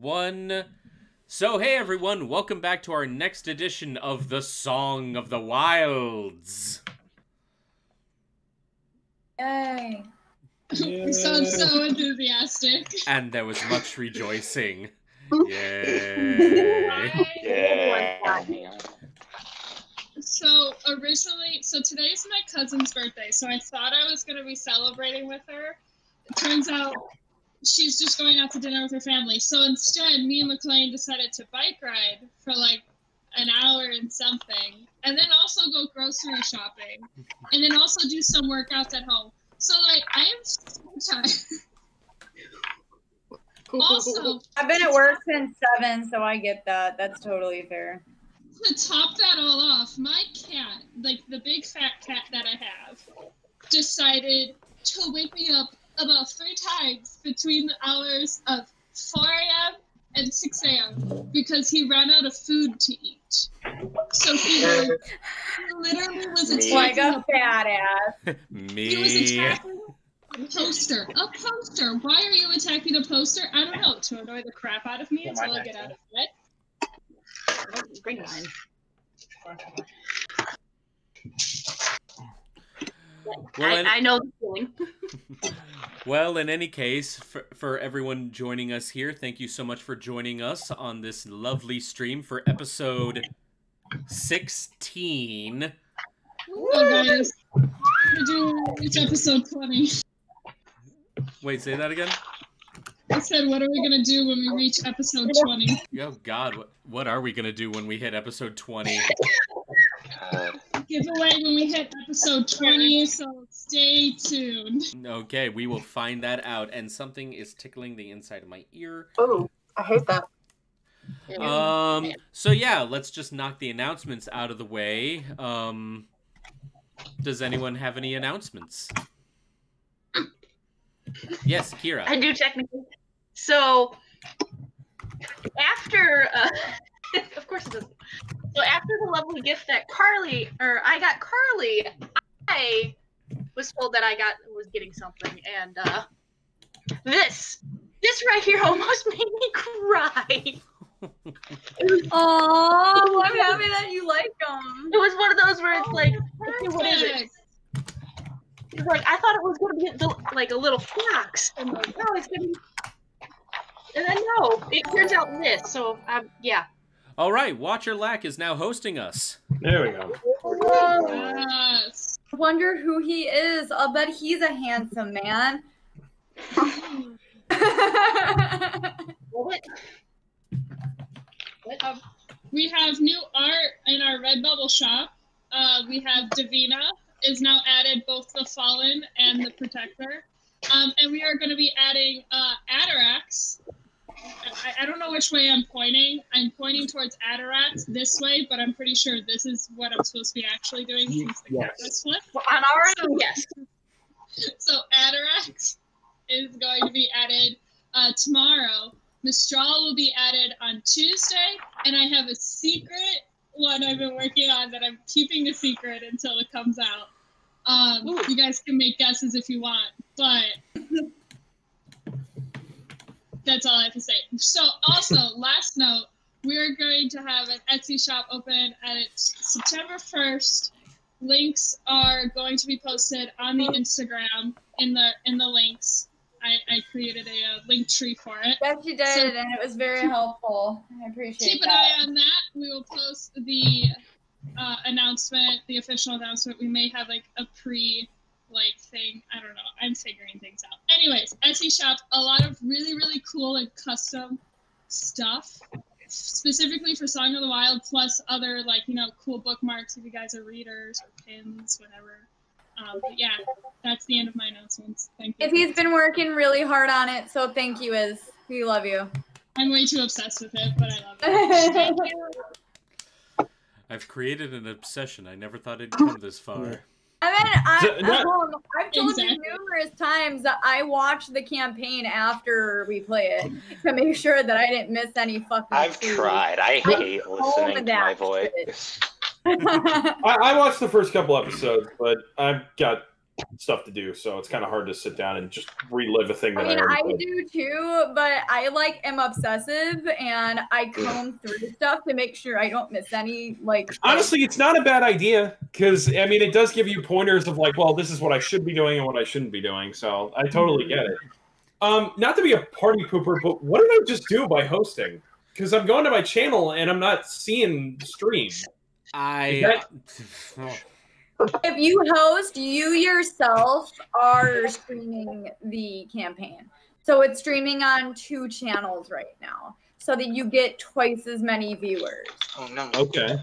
one. So, hey everyone, welcome back to our next edition of the Song of the Wilds. Yay. You sound so enthusiastic. And there was much rejoicing. Yay. Yeah. So originally, so today's my cousin's birthday, so I thought I was gonna be celebrating with her. It turns out she's just going out to dinner with her family. So instead, me and McLean decided to bike ride for like an hour and something, and then also go grocery shopping, and then also do some workouts at home. So like I am so tired. also, I've been at work since seven, so I get that. That's totally fair. to top that all off, my cat, like the big fat cat that I have, decided to wake me up about three times between the hours of 4 a.m. and 6 a.m. because he ran out of food to eat. So he, like, he literally was Me. Like attacking a badass. he was attacking a poster. A poster. Why are you attacking a poster? I don't know. To annoy the crap out of me Yeah, until I get out of bed. Green mine. Well, I, in, I know the feeling. well, in any case, for, for everyone joining us here, thank you so much for joining us on this lovely stream for episode 16. Oh, guys. We're doing it's episode 20. Wait, say that again? I said, what are we gonna do when we reach episode 20? Oh, God, what, what are we going to do when we hit episode 20? God. Giveaway when we hit episode 20, so stay tuned. Okay, we will find that out. And something is tickling the inside of my ear. Oh, I hate that. Um. So yeah, let's just knock the announcements out of the way. Um. Does anyone have any announcements? Yes, Kira. I do technically. So after, uh, of course it does. So after the lovely gift that Carly or I got Carly, I was told that I got was getting something, and uh, this this right here almost made me cry. Oh, I'm happy that you like them. It was one of those where it's like, okay, what is it? It's like I thought it was gonna be the, like a little fox, and like no, it's gonna. Be... And then no, it turns out this. So um, yeah. All right, Watcher Lack is now hosting us. There we go. Yes. I wonder who he is. I'll bet he's a handsome man. What? Um, we have new art in our Redbubble shop. Uh, we have Davina is now added both the Fallen and the Protector. Um, and we are going to be adding uh, Atarax. I, I don't know which way I'm pointing. I'm pointing towards Atarax this way, but I'm pretty sure this is what I'm supposed to be actually doing since the Yes. camera's flipped. On our end, yes. So Atarax is going to be added uh, tomorrow. Mistral will be added on Tuesday, and I have a secret one I've been working on that I'm keeping a secret until it comes out. Um, you guys can make guesses if you want, but that's all I have to say. So, also, last note, we are going to have an Etsy shop open at September 1st. Links are going to be posted on the Instagram in the in the links. I, I created a, uh link tree for it. yes, you did, So- and it was very helpful. I appreciate it. Keep an eye on that. We will post the uh, announcement, the official announcement. We may have like a pre like thing. I don't know. I'm figuring things out. Anyways, Etsy shop, a lot of really, really cool and custom stuff. Specifically for Song of the Wild, plus other like, you know, cool bookmarks if you guys are readers or pins, whatever. Um, but yeah, that's the end of my announcements. Thank you. If he's been working really hard on it, so thank you, Iz. We love you. I'm way too obsessed with it, but I love it. Thank you. I've created an obsession. I never thought it'd come this far. I mean, I, So, not- um, I've told Exactly. you numerous times that I watch the campaign after we play it to make sure that I didn't miss any fucking. I've clues. tried. I hate listening to that my voice. I, I watched the first couple episodes, but I've got stuff to do, so it's kind of hard to sit down and just relive a thing that I I, mean, already I do too, but I like am obsessive and I comb through stuff to make sure I don't miss any. Like Honestly, it's not a bad idea because I mean, it does give you pointers of like, well, this is what I should be doing and what I shouldn't be doing. So I totally get it. Um, not to be a party pooper, but what did I just do by hosting? Because I'm going to my channel and I'm not seeing stream. I. if you host, you yourself are streaming the campaign. So it's streaming on two channels right now, so that you get twice as many viewers. Oh no. Okay.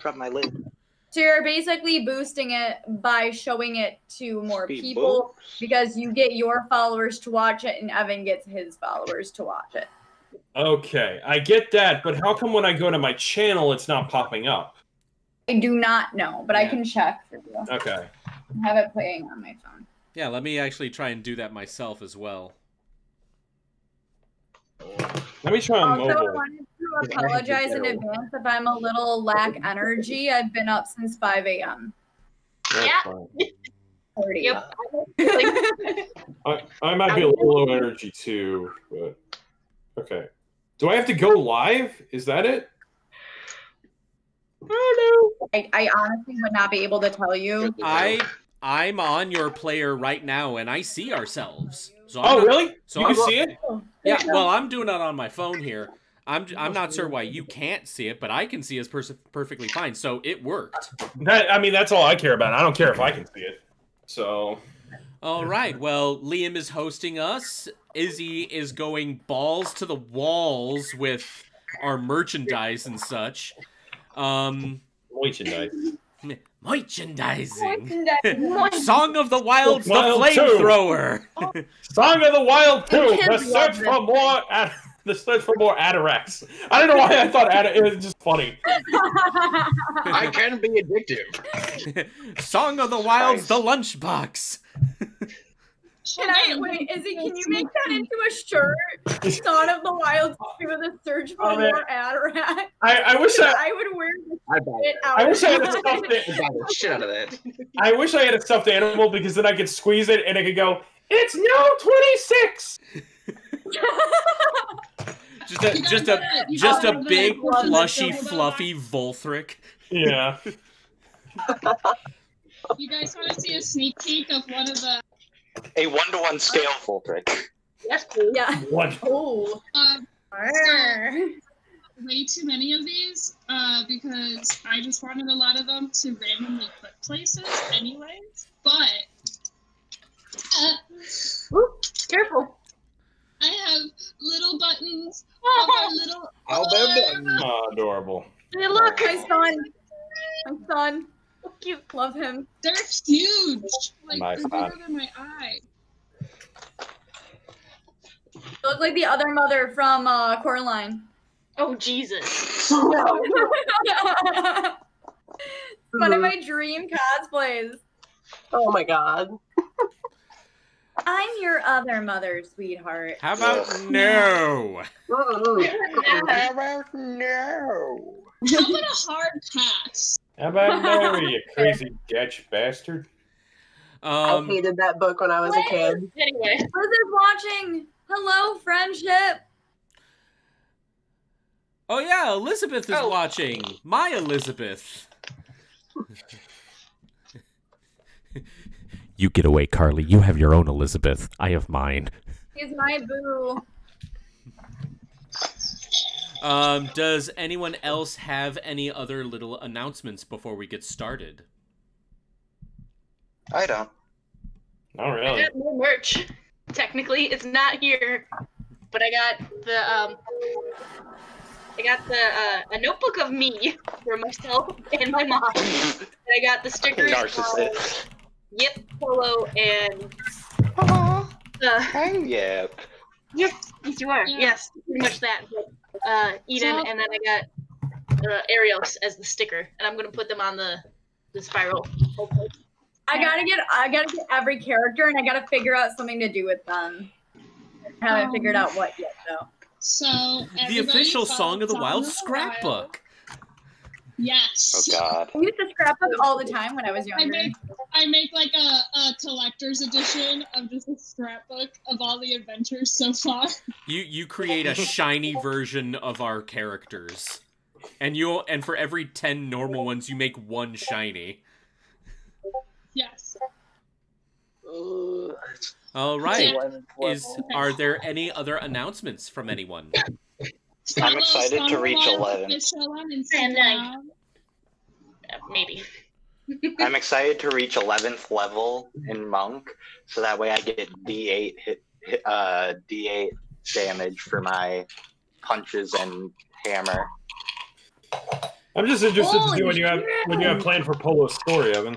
Drop my lid. So you're basically boosting it by showing it to more Be people because you get your followers to watch it and Evan gets his followers to watch it. Okay, I get that, but how come when I go to my channel, it's not popping up? I do not know, but I can check for you. Okay. I have it playing on my phone. Yeah, let me actually try and do that myself as well. Let me try on Also, I mobile. wanted to apologize in advance if I'm a little lack energy. I've been up since 5 a.m. Yeah. fine. 30. Yep. I, I might be a little low energy too, but okay. Do I have to go live? Is that it? I, I honestly would not be able to tell you. I I'm on your player right now, and I see ourselves. So Oh, not- really? So you I'm, can see it? Oh, yeah, well, I'm doing it on my phone here. I'm I'm not sure oh, why you can't see it, but I can see us pers- perfectly fine. So it worked. That I mean, that's all I care about. I don't care if I can see it. So All right. Well, Liam is hosting us. Izzy is going balls to the walls with our merchandise and such. Um, merchandise. merchandising. Song of the Wilds, the Wild two. flamethrower. Song of the Wild Two. The search for more. Ad- the search for more Atarax. I don't know why I thought Ad- it was just funny. I can be addictive. Song of the Wilds, the lunchbox. Can I oh, wait? Izzy, can you make that into a shirt? Son of the Wild to the search for Oh, man. more Adirac. I, I wish I, I would wear this I it. shit out. I wish I had a of stuffed. I an- buy the shit out of that. I wish I had a stuffed animal because then I could squeeze it and it could go. It's now twenty six. Just a just a just a big plushy fluffy Volthric. Yeah. You guys want to see a sneak peek of one of the A one to one scale Volthric. Yes, please. yeah. What? Oh. um, Arr. way too many of these uh, because I just wanted a lot of them to randomly put places, anyways. But uh, Ooh, careful. I have little buttons on my little How arm. bad? Oh, adorable. Hey, look. My son. My son. So cute. Love him. They're huge. Like My they're bigger than my eye. You look like the other mother from uh, Coraline. Oh, Jesus. One of my dream cosplays. Oh my god. I'm your other mother, sweetheart. How about no? How about no? How about a hard pass? How about Mary, you crazy Dutch bastard? Um, I hated that book when I was a kid. Anyway. Liz is watching. Hello, friendship. oh yeah, Elizabeth is Oh. watching. My Elizabeth. you get away, Carly. You have your own Elizabeth. I have mine. He's my boo. Um, does anyone else have any other little announcements before we get started? I don't. Not I really. got more merch. Technically, it's not here, but I got the um, I got the uh, a notebook of me for myself and my mom. And I got the stickers. of Narcissist. Yep, Polo and Aw. uh, Oh, yeah. yes, yes you are. Yeah. Yes, pretty much that. But, uh, Eden, So- and then I got uh, Arios as the sticker, and I'm gonna put them on the the spiral. I gotta get I gotta get every character and I gotta figure out something to do with them. I haven't Um, figured out what yet though. So The everybody official follow Song of the Wild Wild. scrapbook. Yes. Oh, God. I used to scrapbook all the time when I was younger. I younger. made I make like a, a collector's edition of just a scrapbook of all the adventures so far. You you create a shiny version of our characters, and you and for every ten normal ones, you make one shiny. Yes. All right. Is are there any other announcements from anyone? I'm excited to reach 11. Official And Uh, maybe. I'm excited to reach 11th level in Monk, so that way I get D8 hit, hit uh, D8 damage for my punches and hammer. I'm just interested to see Holy when you have when you have planned for Polo's story, Evan.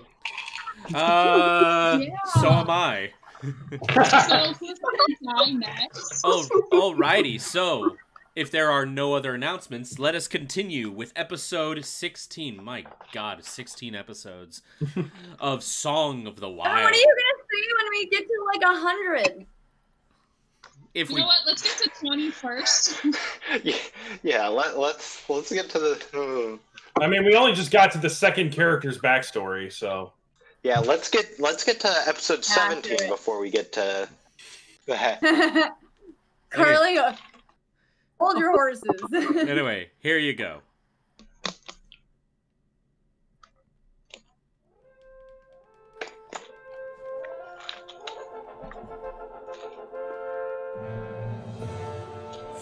Uh, Yeah. so am I. So who's gonna next? Oh, alrighty. So, if there are no other announcements, let us continue with episode 16. My God, 16 episodes of Song of the And Wild. what are you gonna say when we get to like a hundred? If You we know what? Let's get to 20 first. yeah, yeah let, let's let's get to the. uh, I mean, we only just got to the second character's backstory, so yeah, let's get let's get to episode After 17 it. before we get to. Carly, uh, hold your horses. anyway, here you go.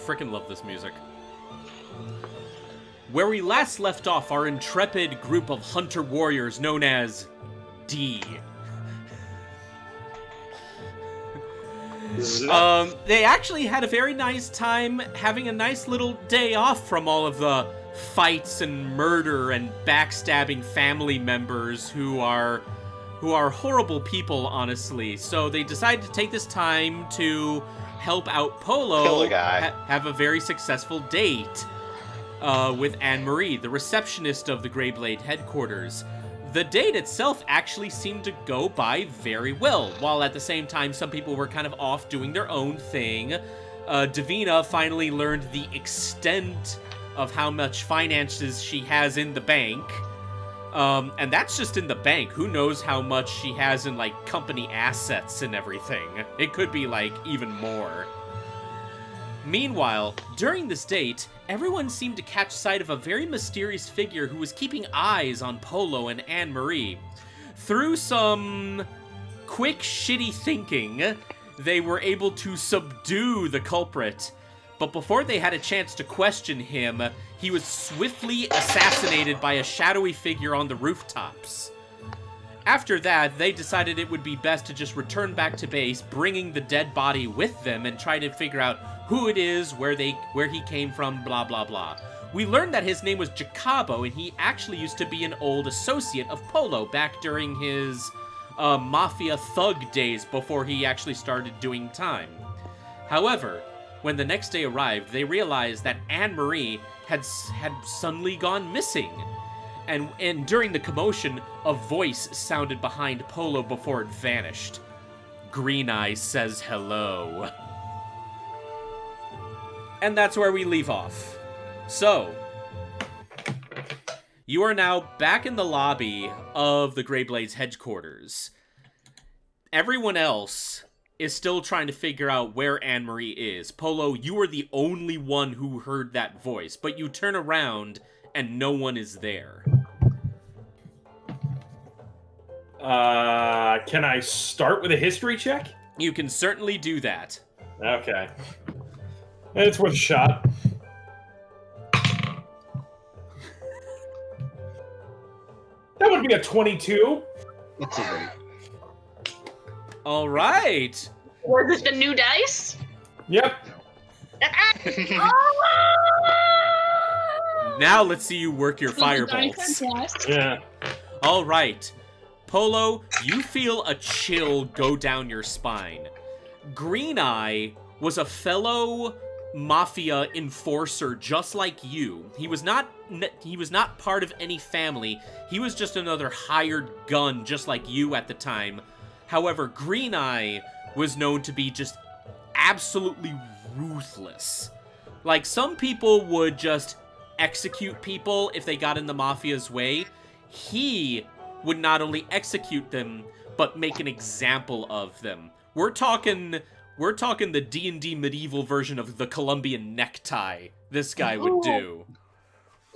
Frickin' love this music. Where we last left off, our intrepid group of hunter warriors known as D. Um, they actually had a very nice time having a nice little day off from all of the fights and murder and backstabbing family members who are who are horrible people honestly. So they decided to take this time to help out Polo a ha- have a very successful date uh, with Anne Marie, the receptionist of the Greyblade headquarters. The date itself actually seemed to go by very well, while at the same time some people were kind of off doing their own thing. Uh, Davina finally learned the extent of how much finances she has in the bank. Um, and that's just in the bank. Who knows how much she has in, like, company assets and everything? It could be, like, even more. Meanwhile, during this date, everyone seemed to catch sight of a very mysterious figure who was keeping eyes on Polo and Anne Marie. Through some quick, shitty thinking, they were able to subdue the culprit. But before they had a chance to question him, he was swiftly assassinated by a shadowy figure on the rooftops. After that, they decided it would be best to just return back to base, bringing the dead body with them and try to figure out who it is, where they where he came from, blah blah blah. We learned that his name was Jacobo, and he actually used to be an old associate of Polo back during his uh, mafia thug days before he actually started doing time. However, when the next day arrived, they realized that Anne Marie had had suddenly gone missing. And, and during the commotion, a voice sounded behind Polo before it vanished. Green Eye says hello. And that's where we leave off. So, you are now back in the lobby of the Greyblades headquarters. Everyone else is still trying to figure out where Anne Marie is. Polo, you are the only one who heard that voice, but you turn around and no one is there. uh, can I start with a history check? You can certainly do that. Okay, it's worth a shot. That would be a twenty-two. That's a great. All right. Was this the new dice? Yep. Now let's see you work your So the dice firebolts. Yeah. All right. Polo, you feel a chill go down your spine. Green Eye was a fellow mafia enforcer just like you. He was not he was not part of any family. He was just another hired gun just like you at the time. However, Green Eye was known to be just absolutely ruthless. Like some people would just execute people if they got in the mafia's way. He would not only execute them, but make an example of them. We're talking we're talking the D&D medieval version of the Colombian necktie this guy would do.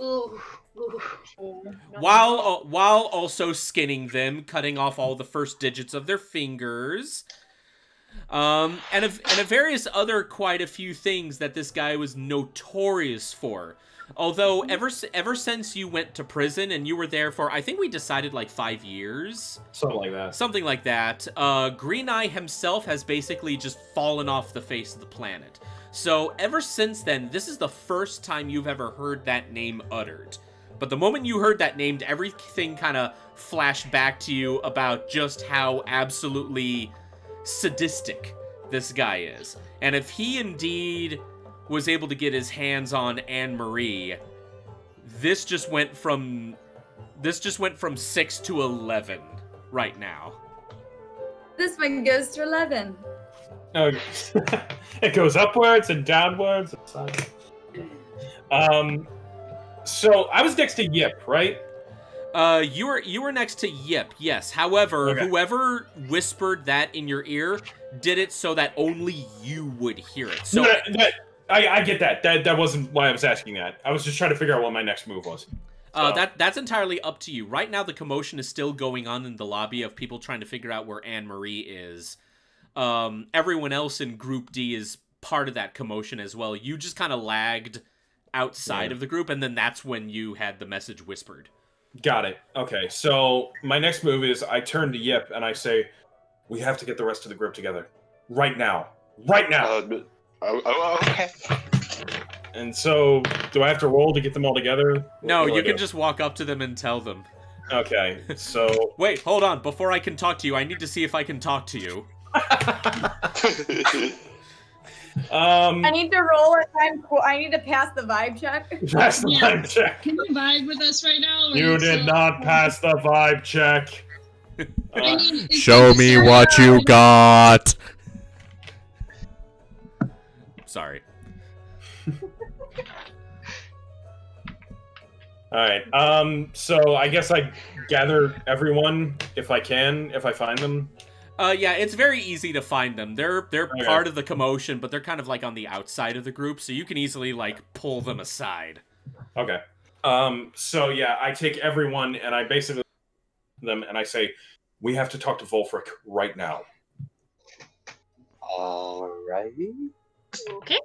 Ooh. Ooh. While uh, while also skinning them, cutting off all the first digits of their fingers. Um, and a, and a various other quite a few things that this guy was notorious for. Although ever ever since you went to prison and you were there for I think we decided like 5 years, Something like that. something like that. Uh Green Eye himself has basically just fallen off the face of the planet. So ever since then, this is the first time you've ever heard that name uttered. But the moment you heard that named, everything kind of flashed back to you about just how absolutely sadistic this guy is. And if he indeed was able to get his hands on Anne Marie, this just went from this just went from 6 to 11 right now. This one goes to 11. Oh, it goes upwards and downwards. and. Um, so I was next to Yip, right? Uh, you were you were next to Yip, yes. However, Okay. whoever whispered that in your ear did it so that only you would hear it. So No, that, that- I, I get that. That that wasn't why I was asking that. I was just trying to figure out what my next move was. uh, that that's entirely up to you. Right now, the commotion is still going on in the lobby of people trying to figure out where Anne Marie is. Um, everyone else in Group D is part of that commotion as well. You just kind of lagged outside Yeah. of the group, and then that's when you had the message whispered. Got it. Okay, so my next move is I turn to Yip and I say, "We have to get the rest of the group together right now, right now." Uh, oh, oh, okay. and so, do I have to roll to get them all together? No, What I you can do? just walk up to them and tell them. Okay, so Wait, hold on. Before I can talk to you, I need to see if I can talk to you. um, I need to roll it. I'm, I need to pass the vibe check. pass the Yeah. vibe check. Can you vibe with us right now? You did still- not pass the vibe check. I Uh, mean, Show me what you got. Sorry. all right. Um. So I guess I gather everyone if I can, if I find them. Uh, yeah, it's very easy to find them. They're they're Okay. part of the commotion, but they're kind of like on the outside of the group, so you can easily like pull them aside. Okay. Um. So yeah, I take everyone and I basically them and I say, we have to talk to Volthric right now. All right. Okay.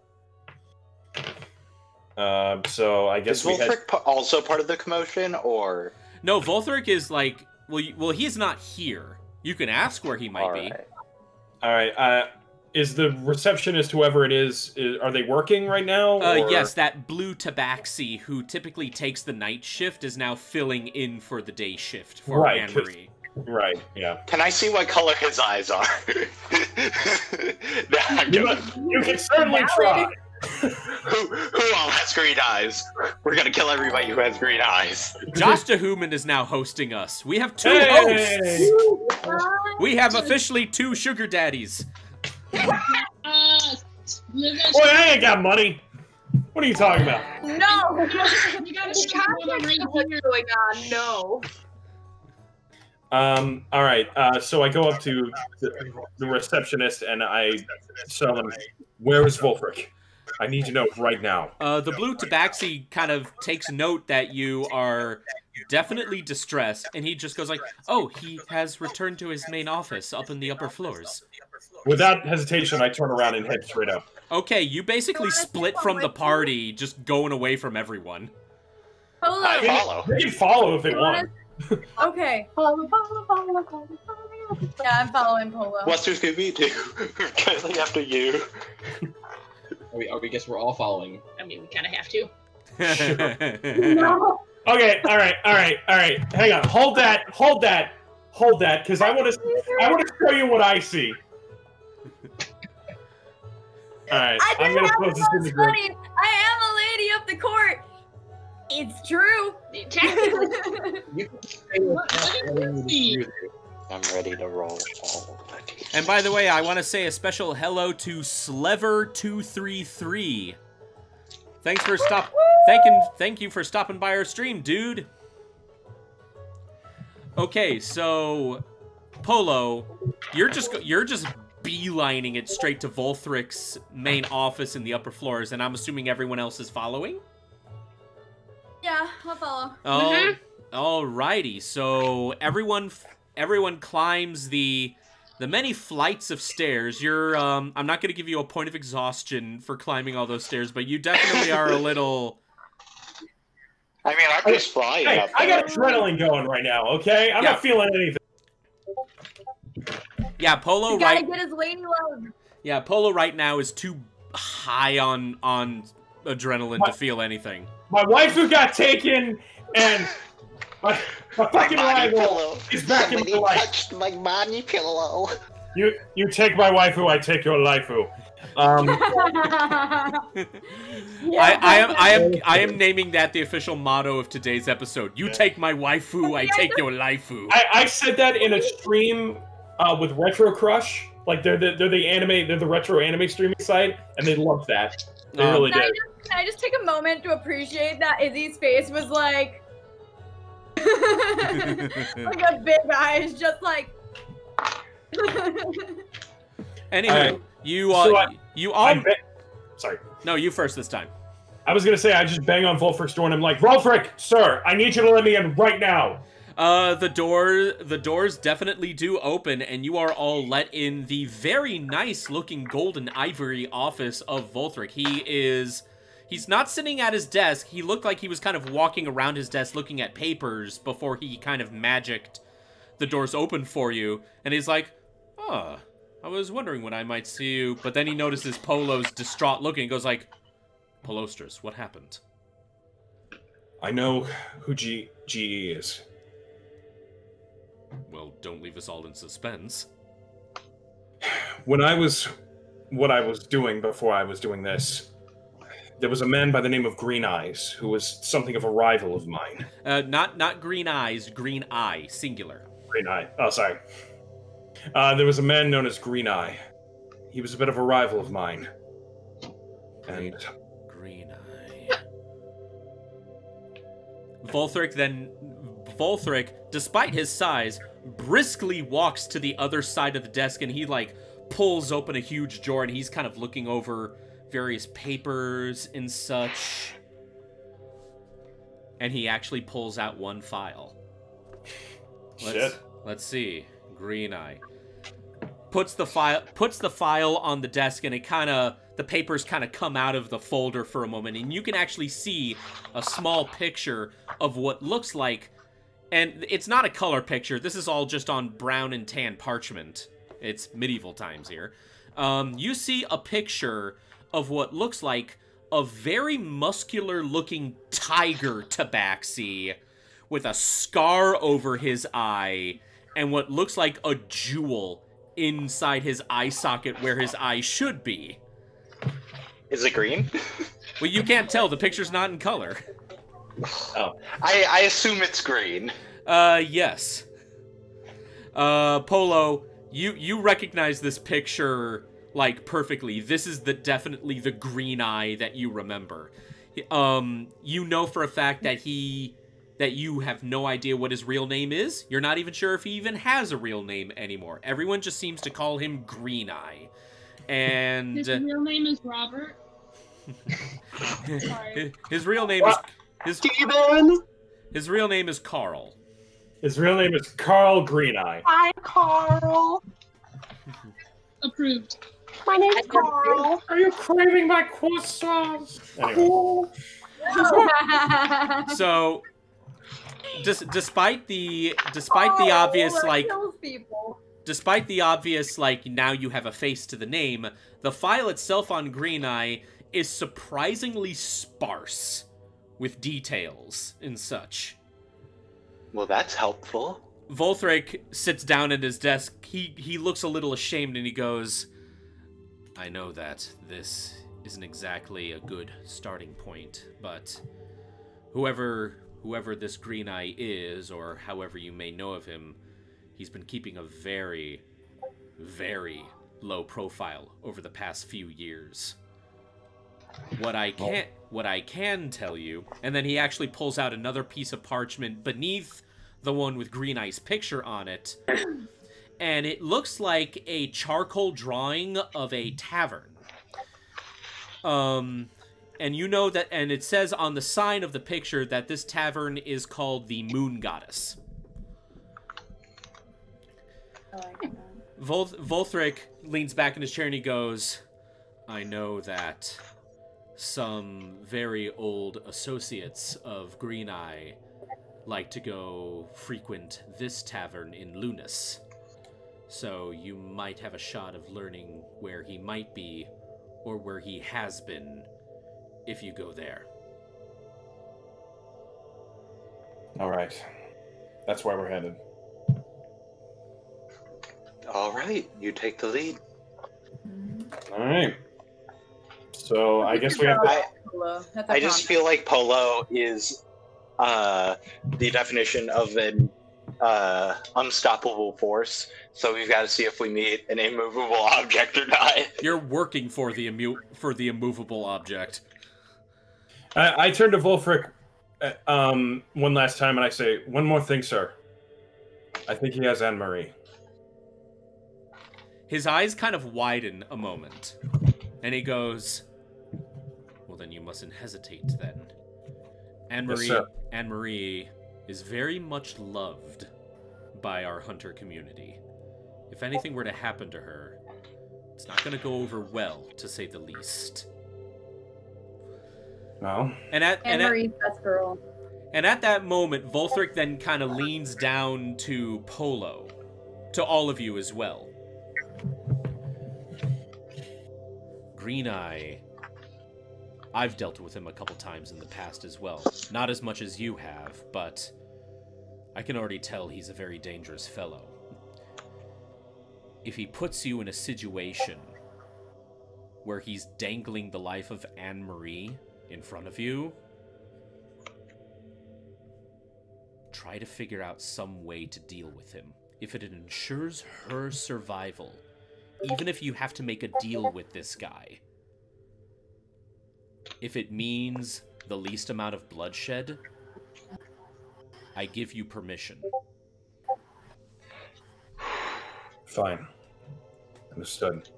Um. So I guess Is we had. Also part of the commotion, or No, Volthric is like well, you, well, he's not here. You can ask where he might all be. right. All right. Uh, is the receptionist whoever it is? is are they working right now? Uh, yes, that blue tabaxi who typically takes the night shift is now filling in for the day shift for Right, Anne 'cause- Marie. Right. Yeah. Can I see what color his eyes are? no, I'm You, joking. you can certainly try. who, who all has green eyes? We're gonna kill everybody who has green eyes. Josh DeHuman is now hosting us. We have two hosts. We have officially two sugar daddies. Uh, Boy, I ain't got money. What are you talking about? No. you gotta show them right What's here. going on? No. Um. All right. Uh. So I go up to the, the receptionist and I tell him, "Where is Wolfric? I need to know right now." Uh, the blue tabaxi kind of takes note that you are definitely distressed, and he just goes like, "Oh, he has returned to his main office up in the upper floors." Without hesitation, I turn around and head straight up. Okay, you basically split from the party, just going away from everyone. Polo. I follow. They can follow if they want. Okay. Yeah, I'm following Polo. What's your Scooby Doo? Currently after you. Are we, are we guess we're all following. I mean, we kind of have to. No. Okay. All right. All right. All right. Hang on. Hold that. Hold that. Hold that, because I want to. I want to show you what I see. All right. I I'm gonna have close this in the group. I am a lady of the court. It's true. Technically, You can What- what did you see? I'm ready to roll all the and by the way, I want to say a special hello to Slever233. Thanks for stop. Thank you, thank you for stopping by our stream, dude. Okay, so Polo, you're just you're just beelining it straight to Volthric's main office in the upper floors, and I'm assuming everyone else is following. Yeah, I'll follow. Oh, alrighty. So everyone, everyone climbs the the many flights of stairs. You're, um, I'm not gonna give you a point of exhaustion for climbing all those stairs, but you definitely are a little. I mean, I'm just flying Hey, up I got adrenaline going right now. Okay, I'm Yeah. not feeling anything. Yeah, Polo You gotta right. get his lady love. Yeah, Polo right now is too high on on adrenaline to feel anything. My waifu got taken, and my, my fucking Body rival. pillow. is back in Somebody my life. touched my body pillow. You you take my waifu, I take your laifu. Um, I, I am I am I am naming that the official motto of today's episode. You take my waifu, I take your laifu. I, I said that in a stream uh, with Retro Crush. Like they're the they're the anime they're the retro anime streaming site, and they loved that. They Um, really Can I, just, can I just take a moment to appreciate that Izzy's face was like, like a big eyes, just like. Anywho, Alright. you uh, So I- you I all bet- Sorry. no you first this time. I was gonna say I just bang on Volthric's door and I'm like, Volfric, sir, I need you to let me in right now. Uh, the door, the doors definitely do open, and you are all let in the very nice looking golden ivory office of Volthric. He is, he's not sitting at his desk. He looked like he was kind of walking around his desk looking at papers before he kind of magicked the doors open for you. And he's like, oh, I was wondering when I might see you. But then he notices Polo's distraught looking and goes like, Polostris, what happened? I know who G GE is. Well, don't leave us all in suspense. When I was what I was doing before I was doing this, there was a man by the name of Green Eyes who was something of a rival of mine. Uh, not not green eyes, green eye, singular. Green Eye. Oh, sorry. Uh, there was a man known as Green Eye. He was a bit of a rival of mine. And Green eye. Volthric then Volthric, despite his size, briskly walks to the other side of the desk and he like pulls open a huge drawer and he's kind of looking over various papers and such. And he actually pulls out one file. Let's, Shit. Let's see. Green eye. Puts the file puts the file on the desk and it kind of the papers kind of come out of the folder for a moment and you can actually see a small picture of what looks like and it's not a color picture. This is all just on brown and tan parchment. It's medieval times here. Um, you see a picture of what looks like a very muscular looking tiger tabaxi with a scar over his eye and what looks like a jewel inside his eye socket where his eye should be. Is it green? Well, you can't tell. The picture's not in color. I, I assume it's green. Uh, yes. Uh, Polo, you you recognize this picture like perfectly. This is the definitely the green eye that you remember. Um, you know for a fact that he that you have no idea what his real name is. You're not even sure if he even has a real name anymore. Everyone just seems to call him Green Eye. And His real name is Robert. Sorry. his real name is his Steven! his real name is Carl. his real name is Carl Green Eye. Hi, Carl. Approved. My name's Carl. Are you craving my croissants? Anyway. So, dis- despite the despite the Oh, obvious like despite the obvious like now you have a face to the name, the file itself on Green Eye is surprisingly sparse with details and such. Well, that's helpful. Volthric sits down at his desk. He he looks a little ashamed and he goes, "I know that this isn't exactly a good starting point, but whoever whoever this Green Eye is or however you may know of him, he's been keeping a very very low profile over the past few years. What I can what I can tell you, and then he actually pulls out another piece of parchment beneath the one with Green Eye's picture on it. And it looks like a charcoal drawing of a tavern. Um, and you know that, and it says on the sign of the picture that this tavern is called the Moon Goddess. I like that. Vol- Volthric leans back in his chair and he goes, I know that some very old associates of Green Eye like to go frequent this tavern in Lunas. So you might have a shot of learning where he might be or where he has been if you go there. All right. That's where we're headed. All right, you take the lead. All right. So I guess we have to. I, Hello. That's a I just feel like polo is uh, the definition of an uh, unstoppable force. So we've got to see if we meet an immovable object or not. You're working for the immu- for the immovable object. I, I turn to Wolfric uh, um, one last time and I say, one more thing, sir. I think he has Anne Marie. His eyes kind of widen a moment, and he goes, "Well, then you mustn't hesitate. Then, Anne Marie, sir. Anne Marie is very much loved by our hunter community. If anything were to happen to her, it's not going to go over well, to say the least." No. And at Anne and at, best girl. and at that moment, Volthric then kind of leans down to Polo, to all of you as well. Green Eye. I've dealt with him a couple times in the past as well. Not as much as you have, but I can already tell he's a very dangerous fellow. If he puts you in a situation where he's dangling the life of Anne Marie in front of you, try to figure out some way to deal with him. If it ensures her survival, even if you have to make a deal with this guy, if it means the least amount of bloodshed, I give you permission. Fine. Understood.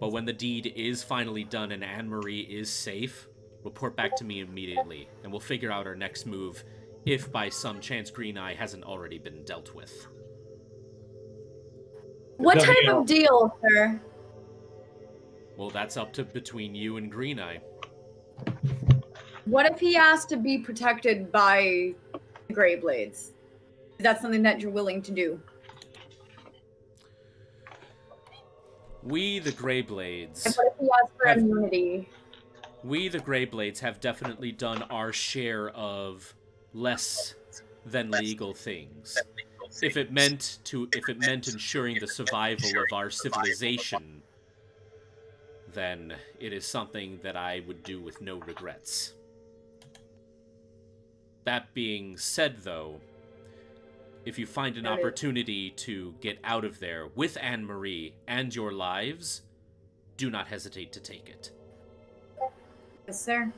But when the deed is finally done and Anne Marie is safe, report back to me immediately, and we'll figure out our next move if by some chance Green Eye hasn't already been dealt with. What No, type no. of deal, sir? Well, that's up to between you and Green Eye. What if he asked to be protected by the Grey Blades? Is that something that you're willing to do? We, the Grey Blades. And what if he asked for Have- immunity? we, the Grey Blades, have definitely done our share of less than legal things. If it meant to, if it meant ensuring the survival of our civilization, then it is something that I would do with no regrets. That being said, though, if you find an opportunity to get out of there with Anne Marie and your lives, do not hesitate to take it. Yes, sir.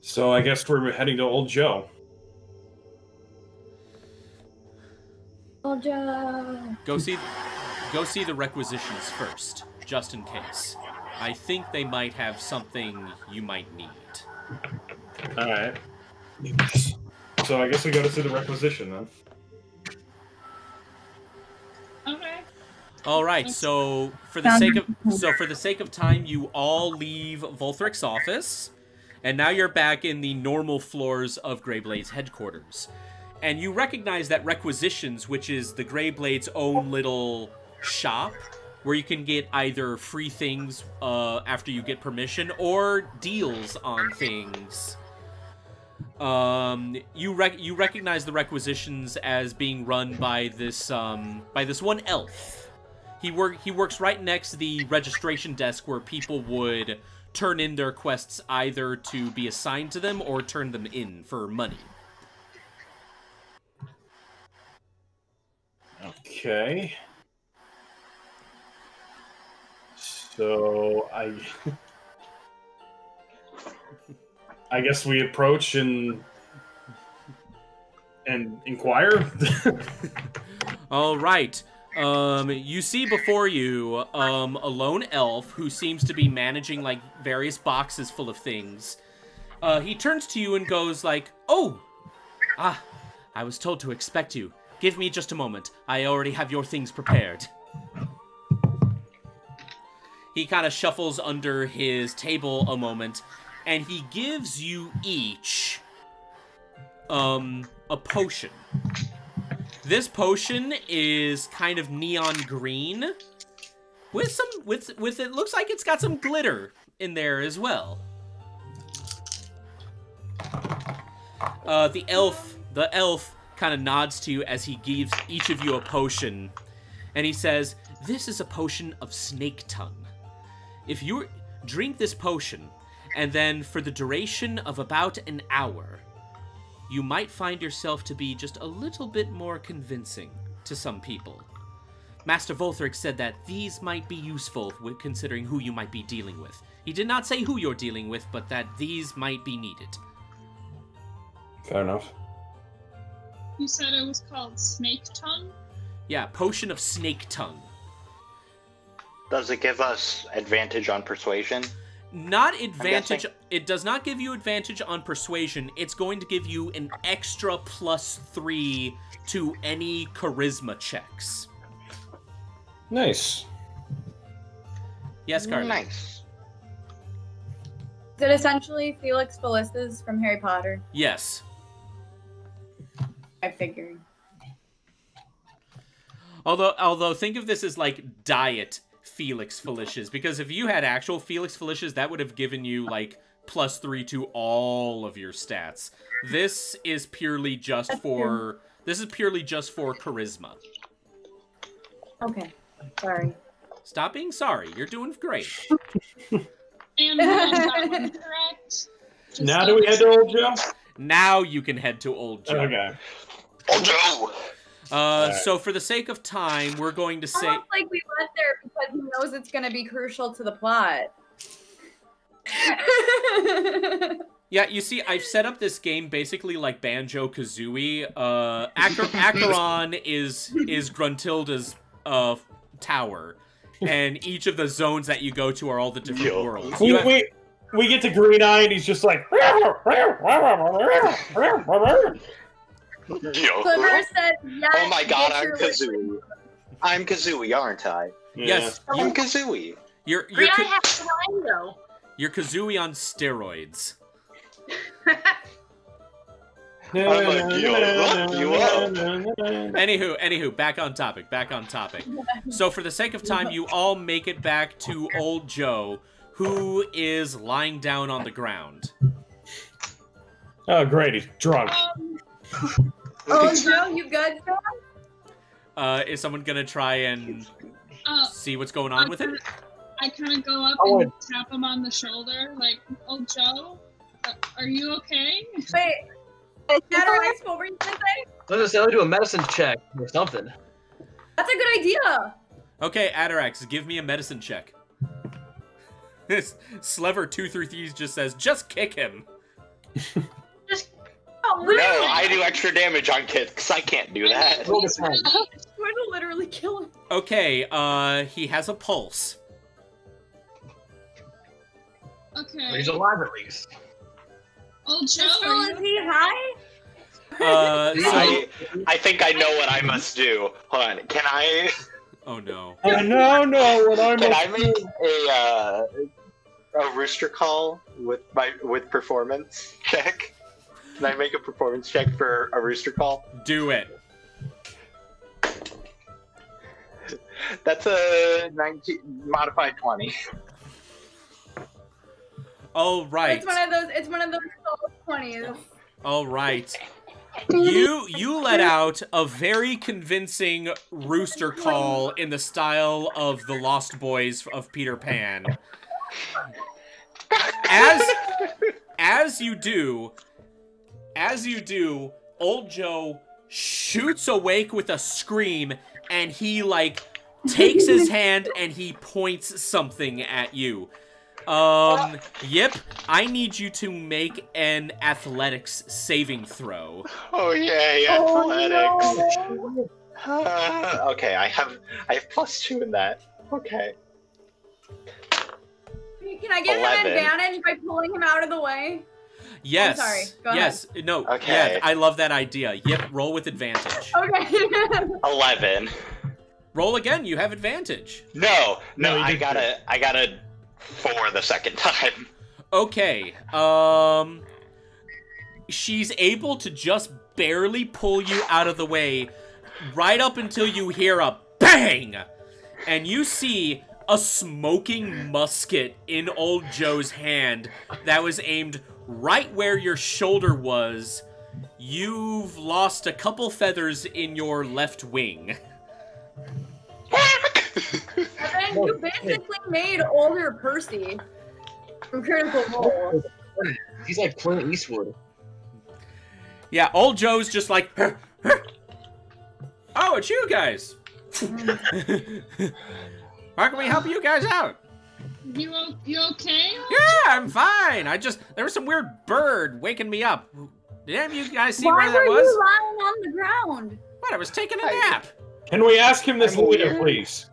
So I guess we're heading to Old Joe. Oh, Joe. Go see, go see the requisitions first, just in case. I think they might have something you might need. All right. So I guess we got to see the requisition then. Okay. All right, so for the sake of so for the sake of time, you all leave Volthric's office, and now you're back in the normal floors of Greyblade's headquarters. And you recognize that Requisitions, which is the Greyblade's own little shop, where you can get either free things uh, after you get permission or deals on things. Um, you rec- you recognize the Requisitions as being run by this um, by this one elf. He work he works right next to the registration desk where people would turn in their quests either to be assigned to them or turn them in for money. Okay. So I I guess we approach and and inquire. All right. Um, you see before you um, a lone elf who seems to be managing like various boxes full of things. Uh, he turns to you and goes like, "Oh, ah, I was told to expect you. Give me just a moment. I already have your things prepared." He kind of shuffles under his table a moment, and he gives you each um a potion. This potion is kind of neon green with some with with it looks like it's got some glitter in there as well. Uh, the elf, the elf kind of nods to you as he gives each of you a potion, and he says, "This is a potion of snake tongue. If you drink this potion, and then for the duration of about an hour, you might find yourself to be just a little bit more convincing to some people. Master Volthric said that these might be useful considering who you might be dealing with. He did not say who you're dealing with, but that these might be needed. Fair enough. You said it was called Snake Tongue? Yeah, potion of snake tongue. Does it give us advantage on persuasion? Not advantage. It does not give you advantage on persuasion. It's going to give you an extra plus three to any charisma checks. Nice. Yes, Carly. Nice. Is it essentially Felix Felicis from Harry Potter? Yes. I figured. Although, although think of this as like diet Felix Felicis, because if you had actual Felix Felicis, that would have given you like plus three to all of your stats. This is purely just That's for. This is purely just for charisma. Okay. Sorry. Stop being sorry. You're doing great. And we that one correct. Just now do we head to Old Joe? Now you can head to Old Joe. Okay. Oh, no. Uh, Alright. so for the sake of time, we're going to say. Almost like we went there because he knows it's going to be crucial to the plot. Yeah, you see, I've set up this game basically like Banjo Kazooie. Uh, Acher- Acheron is is Gruntilda's uh tower, and each of the zones that you go to are all the different Yo. worlds. We, have- we, we get to Green Eye and he's just like. Yo. Slimmer said yes. Oh my god, I'm your wish- Kazooie. I'm Kazooie, aren't I? yes, I'm you, Kazooie. you're you're, Green Eye Ka- has to line though. you're Kazooie on steroids. Yeah. I'm like, yo, look you up. Anywho, anywho, back on topic. Back on topic. So for the sake of time, you all make it back to Old Joe, who is lying down on the ground. Oh, great. He's drunk. Um, Oh, Joe, you good, Joe? Uh, is someone gonna try and uh, see what's going on with it? I kind of go up I and tap him on the shoulder, like, "Oh, Joe, uh, are you okay?" Wait. Atarax, what were you going to say? Let's just say, do a medicine check or something. That's a good idea. Okay, Atarax, give me a medicine check. This Slever two three three just says, just kick him. Just oh, No. I do extra damage on kids because I can't do that. Roll He's the ten. We're to literally kill him. Okay, uh, he has a pulse. okay. He's alive at least. Oh, Joe, Crystal, are is you he high? Uh, so, I, I think I know what I must do. Hold on. Can I oh no. I now know what I'm. can I make a uh, a rooster call with my with performance check? Can I make a performance check for a rooster call? Do it. That's a 19 modified 20. All right. It's one of those. It's one of those twenties. All right. You you let out a very convincing rooster call in the style of the Lost Boys of Peter Pan. As as you do, as you do, old Joe shoots awake with a scream and he like takes his hand and he points something at you. Um, yep, I need you to make an athletics saving throw. Oh yay, Oh, athletics. no. Ah, okay, I have I have plus two in that. Okay. Can I give him advantage by pulling him out of the way? Yes. sorry, go yes. No. Okay. Yeah, I love that idea. Yep. roll with advantage. Okay. Eleven. Roll again. You have advantage. No, No, no, I did got a I got a four the second time. Okay. Um she's able to just barely pull you out of the way right up until you hear a bang and you see a smoking musket in old Joe's hand that was aimed right where your shoulder was. You've lost a couple feathers in your left wing. Evan, you basically made older Percy from Critical Role. He's like Clint Eastwood. Yeah, old Joe's just like, "Huh, huh. oh, it's you guys. Mm. How can we help you guys out? You o- you okay? Yeah, I'm fine. I just there was some weird bird waking me up. Did any of you guys see Why where that was? Why were you lying on the ground? What? I was taking a nap. Can we ask him this later, please?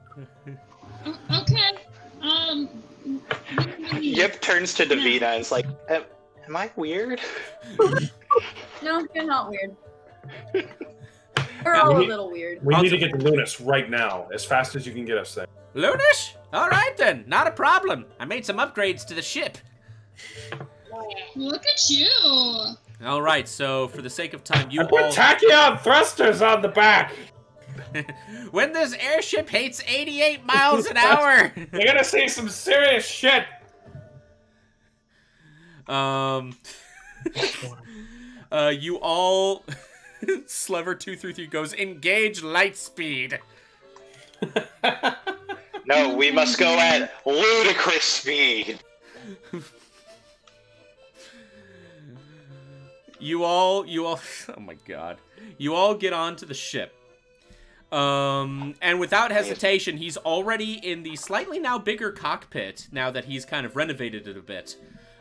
Okay. Um. Yip turns to Davina and is like, am, am I weird? No, you're not weird. We're all a We- little weird. We need to get to Lunas right now, as fast as you can get us there. Lunas? All right then, not a problem. I made some upgrades to the ship. Look at you. All right, so for the sake of time, you I put all. tachyon thrusters on the back. when this airship hits 88 miles an hour. You're gonna see some serious shit. Um, uh, you all, Slever two three three goes engage light speed. No, we must go at ludicrous speed. You all, you all, oh my god, you all get onto the ship. Um, and without hesitation, he's already in the slightly now bigger cockpit. Now that he's kind of renovated it a bit,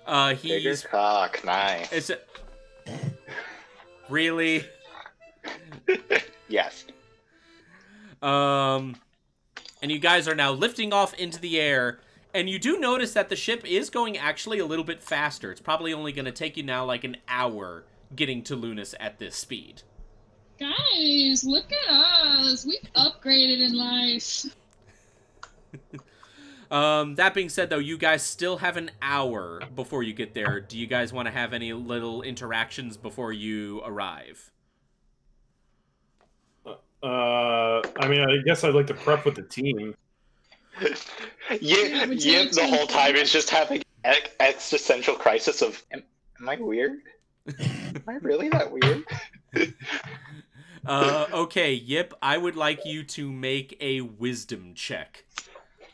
uh, Bigger he's cock, nice. it's a, really. Yes. Um, and you guys are now lifting off into the air, and you do notice that the ship is going actually a little bit faster. It's probably only going to take you now like an hour getting to Lunas at this speed. Guys, look at us. We've upgraded in life. Um, that being said, though, you guys still have an hour before you get there. Do you guys want to have any little interactions before you arrive? Uh, I mean, I guess I'd like to prep with the team. Yip, would you Yip like the whole time is just having ex- existential crisis of, am, am I weird? Am I really that weird? Uh, okay, Yip, I would like you to make a wisdom check.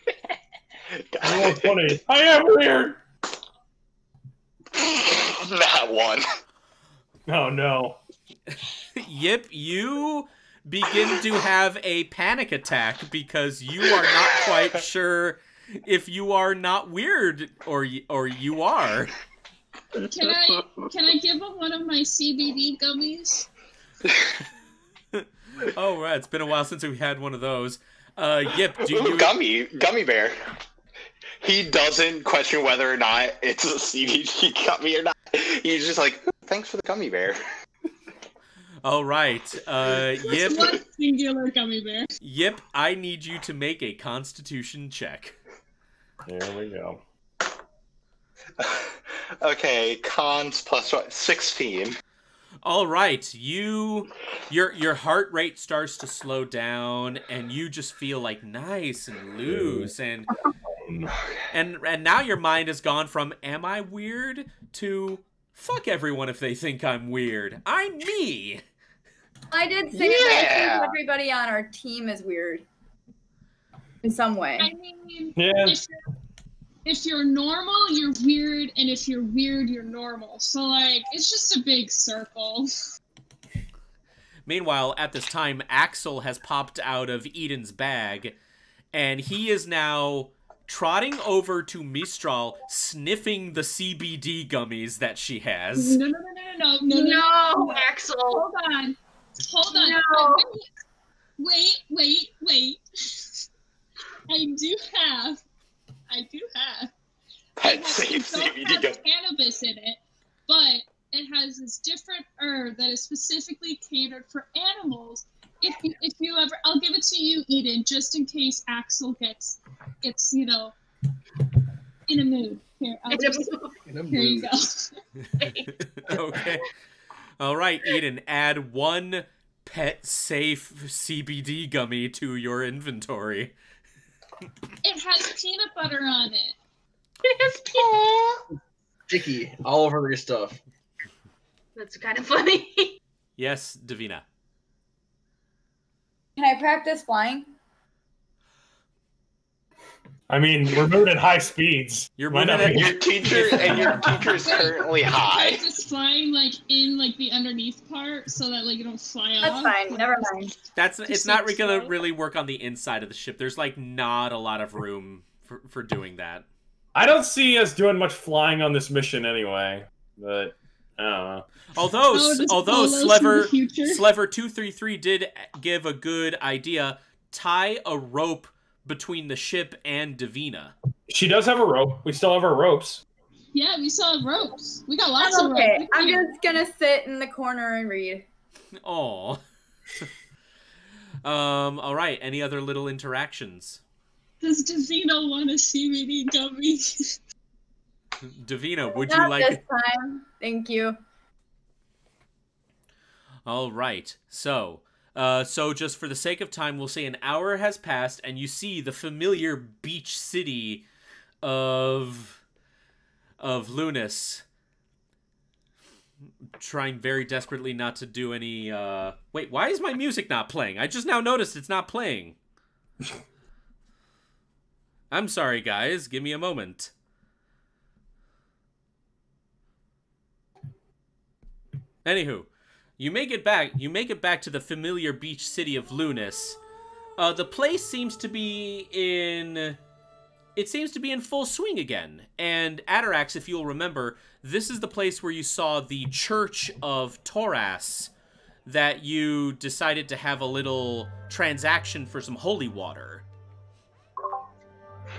Funny. I am weird. Not one. Oh no. Yip, you begin to have a panic attack because you are not quite sure if you are not weird or or you are. Can I can I give him one of my CBD gummies? Oh, right, it's been a while since we had one of those. Uh, Yip, do Ooh, you? gummy, gummy bear. He doesn't question whether or not it's a CBD gummy or not. He's just like, thanks for the gummy bear. All right, uh, Yip, one singular gummy bear. Yip, I need you to make a Constitution check. There we go. okay, cons plus what? 16. All right, you your your heart rate starts to slow down and you just feel like nice and loose and and and now your mind has gone from am I weird to fuck everyone if they think I'm weird. I'm me. I did say that Yeah. think everybody on our team is weird. In some way. I mean, Yeah. if you're, if you're normal, you're weird, and if you're weird, you're normal. So like, it's just a big circle. Meanwhile, at this time, Axel has popped out of Eden's bag, and he is now trotting over to Mistral, sniffing the CBD gummies that she has. No, no, no, no, no, no, no. No, Axel. Hold on. Hold on. No. Wait, wait, wait. I do have. I do have. Pet It safe don't CBD have cannabis in it, but it has this different herb that is specifically catered for animals. If you, if you ever, I'll give it to you, Eden, just in case Axel gets, gets you know, in a mood. Here, I'll just, here you go. okay. All right, Eden, add one pet safe CBD gummy to your inventory. It has peanut butter on it. It has peanut. Sticky all over your stuff. That's kind of funny. Yes, Davina. Can I practice flying? I mean, we're moving at high speeds. You're moving at- Your teacher and your teacher is currently high. Practice flying like in like the underneath part so that like you don't fly That's off. fine. Never mind. That's it's not like gonna slow. really work on the inside of the ship. There's like not a lot of room for, for doing that. I don't see us doing much flying on this mission anyway, but I don't know. Although Oh, although Polos from Slever the. Slever two three three did give a good idea. Tie a rope between the ship and Davina. She does have a rope. We still have our ropes. Yeah, we saw ropes. We got lots I'm of okay. ropes. I'm just gonna sit in the corner and read. Aw. um. All right. Any other little interactions? Does Davina want a CBD gummy? Davina, would you like? this time. Thank you. All right. So, uh, so just for the sake of time, we'll say an hour has passed, and you see the familiar beach city of of Lunas. Trying very desperately not to do any. Uh... Wait, why is my music not playing? I just now noticed it's not playing. I'm sorry, guys. Give me a moment. Anywho, you make it back. You make it back to the familiar beach city of Lunas. Uh, the place seems to be in. It seems to be in full swing again. And Atarax, if you'll remember, this is the place where you saw the Church of Toras that you decided to have a little transaction for some holy water.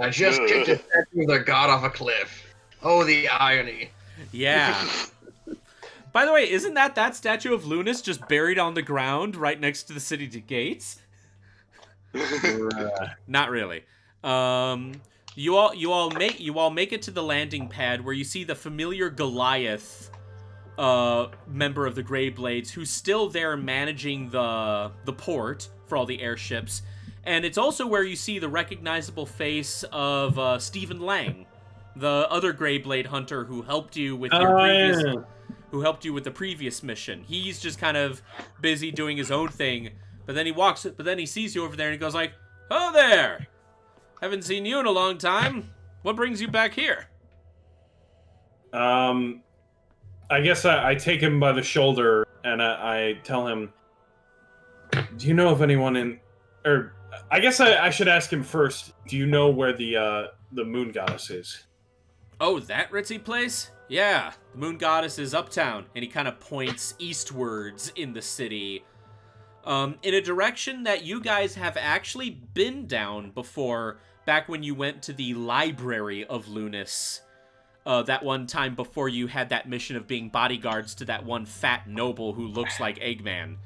I just kicked a the god off a cliff. Oh, the irony. Yeah. By the way, isn't that that statue of Lunas just buried on the ground right next to the city gates? Uh, Not really. Um, you all, you all make you all make it to the landing pad where you see the familiar Goliath, uh, member of the Grey Blades, who's still there managing the the port for all the airships, and it's also where you see the recognizable face of uh, Stephen Lang, the other Grey Blade hunter who helped you with your oh, previous yeah. who helped you with the previous mission. He's just kind of busy doing his own thing, but then he walks but then he sees you over there and he goes like, "Oh there. Haven't seen you in a long time. What brings you back here?" Um, I guess I, I take him by the shoulder and I, I tell him, "Do you know of anyone in?" Or I guess I, I should ask him first. Do you know where the uh, the moon goddess is? Oh, that ritzy place? Yeah, the moon goddess is uptown, and he kind of points eastwards in the city. Um, in a direction that you guys have actually been down before, back when you went to the library of Lunas. Uh, that one time before you had that mission of being bodyguards to that one fat noble who looks like Eggman.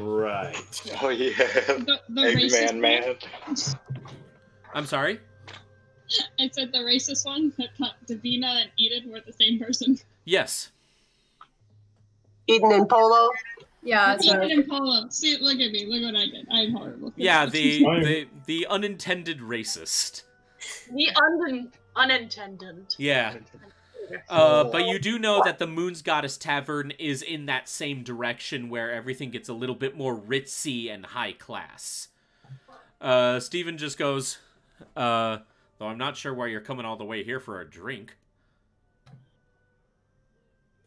Right. oh yeah, The, the Eggman man. I'm sorry? I said the racist one, but not Davina and Eden were the same person. Yes. Eden and Polo. Yeah. So Eden and Polo. See, look at me. Look what I did. I'm horrible. Yeah, the the, the unintended racist. The un- unintended. Yeah. Uh, but you do know that the Moon's Goddess Tavern is in that same direction where everything gets a little bit more ritzy and high class. Uh, Steven just goes, uh, though I'm not sure why you're coming all the way here for a drink.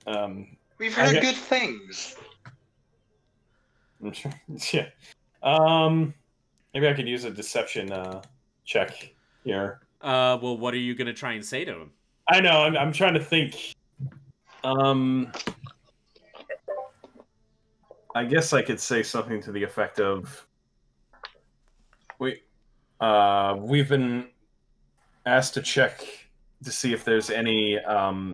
Um, We've heard get- good things. I'm sure. Yeah. Um, Maybe I could use a deception uh, check here. Uh, well, what are you gonna try and say to him? I know. I'm, I'm trying to think. Um, I guess I could say something to the effect of, "We, uh, we've been asked to check to see if there's any. Um,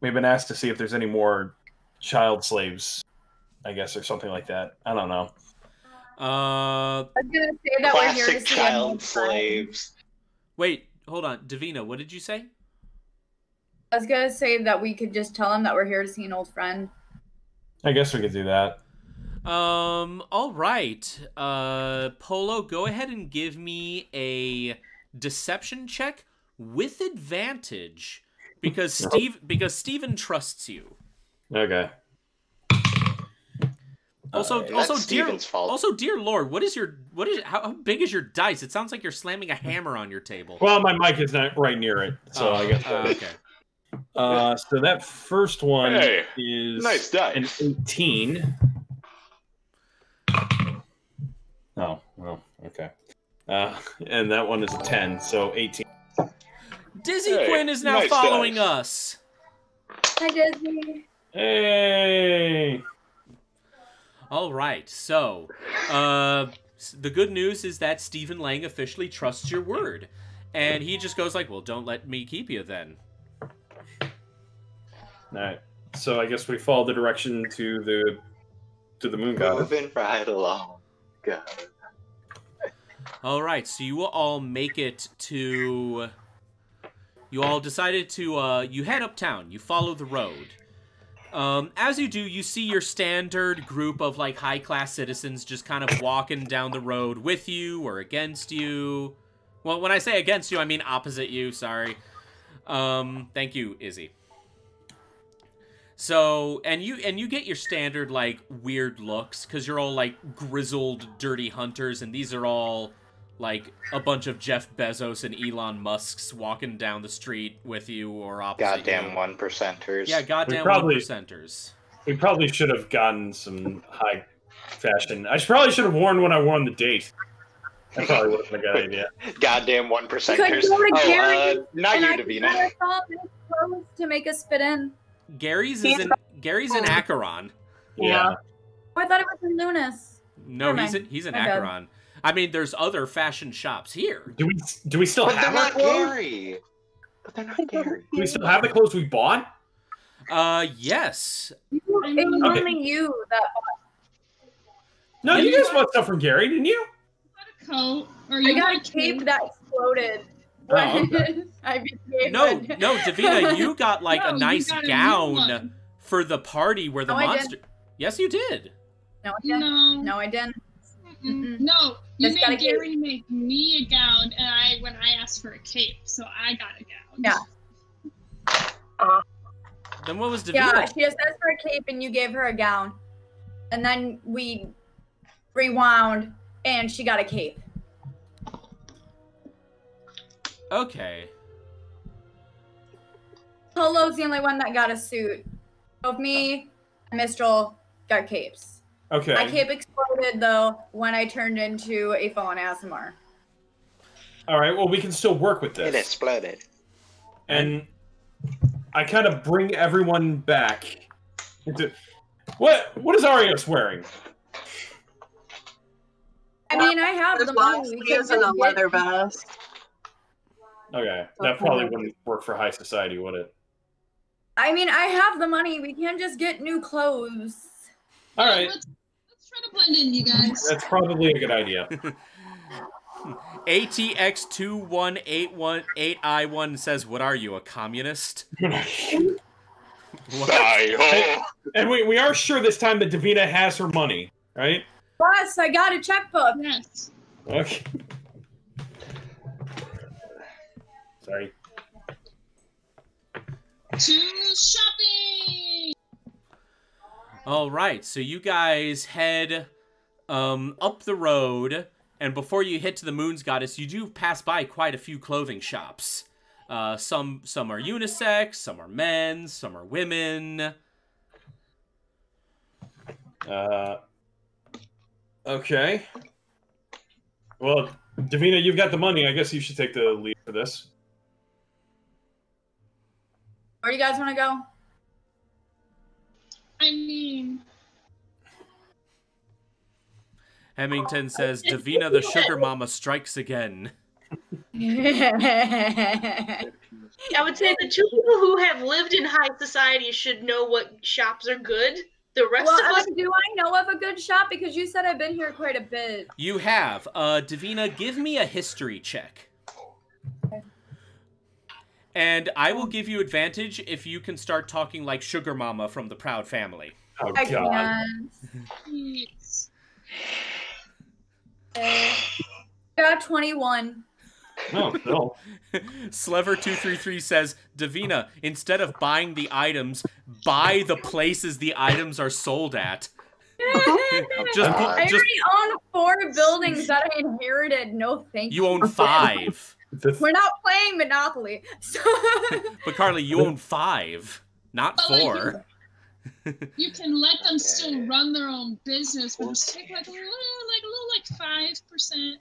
we've been asked to see if there's any more child slaves, I guess, or something like that. I don't know. Uh, I was gonna say that we're here to Classic see an child slaves. wait, hold on, Davina. What did you say? I was gonna say that we could just tell him that we're here to see an old friend. I guess we could do that. Um, all right. Uh, Polo, go ahead and give me a deception check with advantage because Steve because Steven trusts you. Okay. Also, Uh, also, dear, fault. also, dear Lord, what is your what is how, how big is your dice? It sounds like you're slamming a hammer on your table. Well, my mic is not right near it, so Oh, I guess. uh, okay. Uh, so that first one Hey, is nice an 18. Oh, well, okay. Uh, and that one is a 10, so 18. Dizzy Hey, Quinn is now nice following dice. us. Hi Disney. Hey! All right. So, uh, the good news is that Stephen Lang officially trusts your word, and he just goes like, "Well, don't let me keep you then." Alright. So I guess we follow the direction to the to the moon goddess. Moving right along. God. All right. So you will all make it to. You all decided to. Uh, you head uptown. You follow the road. Um, as you do, you see your standard group of like high class citizens just kind of walking down the road with you or against you. Well, when I say against you, I mean opposite you. Sorry. Um, thank you, Izzy. So, and you and you get your standard like weird looks because you're all like grizzled, dirty hunters, and these are all like a bunch of Jeff Bezos and Elon Musk's walking down the street with you or opposite Goddamn one percenters. Yeah, goddamn probably- one percenters. We probably should have gotten some high fashion. I should, probably should have worn when I wore on the date. That probably would have been a good idea. Goddamn one percenters. go to Oh, uh, not and you, I could Davina. let us all make clothes to make us fit in. Gary's is in Gary's in Acheron. Yeah. Oh, I thought it was in Lunas. No, Never he's in, he's in My bad. Acheron. I mean, there's other fashion shops here. Do we do we still But they're have not? Gary. But they're not Gary. Do we still have the clothes we bought? Uh, yes. You, it was Okay. only you that No, Yeah, you you guys bought stuff from Gary, didn't you? got a coat, or I got a got cape that exploded. Oh, when I became No, no, Davina, you got like No, a nice a gown for the party where the No, monster. Yes, you did. No, I didn't. No, No, I didn't. Mm-mm. Mm-mm. no. You Just got a made cape. Gary make me a gown, and I when I asked for a cape, so I got a gown. Yeah. Uh, then what was Davina? Yeah, she just asked for a cape and you gave her a gown. And then we rewound and she got a cape. Okay. Polo's the only one that got a suit. Both me and Mistral got capes. Okay. My cape exploded though when I turned into a fallen Aasimar. All right. Well, we can still work with this. It exploded. And I kind of bring everyone back into what? What is Arios wearing? I mean, I have His the long money. We can sleeves and a leather vest. Okay, that probably wouldn't work for high society, would it? I mean, I have the money. We can't just get new clothes. All right, Let's, let's try to blend in, you guys. that's probably a good idea. ATX21818I1 says, What are you, a communist? What? And we, we are sure this time that Davina has her money, right? Plus, I got a checkbook. Yes. Okay. Sorry. To shopping. All right, so you guys head um, up the road, and before you hit to the Moon's Goddess, you do pass by quite a few clothing shops. Uh, some some are unisex, some are men, some are women. Uh, okay. Well, Davina, you've got the money. I guess you should take the lead for this. Where do you guys want to go? I mean, Hemington says, Davina the sugar mama strikes again. I would say the two people who have lived in high society should know what shops are good. The rest well, of us, Evan, do I know of a good shop? Because you said I've been here quite a bit. You have. Uh, Davina, give me a history check. And I will give you advantage if you can start talking like Sugar Mama from the Proud Family. Oh I God! can't. Uh, got 21. No, no. Slever233 says, Davina, instead of buying the items, buy the places the items are sold at. Just, I already just own four buildings that I inherited. No, thank you. you own five. The We're not playing Monopoly. So But Carly, you own five, not But, like, four. You can let them still run their own business, but just take like a little, like a little, like five percent.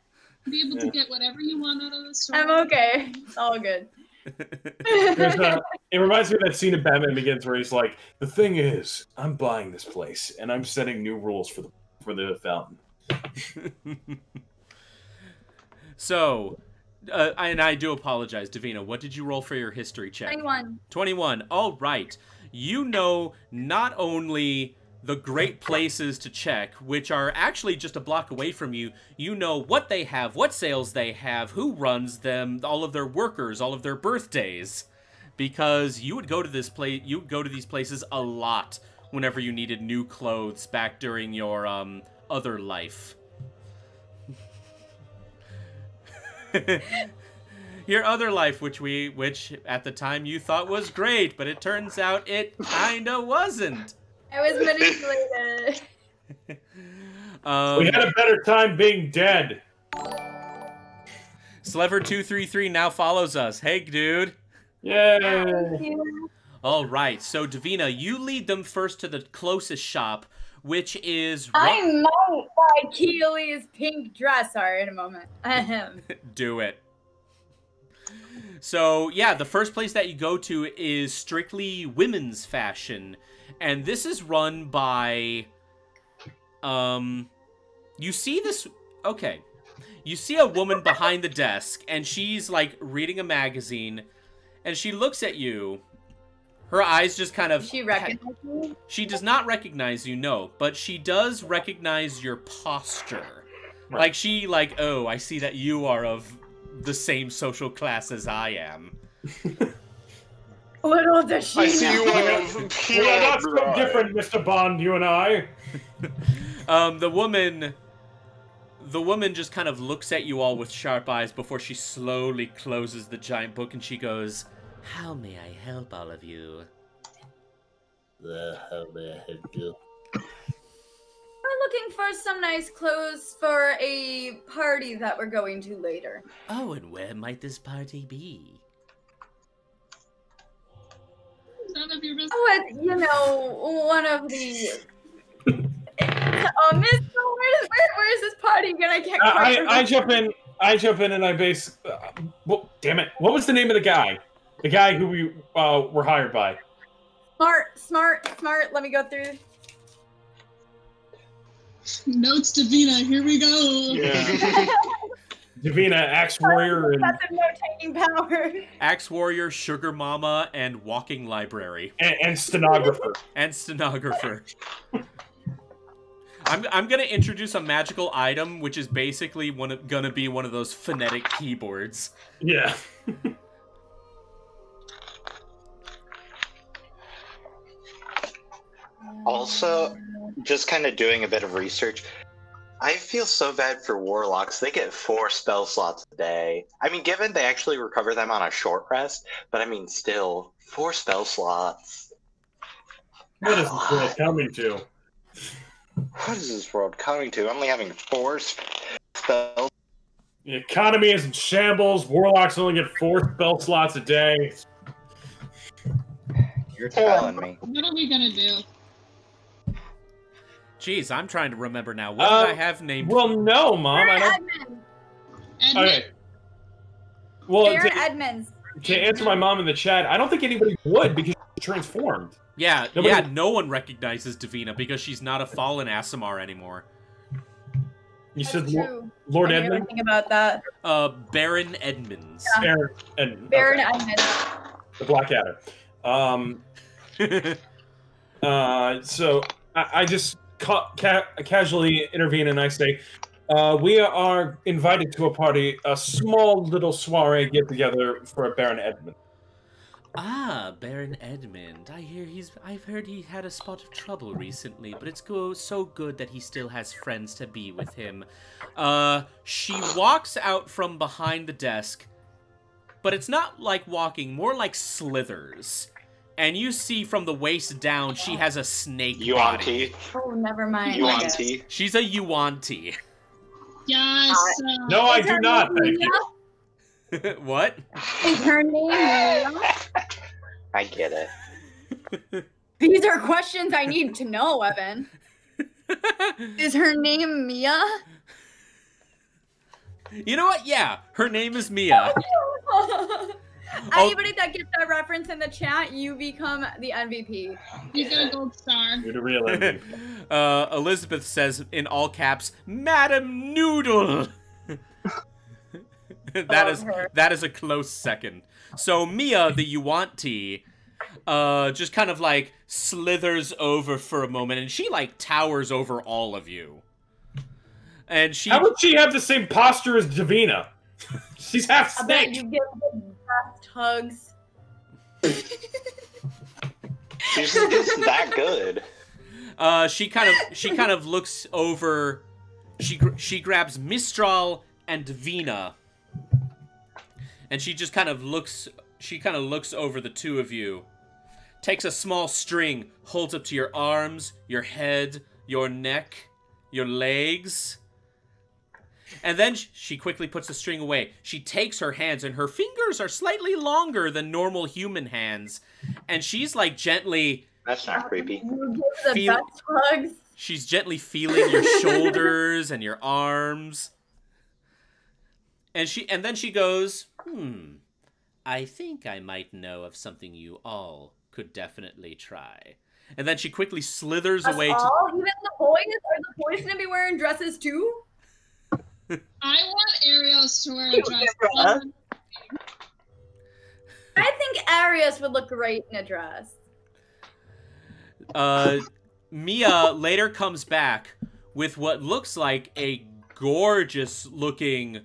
Be able to get whatever you want out of the store. I'm okay. It's all good. A, uh, it reminds me of that scene in Batman Begins where he's like, "The thing is, I'm buying this place and I'm setting new rules for the for the fountain." so, uh, and I do apologize, Davina. What did you roll for your history check? 21. 21. All right. You know not only the great places to check, which are actually just a block away from you, you know what they have, what sales they have, who runs them, all of their workers, all of their birthdays. Because you would go to this place, you would go to these places a lot whenever you needed new clothes back during your um other life. your other life which we which at the time you thought was great but it turns out it kinda wasn't I was manipulated. um we had a better time being dead. Slever233 now follows us hey dude Yay! all right so davina you lead them first to the closest shop which is I might buy Keely's pink dress. Sorry, in a moment. Do it so yeah the first place that you go to is strictly women's fashion and this is run by um you see this okay you see a woman behind the desk and she's like reading a magazine and she looks at you her eyes just kind of she recognized me. she does not recognize you, no, but she does recognize your posture. Right. Like she like, "Oh, I see that you are of the same social class as I am." Little does she I see know. you have We are not so different, Mr. Bond. You and I. Um the woman the woman just kind of looks at you all with sharp eyes before she slowly closes the giant book and she goes, "How may I help all of you?" how may I help you? We're looking for some nice clothes for a party that we're going to later. Oh, and where might this party be? None of your business. Oh, it's, you know, one of the. Oh, Miss, where is, where, where is this party again? I can't quite I, I, I jump in. I jump in and I base. Uh, well, damn it! What was the name of the guy? The guy who we uh, were hired by. Smart, smart, smart. Let me go through. Notes Davina, here we go. Yeah. Davina, Axe Warrior, and, That's a note taking power. Axe Warrior, Sugar Mama, and Walking Library. and, and stenographer. and stenographer. I'm, I'm gonna introduce a magical item, which is basically one of, gonna be one of those phonetic keyboards. Yeah. Also, just kind of doing a bit of research. I feel so bad for warlocks. They get four spell slots a day. I mean, given they actually recover them on a short rest, but I mean, still four spell slots. What is this world coming to? What is this world coming to? I'm Only having four sp- spells. The economy is in shambles. Warlocks only get four spell slots a day. You're telling me. What are we gonna do? Jeez, I'm trying to remember now. What Uh, did I have named? Well, no, mom. I don't. Edmund, Edmund? Okay. Well, Baron to, Edmonds. to answer my mom in the chat, I don't think anybody would because she's transformed. Yeah, Nobody- yeah, no one recognizes Davina because she's not a fallen Aasimar anymore. You That's said Lo- true. Lord I didn't Edmund, think about that. Uh, Baron Edmonds. Baron, and Baron okay, Edmonds. the Blackadder. Um, uh, so I, I just ca- ca- casually intervene and I say, uh, we are invited to a party, a small little soiree get together for Baron Edmund. ah, Baron Edmund. I hear he's. I've heard he had a spot of trouble recently, but it's go so good that he still has friends to be with him. Uh, she walks out from behind the desk, but it's not like walking, more like slithers. And you see from the waist down, she has a snake body. Yuan-Ti. Oh, never mind. Yuan-Ti. She's a Yuan-Ti. Yes. Uh, No, I do not. name Thank you. what? Is her name Mia? I get it. These are questions I need to know, Evan. Is her name Mia? you know what? Yeah, her name is Mia. Anybody that gets that reference in the chat, you become the MVP. you get a gold star. You're the real MVP. uh, Elizabeth says in all caps, "Madam Noodle." that love is her. that is a close second. So Mia, the Yuanti, uh, just kind of like slithers over for a moment, and she like towers over all of you. And she, How would she have the same posture as Davina? She's half I bet snake. you give the best hugs. She's just that good. uh, she kind of she kind of looks over. She she grabs Mistral and Vina, and she just kind of looks. She kind of looks over the two of you, takes a small string, holds up to your arms, your head, your neck, your legs. And then she quickly puts the string away. She takes her hands, and her fingers are slightly longer than normal human hands. And she's like gently That's not creepy. You give the Feel- best hugs. She's gently feeling your shoulders and your arms. And she and then she goes, "Hmm. I think I might know of something you all could definitely try." And then she quickly slithers Us away to all, even the boys. Are the boys gonna be wearing dresses too? I want Arios to wear a dress. I think Arios would look great in a dress. uh Mia later comes back with what looks like a gorgeous looking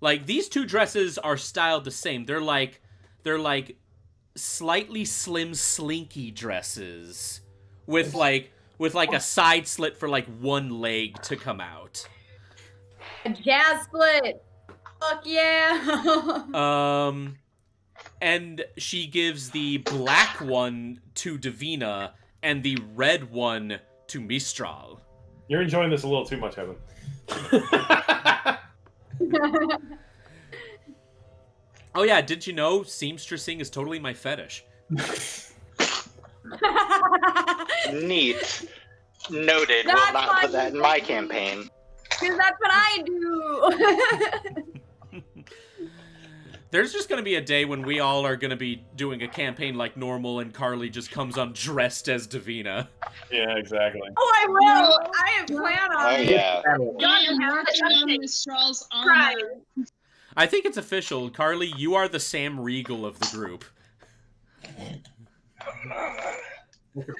like these two dresses are styled the same. They're like they're like slightly slim slinky dresses with like with like a side slit for like one leg to come out. A jazz split. Fuck yeah. Um and she gives the black one to Davina and the red one to Mistral. You're enjoying this a little too much, Evan. Oh yeah, did you know seamstressing is totally my fetish? Neat. Noted. That's Will not put that in my campaign. Because that's what I do. There's just gonna be a day when we all are gonna be doing a campaign like normal, and Carly just comes on dressed as Davina. yeah, exactly. oh, I will. I have plan on Oh it. yeah. I am working to on take Mistral's pride. armor. I think it's official, Carly. You are the Sam Riegel of the group.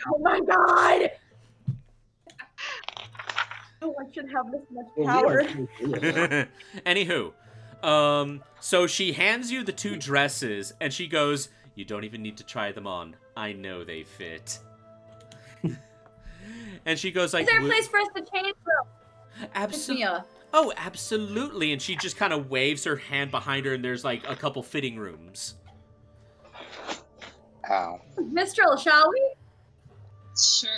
Oh my god. Oh, I should have this much power. Anywho, um, so she hands you the two dresses, and she goes, "You don't even need to try them on. I know they fit." and she goes like, Is there a place for us to change them? It's "Absol- Mia. Oh, absolutely. And she just kind of waves her hand behind her, and there's like a couple fitting rooms. Ow. Mistral, shall we? Sure.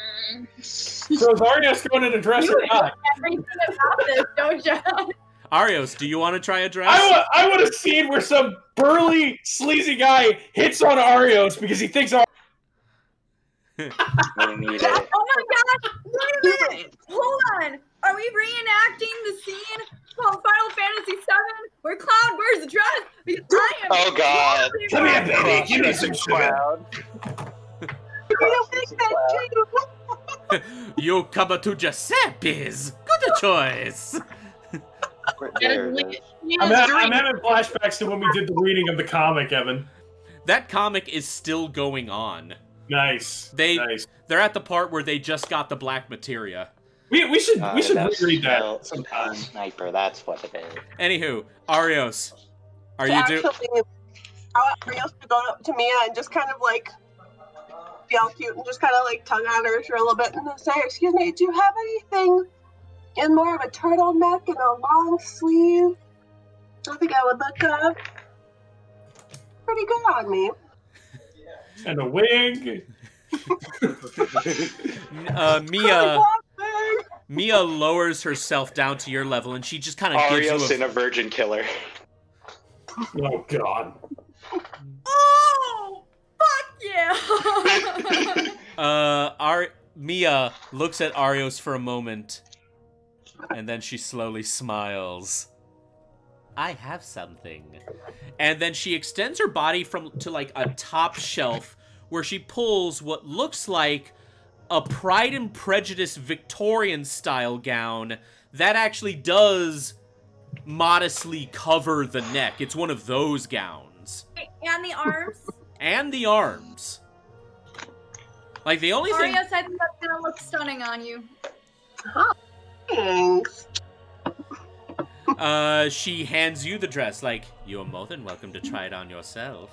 So is Argus going in a dress or not? Everything about this, don't you? Arios, do you want to try a dress? I want, I want a scene where some burly, sleazy guy hits on Arios because he thinks Ar- We need it. Oh my god! Wait a minute! Hold on! Are we reenacting the scene from Final Fantasy VII where Cloud wears the dress? Because I am. Oh, God. Come here, baby. Give me some sugar. We don't make that too. you come to Giuseppe's. Good choice. There it is. I'm, ha- I'm having flashbacks to when we did the reading of the comic, Evan. That comic is still going on. Nice. They- nice. They're at the part where they just got the black materia. We, we should Uh, we should that's reread spell- that sometime. Sniper, that's what it is. Anywho, Arios, are To you do? actually allow Arios to go up to Mia and just kind of like be all cute and just kind of like tug on her for a little bit and say, "Excuse me, do you have anything in more of a turtleneck and a long sleeve? I think I would look uh, pretty good on me." And a wig. Uh, Mia. Mia lowers herself down to your level, and she just kind of gives Arios you in a virgin killer. Oh God. Oh, fuck yeah! Uh, Ar- Mia looks at Arios for a moment, and then she slowly smiles. I have something. And then she extends her body from to like a top shelf where she pulls what looks like a Pride and Prejudice Victorian style gown that actually does modestly cover the neck. It's one of those gowns. and the arms. And the arms. Like the only thing Arios, I think that's gonna look stunning on you. Oh, Thanks. uh she hands you the dress like you're more than welcome to try it on yourself.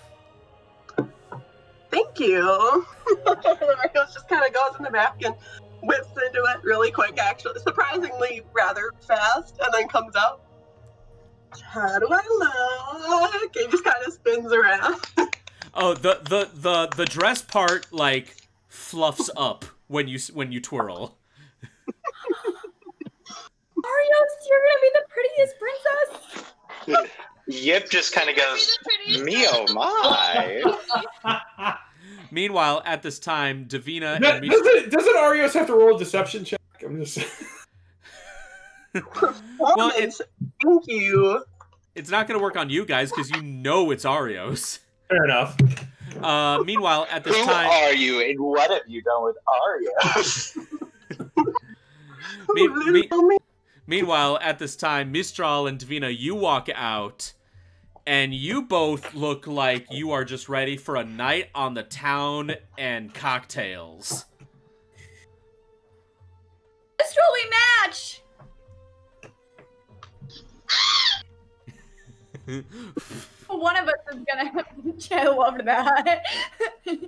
Thank you. Arios just kind of goes in the back and whips into it really quick, actually, surprisingly rather fast, and then comes out. How do I look? It just kind of spins around. Oh, the the the the dress part like fluffs up when you when you twirl. Arios, you're gonna be the prettiest princess. Yip just kind of goes, me oh my. Meanwhile, at this time, Davina Does- and Mish- Doesn't doesn't Arios have to roll a deception check? I'm just. well, it's Thank you. it's not going to work on you guys because you know it's Arios. Fair enough. Uh, meanwhile, at this Who time, are you and what have you done with Arios? me- me- me. Meanwhile, at this time, Mistral and Davina, you walk out, and you both look like you are just ready for a night on the town and cocktails. Let's truly match. One of us is gonna have to chill over that.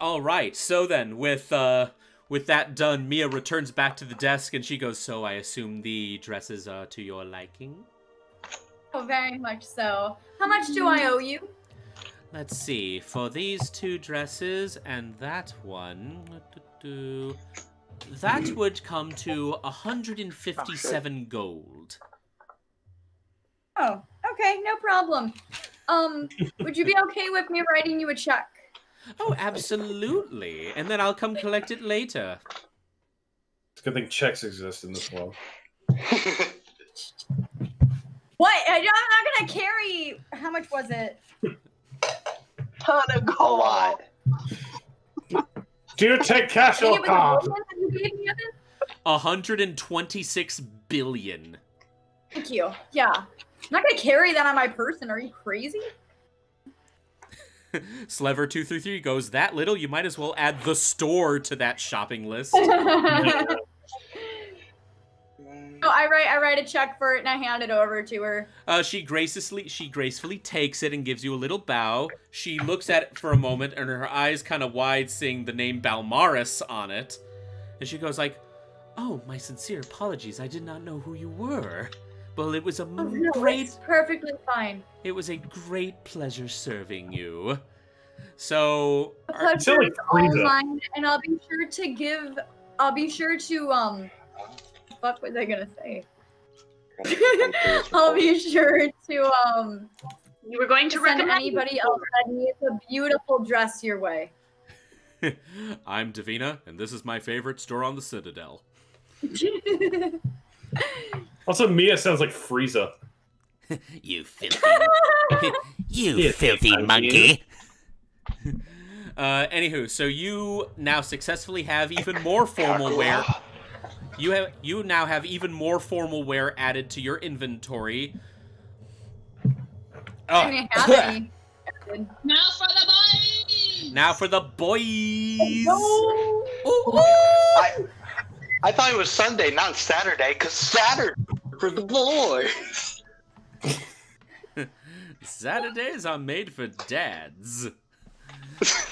All right. So then, with uh, with that done, Mia returns back to the desk, and she goes, "So I assume the dresses are to your liking." oh, very much so. How much do I owe you? Let's see. For these two dresses and that one, that would come to 157 gold. Oh, okay, no problem. Um, would you be okay with me writing you a check? Oh, absolutely. And then I'll come collect it later. It's a good thing checks exist in this world. What? I- I'm not gonna carry. How much was it? Ton of A gold. lot. Do you take cash or it a card? gold one that you gave me, Evan? 126 billion. Thank you. Yeah. I'm not gonna carry that on my person. Are you crazy? Slever233 goes, that little, you might as well add the store to that shopping list. No, I write I write a check for it and I hand it over to her. Uh, she graciously she gracefully takes it and gives you a little bow. She looks at it for a moment, and her eyes kind of wide, seeing the name Balmaris on it, and she goes like, "Oh, my sincere apologies. I did not know who you were. Well, it was a Oh, no, great it's perfectly fine. it was a great pleasure serving you." So, The are- like pleasure is all mine, and I'll be sure to give. I'll be sure to um. What was I gonna say? I'll be sure to um You were going to send recommend anybody else that needs a beautiful dress your way. I'm Davina, and this is my favorite store on the Citadel. Also, Mia sounds like Frieza. You filthy, Yeah, you filthy thank monkey. Uh, anywho, so you now successfully have even more formal wear. You have you now have even more formal wear added to your inventory. Oh, didn't have any. Now for the boys. now for the boys. No. Ooh, ooh. I, I thought it was Sunday, not Saturday, because Saturday for the boys. Saturdays are made for dads.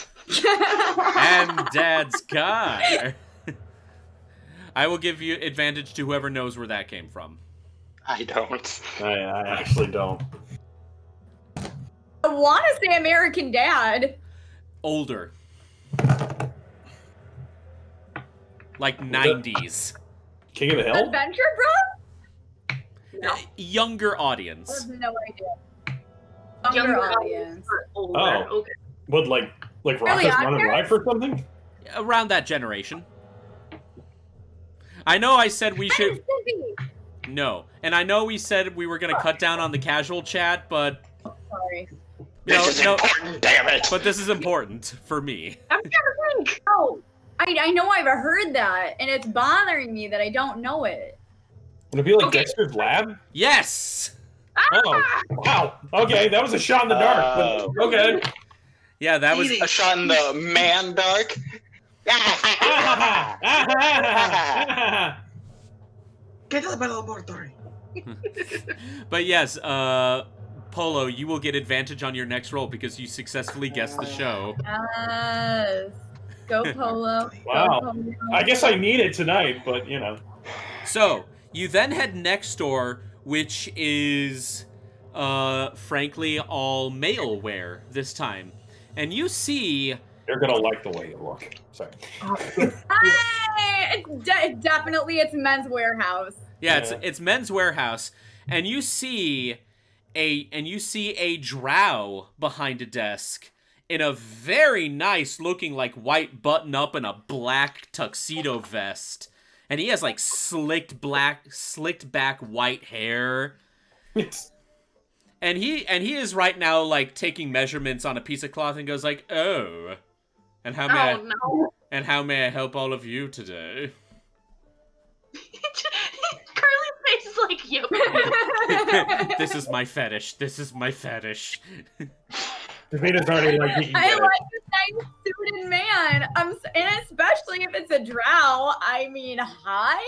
and dad's car. I will give you advantage to whoever knows where that came from. I don't. I, I actually don't. I want to say American Dad. Older. Like 90s. King of the Hill? Adventure Bro? No. Younger I audience. have no idea. Younger, Younger audience. Or older. Oh. Okay. What, like, like Really, Rocko's Modern accurate? Life or something? Around that generation. I know I said we should. No. And I know we said we were going to cut down on the casual chat, but. Oh, sorry. No, this is no. important, damn it. But this is important for me. I'm trying to think. Oh, Oh, I, I know I've heard that, and it's bothering me that I don't know it. Would it be like Okay. Dexter's Lab? Yes! Oh, wow. Okay, that was a shot in the dark. but Oh. okay. Yeah, that was. a shot in the man dark. Get to the battle laboratory. But yes, uh. Polo, you will get advantage on your next roll because you successfully guessed the show. Yes. Go Polo. Wow. Go Polo. I guess I need it tonight, but you know. So, you then head next door, which is, uh, frankly, all male wear this time. And you see. They're gonna like the way you look. Sorry. Hi! It's de- definitely it's men's warehouse. Yeah, it's Yeah. it's men's warehouse, and you see a and you see a drow behind a desk in a very nice looking like white button up and a black tuxedo vest, and he has like slicked black slicked back white hair, and he and he is right now like taking measurements on a piece of cloth and goes like, oh, and how may oh, I, Oh no. and how may I help all of you today? Curly's face is like, yep. this is my fetish. This is my fetish. Davina's already like, he I like this nice suited man. Um, and especially if it's a drow. I mean, hi.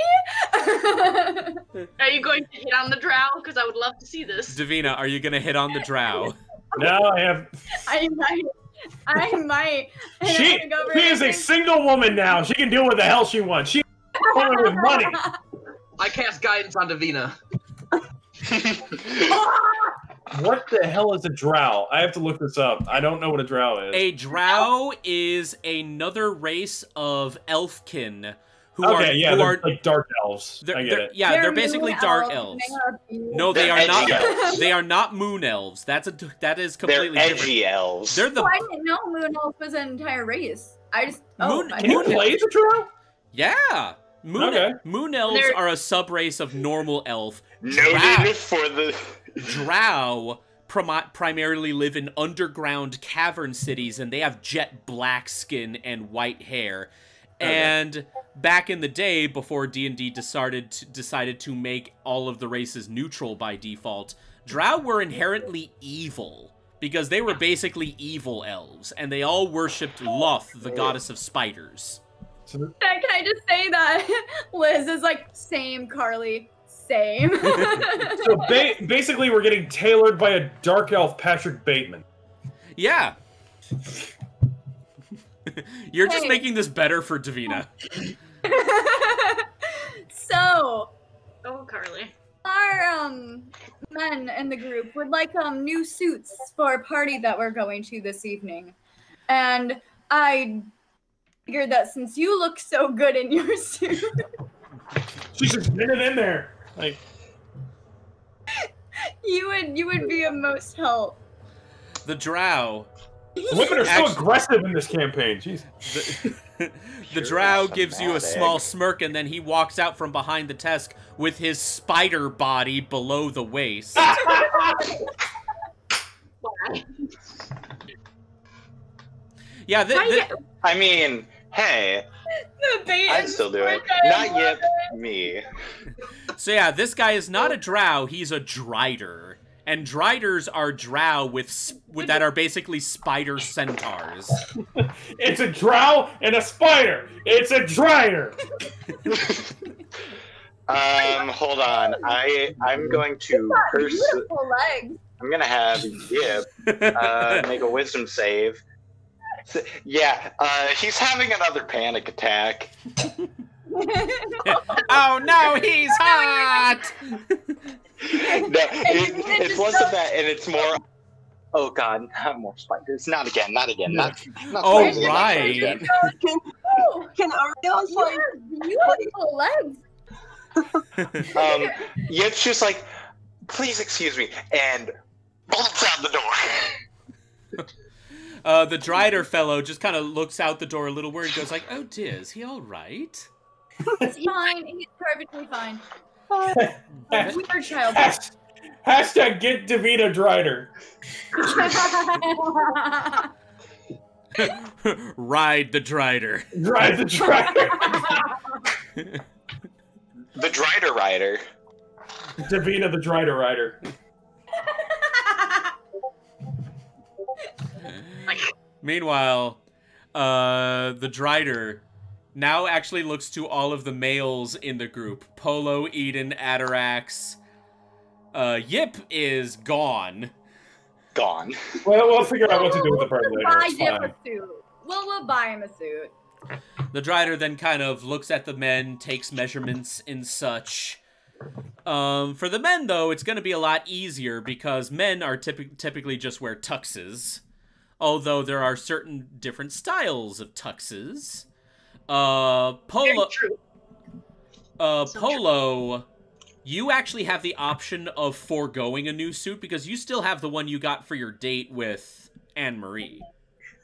Are you going to hit on the drow? Because I would love to see this. Davina, are you gonna hit on the drow? No, I have. I might. I might. She, I'm go she is a single woman now. She can do what the hell she wants. She a woman with money. I cast guidance on Davina. What the hell is a drow? I have to look this up. I don't know what a drow is. A drow is another race of elfkin who okay, are yeah, who they're are like dark elves. they're, I get they're- it. yeah, they're, They're basically moon dark elves, elves. they. No, they They're are not. elves. They are not moon elves. That's a that is completely They're completely different. edgy elves. They're the Oh, I didn't know Moon Elf was an entire race. I just oh, Moon- I Can you didn't know. play as a drow? yeah. Moon Okay. moon elves They're- are a subrace of normal elf. Noted for the. Drow primi- primarily live in underground cavern cities and they have jet black skin and white hair. Oh, okay. And back in the day, before D and D decided to, decided to make all of the races neutral by default, Drow were inherently evil because they were basically evil elves, and they all worshipped Lolth, the goddess of spiders. So, Can I just say that Liz is like same Carly, same. so ba- basically, we're getting tailored by a dark elf, Patrick Bateman. Yeah. You're just making this better for Davina. so Oh, Carly. our um men in the group would like um new suits for a party that we're going to this evening, and I figured that since you look so good in your suit, she just been it in there. Like, you would you would be of most help. The drow Women are so aggressive in this campaign. Jeez. The, the drow gives you a small egg. smirk and then he walks out from behind the desk with his spider body below the waist. yeah, th- How you th- get- I mean, hey, The bait I'd still do it. so good. Not Yip, me. so yeah, this guy is not a drow, he's a drider. And driders are drow with, with that are basically spider centaurs. It's a drow and a spider. It's a dryer. Um, hold on. I I'm going to pers- Beautiful legs. I'm gonna have Yip uh, make a wisdom save. S- Yeah, uh, he's having another panic attack. oh no, he's hot! No, it, it's less of that, and it's more. Oh God, not more spiders! Not again! Not again! Not. not Oh, spiders, not right. spiders again. Can, can Ariel's you like have beautiful legs. Um, Yip's just like, please excuse me, and bolts out the door. Uh, the Drider fellow just kind of looks out the door a little worried, goes like, "Oh dear, is he all right?" He's fine. He's perfectly fine. A weird child. Hasht- Hashtag get Davina Drider. Ride the Drider. Ride the Drider. The Drider Rider. Davina the Drider Rider. Meanwhile, uh, the Drider now actually looks to all of the males in the group: Polo, Eden, Atarax. Uh, Yip is gone. Gone. Well, we'll figure out what to do with the bird We'll later. buy It's him a suit. Well, we'll buy him a suit. The Drider then kind of looks at the men, takes measurements and such. Um, for the men, though, it's going to be a lot easier because men are typi- typically just wear tuxes. Although there are certain different styles of tuxes. Uh, Very Polo, true. uh, So true. Polo, you actually have the option of foregoing a new suit because you still have the one you got for your date with Anne Marie.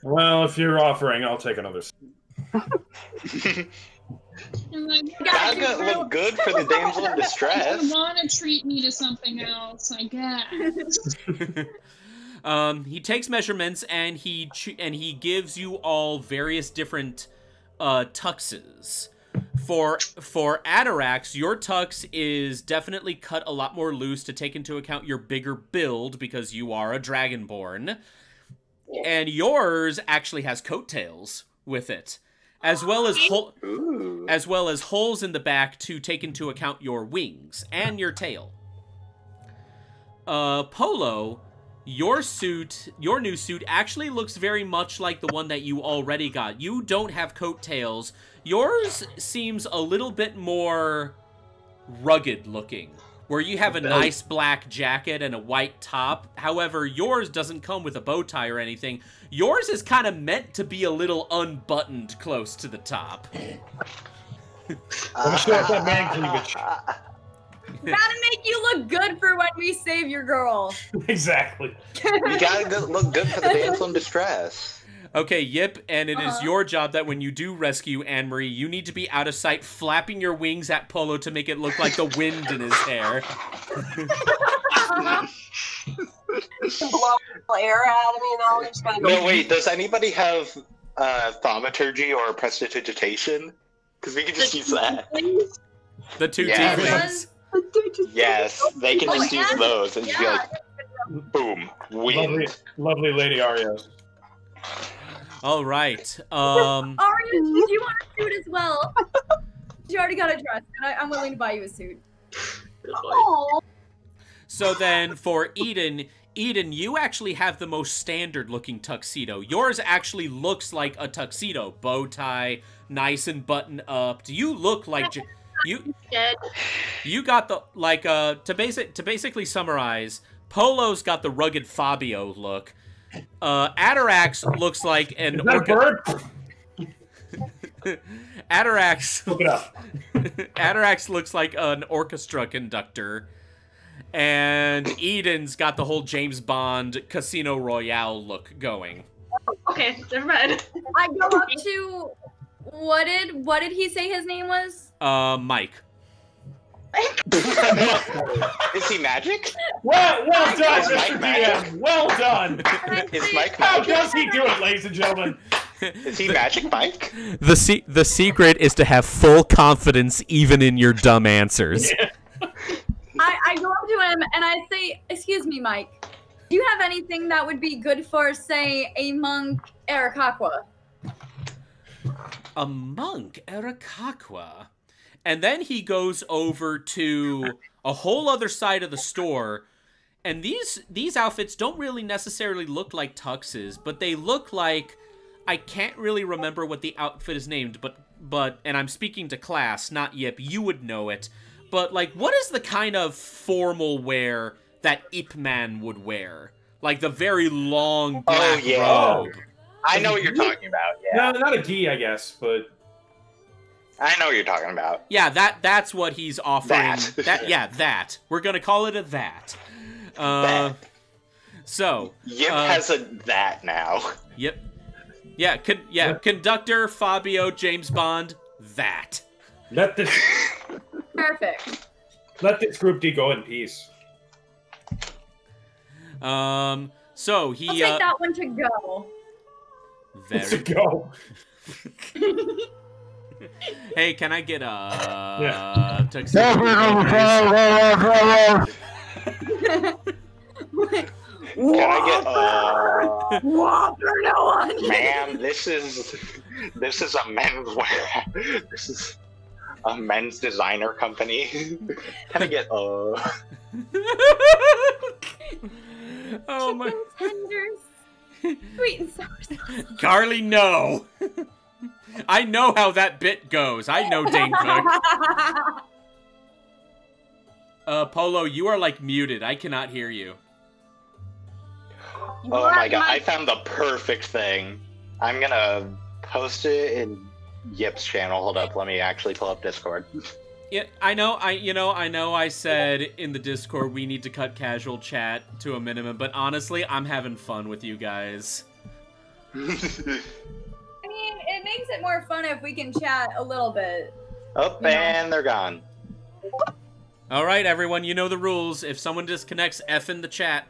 Well, if you're offering, I'll take another. s- I'm like, Gotta Gotta do look good for the damsel in distress. you distress. want to treat me to something else, I guess. um, he takes measurements and he and he gives you all various different uh, tuxes. For for Atarax, your tux is definitely cut a lot more loose to take into account your bigger build because you are a dragonborn, and yours actually has coattails with it, as well as as well as holes in the back to take into account your wings and your tail. Uh, Polo, your suit, your new suit actually looks very much like the one that you already got. You don't have coattails. Yours seems a little bit more rugged looking, where you have a nice black jacket and a white top. However, yours doesn't come with a bow tie or anything. Yours is kind of meant to be a little unbuttoned close to the top. Let me show off that man cleavage. Gotta make you look good for when we save your girl. exactly. You gotta go- look good for the damsel in distress. Okay, Yip, and it is Uh-huh. your job that when you do rescue Anne Marie, you need to be out of sight, flapping your wings at Polo to make it look like the wind in his hair. blow air at him, you know? Just kind of No, wait. Does anybody have uh, thaumaturgy or prestidigitation? Because we could just use that. The two Yeah. Tieflings. Yes, they can Oh, just use those and just be like, boom, Lovely, wind. lovely Lady Arios. All right. Um, Arya, do you want a suit as well? you already got a dress, and I, I'm willing to buy you a suit. Oh, so then for Eden, Eden, you actually have the most standard looking tuxedo. Yours actually looks like a tuxedo, bow tie, nice and button up. Do you look like j- you You got the like uh to basic to basically summarize, Polo's got the rugged Fabio look. Uh Atarax looks like an Is that a orca- bird? Atarax Look it up. Atarax looks like an orchestra conductor. And Eden's got the whole James Bond Casino Royale look going. okay, never mind. I go up to what did what did he say his name was? Uh, Mike. Is he magic? Well, well done, Is Mr. Mike magic? DM. Well done. Is say, Mike How magic? does he do it, ladies and gentlemen? Is he magic Mike? The se- the secret is to have full confidence even in your dumb answers. I, I go up to him and I say, "Excuse me, Mike. Do you have anything that would be good for, say, a monk Aarakocra?" A monk, Aarakocra. And then he goes over to a whole other side of the store. And these these outfits don't really necessarily look like tuxes, but they look like I can't really remember what the outfit is named, but but and I'm speaking to class, not Yip, you would know it. But like what is the kind of formal wear that Ip Man would wear? Like the very long Oh, yeah. robe. I know what you're talking about. Yeah, No, not a gi, I guess, but I know what you're talking about. Yeah, that that's what he's offering. That. yeah, that. We're gonna call it a that. Uh, That. so, Yip Uh, has a that now. yep, yeah, con- yeah, Yeah. conductor Fabio James Bond. That. let this Perfect. let this group D go in peace. Um. So I'll he take uh, that one to go. Let's go. Hey, can I get a Yeah. tuxedo? Can I get uh Whopper, no one. ma'am, this is this is a men's wear this is a men's designer company. Can I get uh oh my, Chicken tenders, sweet and sour sauce. Carly, no. I know how that bit goes. I know Dane Cook. Uh, Polo, you are like muted. I cannot hear you. Oh my god, I found the perfect thing. I'm gonna post it in Yip's channel. Hold up, let me actually pull up Discord. Yeah, I know. I you know I know. I said in the Discord we need to cut casual chat to a minimum, but honestly, I'm having fun with you guys. I makes it more fun if we can chat a little bit. oh, and they're gone. All right, everyone, you know the rules. If someone disconnects, F in the chat.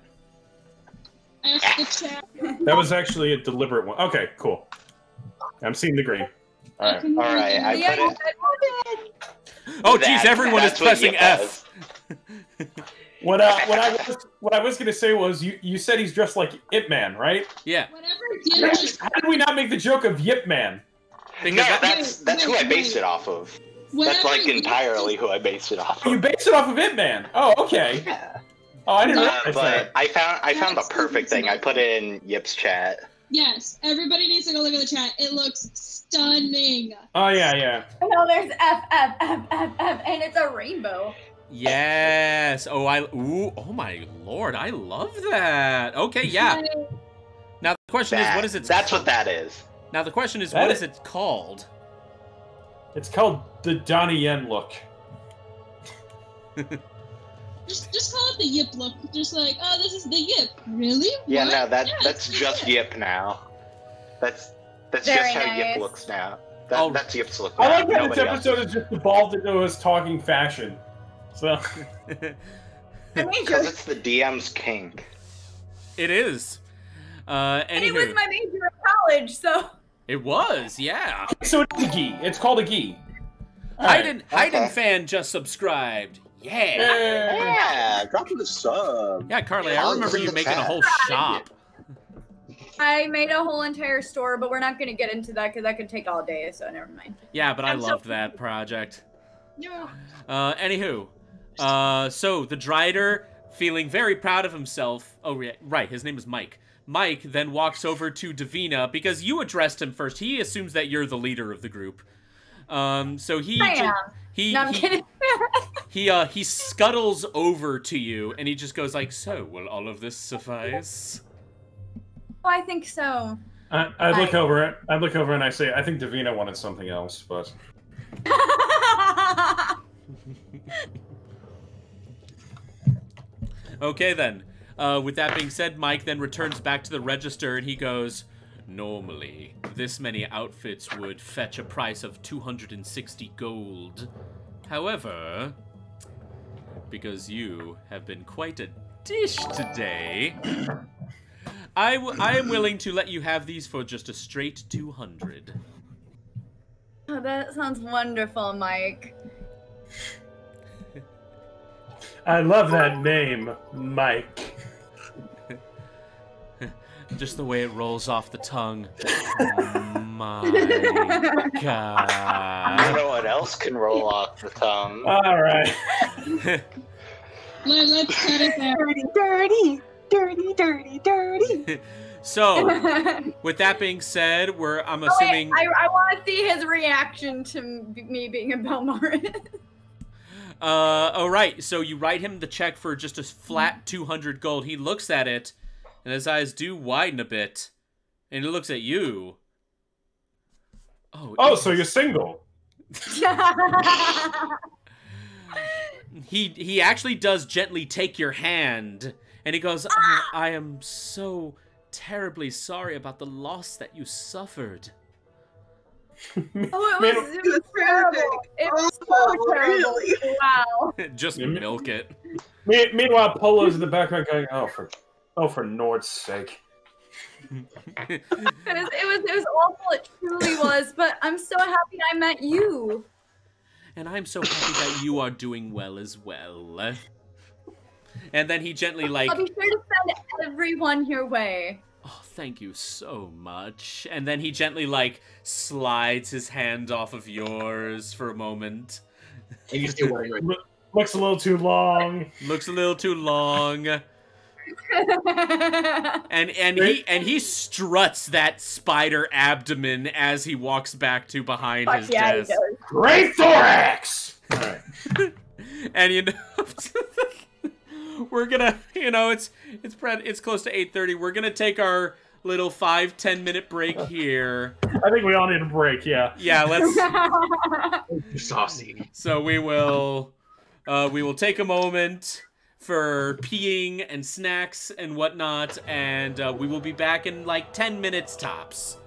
F the chat. That was actually a deliberate one. Okay, cool. I'm seeing the green. All right. All right, I Yeah, put it. Oh, That- geez, everyone is that's what pressing F. What uh, what I was what I was gonna say was you you said he's dressed like Ip Man, right? Yeah, Whatever How did we not make the joke of Yip Man? Because No, that- that's that's who I based it off of. That's like entirely who I based it off Oh, you based it off of Ip Man. Oh, okay. Yeah. Oh, I didn't Uh, realize but that. I found I found the perfect thing. I put it in Yip's chat. Yes, everybody needs to go look at the chat. It looks stunning. Oh yeah, yeah. No, there's F, F, F, F, F, and it's a rainbow. yes. Oh, I. Ooh. Oh my lord, I love that. Okay, yeah. Now the question is, what is it? That's what that is. Now the question is, That what is- is it called? It's called the Donnie Yen look. Just just call it the Yip look. Just like, oh, this is the Yip. Really? Yeah, What? no, that Yeah, that's just Yip. Yip now. That's that's Very just how nice. Yip looks now. That, Oh. That's Yip's look now. I like that this Nobody else. episode is just evolved into us talking fashion. So Because it's the DM's kink. it is. Uh, And it was my major in college, so. it was, yeah. so it's a gi. It's called a gi. Hayden, Hayden okay. fan just subscribed. Yeah. Yeah. Yeah, drop the sub. Yeah, Carly, I I'll remember you the making a whole shop. I made a whole entire store, but we're not going to get into that because that could take all day, so never mind. Yeah, but I I'm so- loved that project. Yeah. Uh, anywho, uh, so the Drider, feeling very proud of himself. Oh, yeah, right, his name is Mike. Mike then walks over to Davina because you addressed him first. He assumes that you're the leader of the group. Um, so he I am. he No, I'm he, kidding. he uh he scuttles over to you and he just goes like, "So, will all of this suffice?" oh, I think so. I, I look Hi. over it. I look over and I say, I think Davina wanted something else, but Okay then. Uh, with that being said, Mike then returns back to the register and he goes, Normally, this many outfits would fetch a price of 260 gold. However, because you have been quite a dish today, I, w- I am willing to let you have these for just a straight 200. Oh, that sounds wonderful, Mike. I love that name, Mike. Just the way it rolls off the tongue. My I don't god. know what else can roll off the tongue. All right. Let, let's cut it there. Dirty, dirty, dirty, dirty, dirty. so, oh, with that being said, we're I'm wait, assuming I, I want to see his reaction to me being a Belmaris. Uh, all right. So you write him the check for just a flat 200 gold. He looks at it, and his eyes do widen a bit, and he looks at you. Oh, Oh, so you're single. he he actually does gently take your hand, and he goes, oh, "I am so terribly sorry about the loss that you suffered." Oh, it Man, was, it was terrible. It was so Oh, terrible. really? Wow. just milk it. Me- meanwhile, Polo's in the background going, "Oh, for, oh, for Nord's sake." It was, it was it was awful. It truly was. But I'm so happy I met you. And I'm so happy that you are doing well as well. And then he gently like I'll be sure to send everyone your way. Oh, thank you so much. And then he gently like slides his hand off of yours for a moment. And you still wearing your Looks a little too long. Looks a little too long. And and he and he struts that spider abdomen as he walks back to behind Fuck his yeah, he desk. does. Great thorax. All right. and you know we're gonna you know it's it's pre- it's close to 8.30 we're gonna take our little five ten minute break here I think we all need a break. Yeah. yeah let's saucy. so we will uh, we will take a moment for peeing and snacks and whatnot and uh, we will be back in like 10 minutes tops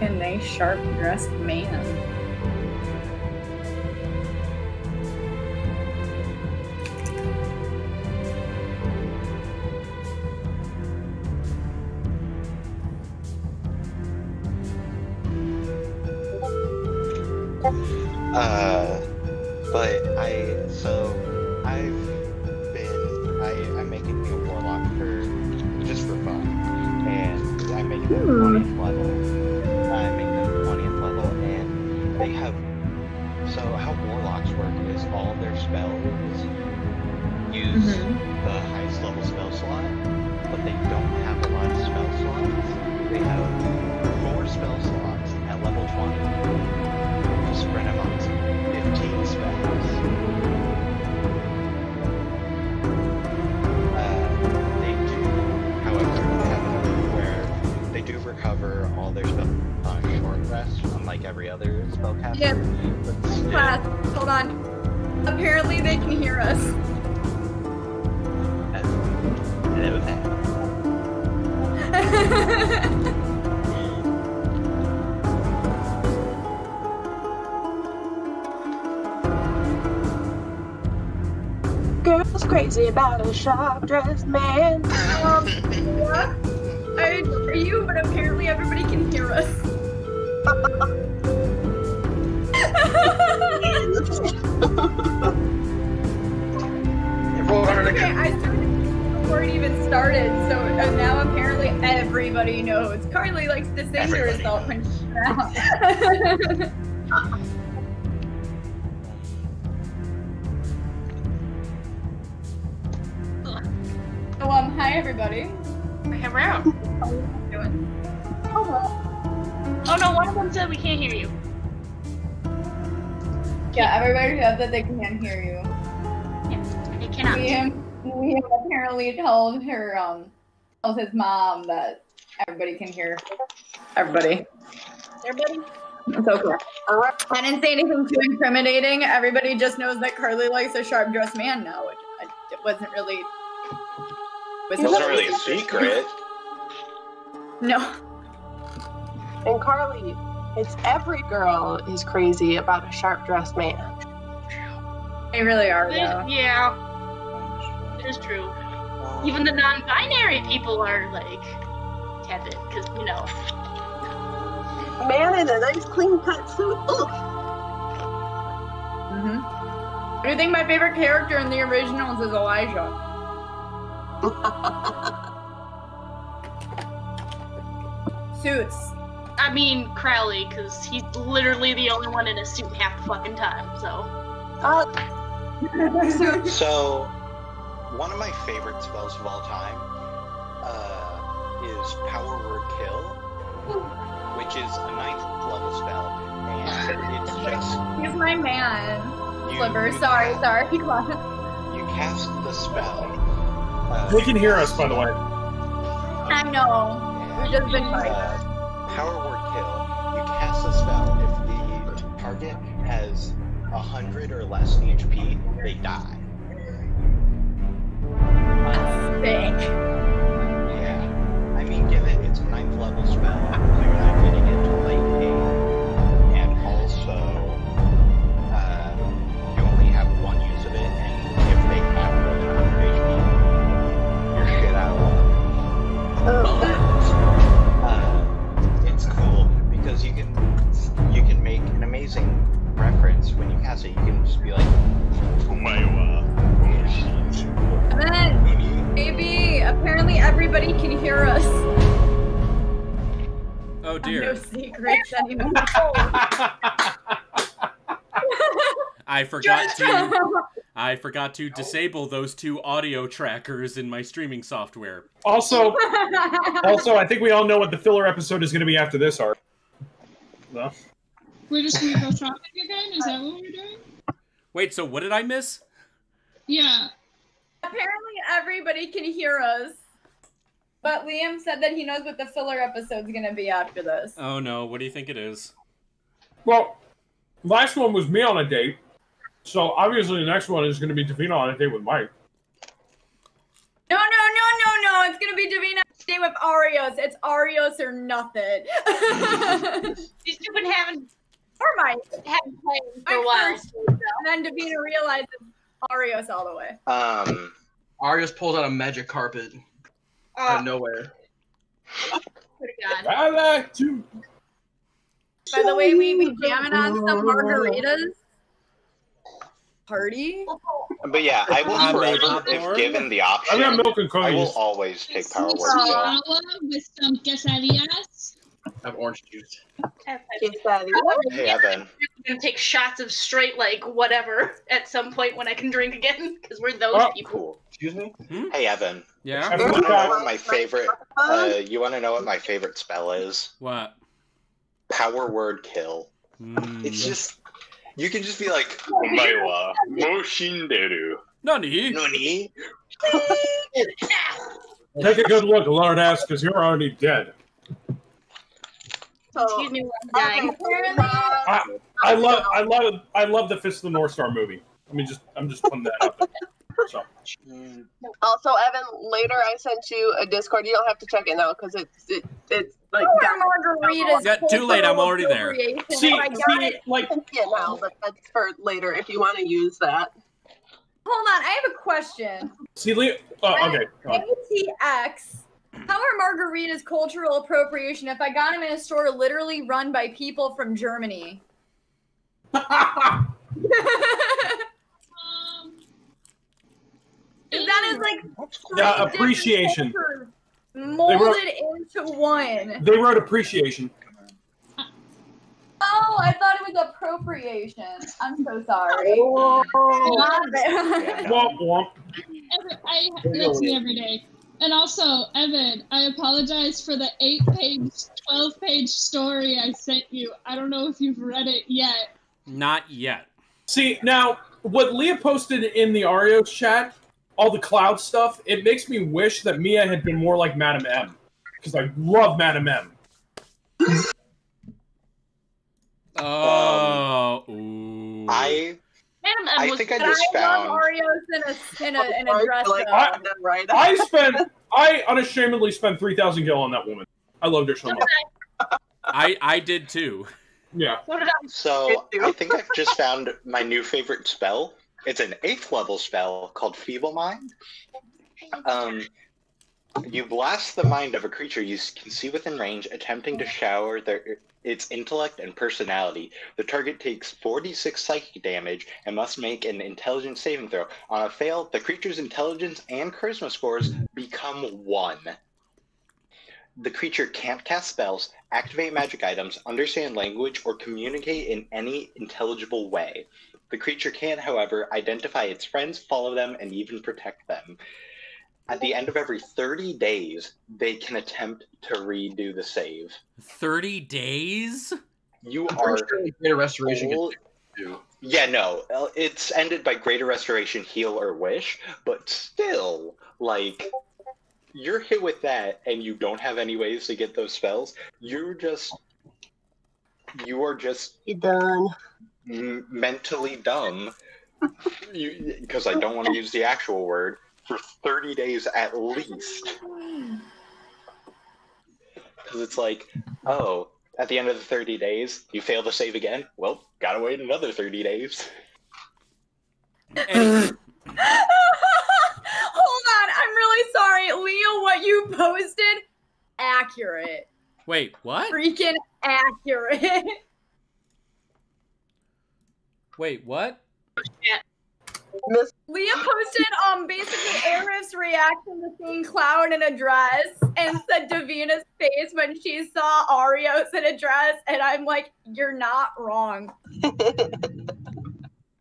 a nice, sharp dressed man. Girls crazy about a sharp dressed man. um, yeah. I adore you, but apparently everybody can hear us. Everyone okay, I started before it even started, so now apparently everybody knows. Carly likes to sing to Everybody herself when she's out. so, um, hi everybody. Hello. How are you doing? Oh no, one of them said we can't hear you. Yeah, everybody said that they can't hear you. They cannot. Liam, Liam apparently told her, um, told his mom that everybody can hear everybody. Everybody? It's okay. I didn't say anything too incriminating. Everybody just knows that Carly likes a sharp dressed man now, which it wasn't really. Was It wasn't really a secret. No. And Carly, it's every girl is crazy about a sharp dressed man. They really are, though. Yeah, it is true. Even the non-binary people are like tepid because you know. Man in a nice clean cut suit. Ugh. hmm I do think my favorite character in the originals is Elijah. Suits. I mean Crowley because he's literally the only one in a suit half the fucking time. So Uh, So, one of my favorite spells of all time uh, is Power Word Kill, which is a ninth level spell, and it's just He's my man. you, Sliver. you Sorry, ca- sorry. You cast the spell. Uh, They can hear us, by the way. I know. We've just been fighting. uh, Power Word Kill. You cast the spell. If the target has a hundred or less HP, they die. Uh, Sick. Yeah. I mean, given it's a ninth level spell, you're not getting into late game, and also uh, you only have one use of it, and if they have more than 100 HP, you're shit out of luck. But uh, it's cool because you can you can make an amazing reference when you cast it. You can just be like, "Umaewa." And apparently everybody can hear us. Oh dear. No dear. secrets anymore. I forgot to I forgot to disable those two audio trackers in my streaming software. Also, also, I think we all know what the filler episode is going to be after this arc. No. We're just gonna go shopping again? Is that what we're doing? Wait, so what did I miss? Yeah. Apparently everybody can hear us. But Liam said that he knows what the filler episode's gonna be after this. Oh no, what do you think it is? Well, last one was me on a date, so obviously the next one is going to be Davina on a date with Mike. No, no, no, no, no! It's gonna be Davina stay with Arios. It's Arios or nothing. These two been having or my having playing for my a while. first, and then Davina realizes Arios all the way. Um, Arios pulls out a magic carpet Uh, out of nowhere. swear God. I like to. By the way, we we jamming on some margaritas. Party. but yeah, I will Uh, forever, popcorn? if given the I option, got milk and I will always take Power Word Some Spell. agua with some quesadillas. I have orange juice. Hey, Evan. I'm gonna take shots of straight like whatever at some point when I can drink again because we're those Oh, people. Cool. Excuse me? Hey, Evan. Yeah. You want to know what my favorite? Uh, you want to know what my favorite spell is? What? Power Word Kill. Mm. It's just you can just be like, "Omae wa moshinderu." Nani? Nani? Take a good look, lard ass, because you're already dead. Excuse me, I'm dying. I, I love, I love, I love the Fist of the North Star movie. I mean, just, I'm just putting that out there. So, also, oh, Evan, later I sent you a Discord. You don't have to check it now because it's it, it's like Power margaritas. Yeah, too late, I'm already there. appropriation. see, I got see, it. like, yeah now, but that's for later if you want to use that. Hold on, I have a question. see, Leo. Oh, okay. go on. ATX. How are margaritas cultural appropriation if I got them in a store literally run by people from Germany? That is like Yeah, three different appreciation. cultures molded into one. They wrote appreciation. Oh, I thought it was appropriation. I'm so sorry. My bad. Yeah, no. Womp womp. Evan, I that's me every day. And also, Evan, I apologize for the eight-page, twelve-page story I sent you. I don't know if you've read it yet. Not yet. See, now, what Leah posted in the Arios chat, all the cloud stuff, it makes me wish that Mia had been more like Madam M. Because I love Madam M. Oh. ooh. I Madam I M was think I just I love found. Arios in a in a, in a dress. like, though. I- right? I spent, I unashamedly spent 3,000 gil on that woman. I loved her so much. I I did too. Yeah. What did I? So I think I've just found my new favorite spell. It's an eighth level spell called Feeble Mind. Um, you blast the mind of a creature you can see within range, attempting to shower their its intellect and personality. The target takes 46 psychic damage and must make an intelligence saving throw. On a fail, the creature's intelligence and charisma scores become one. The creature can't cast spells, activate magic items, understand language, or communicate in any intelligible way. The creature can, however, identify its friends, follow them, and even protect them. At the end of every 30 days, they can attempt to redo the save. 30 days? You I'm are sure Greater Restoration full- Yeah, no, it's ended by greater restoration, heal, or wish, but still, like, you're hit with that and you don't have any ways to get those spells. You're just, you are just You done? M- mentally dumb. Because I don't want to use the actual word for 30 days at least. Because it's like, oh, at the end of the 30 days, you fail to save again? Well, gotta wait another 30 days. And- Hold on, I'm really sorry, Leo. What you posted, accurate, wait, what? freaking accurate. Wait, what? Leah posted um basically Aerith's reaction to seeing Cloud in a dress and said Davina's face when she saw Arios in a dress, and I'm like, you're not wrong.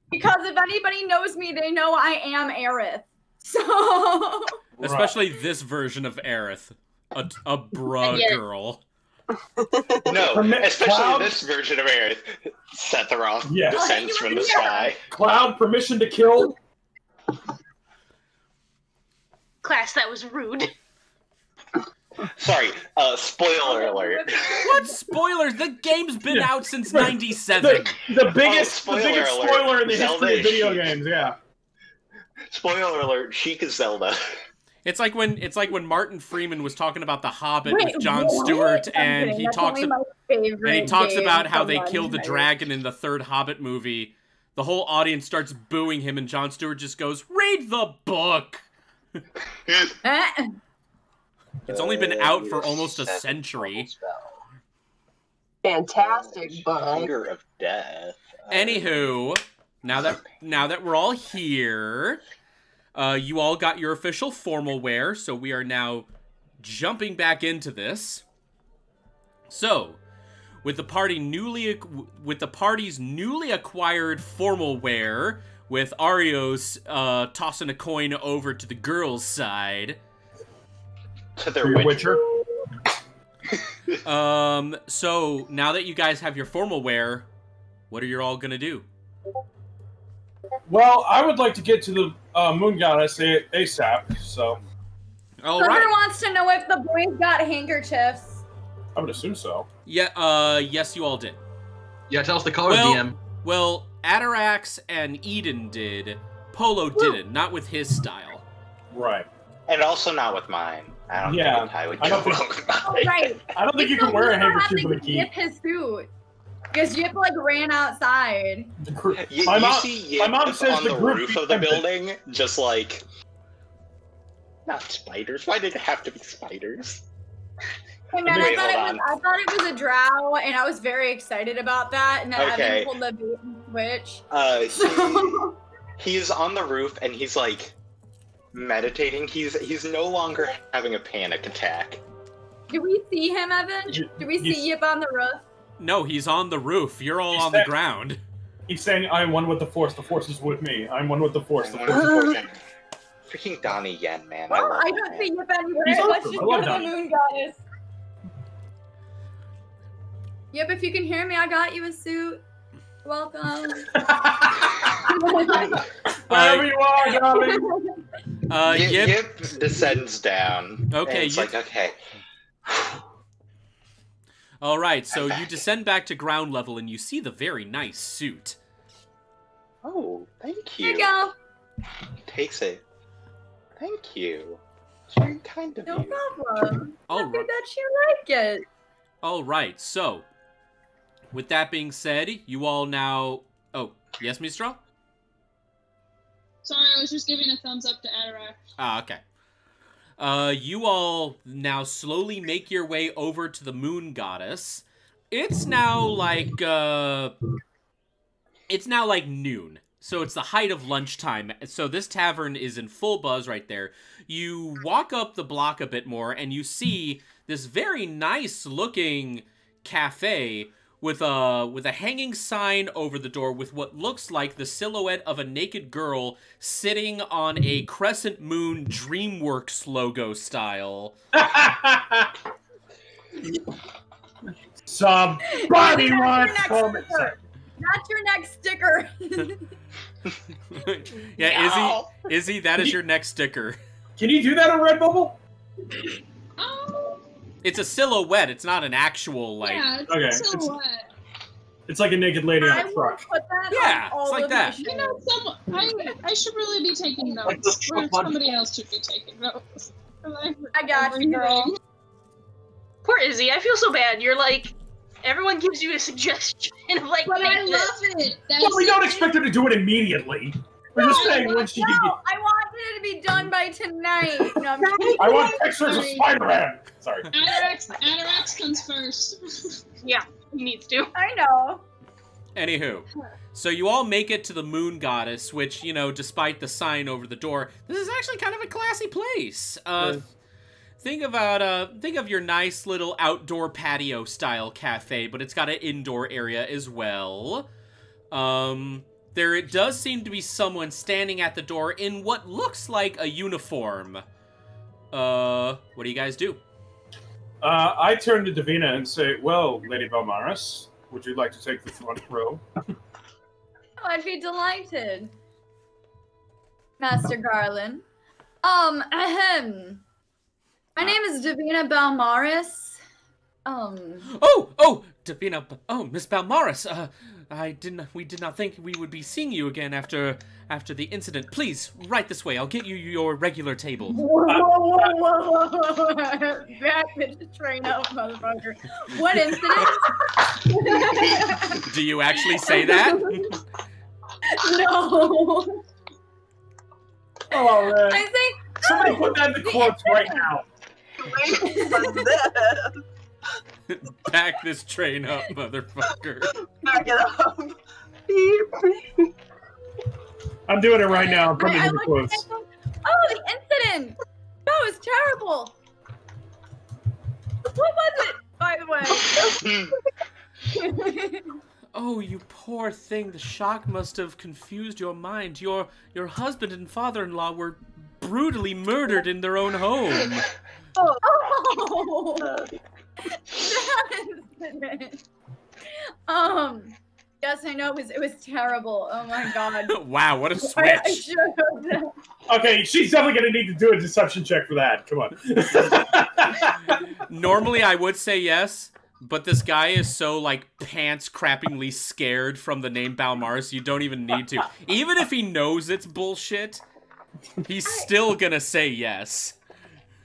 Because if anybody knows me, they know I am Aerith. So Especially this version of Aerith. A, a bruh Yeah. girl. No, especially Cloud- this version of Aerith. Sephiroth Yeah. descends from the sky. Cloud, permission to kill. Class, that was rude. Sorry, uh, spoiler alert. What spoilers? The game's been Yeah. out since 97. The, the biggest, the spoiler biggest alert. spoiler in the Zelda history of video shit. games. Yeah. Spoiler alert, Sheik is Zelda. It's like when it's like when Martin Freeman was talking about The Hobbit Wait, with John what? Stewart, and he talks only about. my favorite And he talks about how they Monty killed the dragon in the third Hobbit movie. The whole audience starts booing him, and Jon Stewart just goes, "Read the book." It's only been out for almost a century. Fantastic, bud. Finger of death. Anywho, now that now that we're all here, uh, you all got your official formal wear, so we are now jumping back into this. So, with the party newly with the party's newly acquired formal wear, with Arios uh, tossing a coin over to the girls' side. to their witcher. Witcher. Um, so now that you guys have your formal wear, what are you all gonna do? Well, I would like to get to the uh, moon goddess A- ASAP, so All Whoever right. wants to know if the boys got handkerchiefs. I would assume so. Yeah. Uh. Yes, you all did. Yeah, tell us the color, Well- DM. Well, Atarax and Eden did. Polo didn't, not with his style. Right. And also not with mine. I don't Yeah, think I would I don't think- Oh, right. I don't think you can wear a handkerchief with a key. His suit. Because Yip like ran outside. The gr- You, My you mom- see my mom Yip says on the the, roof of the empty. building, just like not spiders. Why did it have to be spiders? Hey man, I thought, it hold was, I thought it was a drow, and I was very excited about that. And then Okay. Evan pulled the bait and switch. Uh, he, he's on the roof and he's like meditating. He's he's no longer having a panic attack. do we see him, Evan? You- Do we you- see Yip on the roof? No, he's on the roof. You're all He's on the ground. He's saying, "I am one with the force. The force is with me. I'm one with the force. The force." is Unfortunate. Freaking Donnie Yen, man. I Well, love I don't man. see you anywhere. He's Let's just go to the moon goddess. Yip, if you can hear me, I got you a suit. Welcome. Wherever you are, darling. Uh, Yip, Yip. Yip descends down. Okay, and it's Yip- like okay. All right, so you descend back to ground level and you see the very nice suit. Oh, thank you. Here you. you go. Takes it. Thank you. It's very kind of No you. problem. All Happy right. that you like it. All right. So, with that being said, you all now. Oh, yes, Mistral. Sorry, I was just giving a thumbs up to Atarax. Ah, okay. Uh, you all now slowly make your way over to the moon goddess. It's now like uh it's now like noon. So it's the height of lunchtime. So this tavern is in full buzz right there. You walk up the block a bit more and you see this very nice looking cafe with a with a hanging sign over the door with what looks like the silhouette of a naked girl sitting on a crescent moon DreamWorks logo style. Somebody wants that's home. your. That's your next sticker. yeah, Ow. Izzy, Izzy, that is your next sticker. Can you do that on Redbubble? Oh, It's a silhouette. It's not an actual like. yeah, it's okay, a it's- silhouette. It's like a naked lady on a will truck. put that Yeah, on all it's like that. You know, some, I, I should really be taking notes. the Or somebody else should be taking notes. I got you, girl. Poor Izzy, I feel so bad. You're like, everyone gives you a suggestion of like, But I love this. it. That's Well, we don't expect her to do it immediately. We're just saying when she can No, get. I wanted it to be done by tonight. No, I'm kidding. I want pictures of Spider-Man. Sorry. Atarax, Atarax comes first. Yeah, he needs to. I know. Anywho, so you all make it to the moon goddess, which you know, despite the sign over the door, this is actually kind of a classy place. Uh, Yeah. think about uh, think of your nice little outdoor patio style cafe, but it's got an indoor area as well. Um, there it does seem to be someone standing at the door in what looks like a uniform. Uh, what do you guys do? Uh, I turn to Davina and say, "Well, Lady Balmaris, would you like to take the front row?" Oh, I'd be delighted. Master Garland. Um, ahem. My name is Davina Balmaris. Um, Oh, oh, Davina, oh, Miss Balmaris. Uh, I didn't. We did not think we would be seeing you again after after the incident. Please, right this way. I'll get you your regular table. Whoa, whoa, whoa, whoa, whoa. Back the train up, motherfucker. What incident? Do you actually say that? no. Oh man! I say Somebody oh, put that in the quotes right now. Wait this. Back this train up, motherfucker. Back it up. Beep, beep. I'm doing it right now. I'm putting I, I in the looked quotes. at them. Oh, the incident. That was terrible. What was it, by the way? Oh, you poor thing. The shock must have confused your mind. Your your husband and father-in-law were brutally murdered in their own home. oh, that incident. Um, yes, I know it was it was terrible. Oh my god. wow, what a switch. should have. Okay, she's definitely gonna need to do a deception check for that. Come on. Normally I would say yes, but this guy is so like pants crappingly scared from the name Balmars, you don't even need to. Even if he knows it's bullshit, he's still gonna say yes.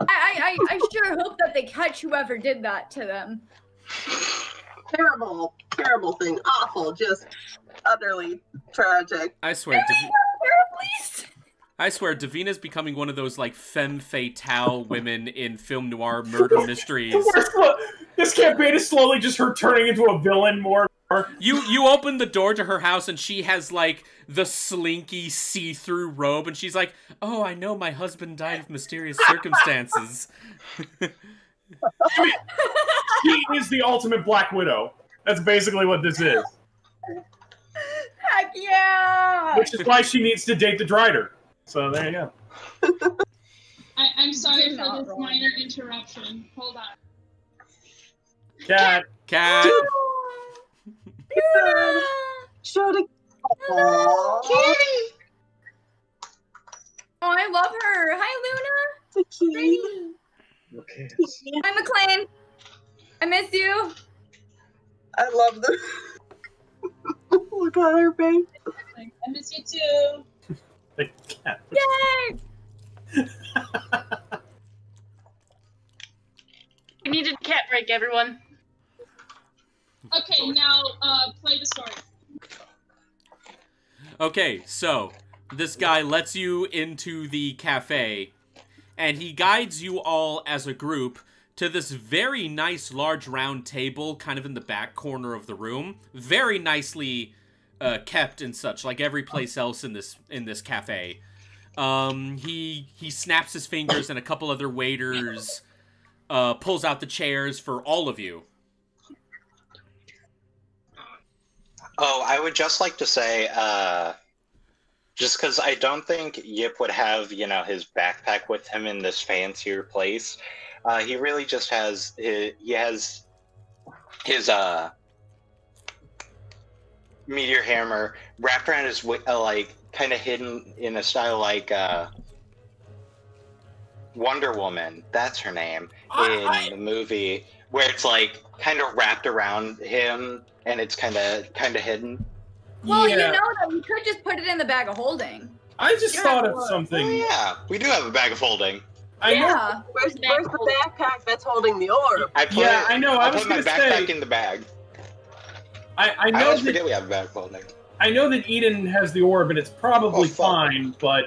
I, I, I sure hope that they catch whoever did that to them. Terrible, terrible thing. Awful. Just utterly tragic. I swear, Dav- Please. I swear, Davina's becoming one of those like femme fatale women in film noir murder mysteries. This campaign is slowly just her turning into a villain more. You you open the door to her house and she has like the slinky see-through robe and she's like, "Oh, I know my husband died of mysterious circumstances." She is the ultimate Black Widow. That's basically what this is. Heck yeah. Which is why she needs to date the Drider. So there you go. I, I'm sorry for not this wrong. minor interruption. Hold on. Cat. Cat. Luna. Should have. Oh, I love her. Hi, Luna. Pretty. Okay. Hi, McLean. I miss you. I love the. Look at her face. I miss you too. The cat. Yay! We needed a cat break, everyone. Okay, now uh, play the story. Okay, so this guy lets you into the cafe and he guides you all as a group to this very nice large round table kind of in the back corner of the room. Very nicely uh, kept and such like every place else in this in this cafe. Um, he he snaps his fingers and a couple other waiters uh, pulls out the chairs for all of you. Oh, I would just like to say, uh, just because I don't think Yip would have, you know, his backpack with him in this fancier place. Uh, he really just has his, he has his uh meteor hammer wrapped around his uh, like kind of hidden in a style like uh Wonder Woman. That's her name in the movie, where it's like kind of wrapped around him and it's kind of kind of hidden. Well, Yeah. you know that we could just put it in the bag of holding. I just Yeah, thought of look. Oh something. yeah, we do have a bag of holding. I know. yeah. Where's, where's the backpack that's holding the orb? I put Yeah, I know. I I was put my gonna backpack say. in the bag. I, I I know always that forget we have a bag of holding. I know that Eden has the orb and it's probably Oh, fine, but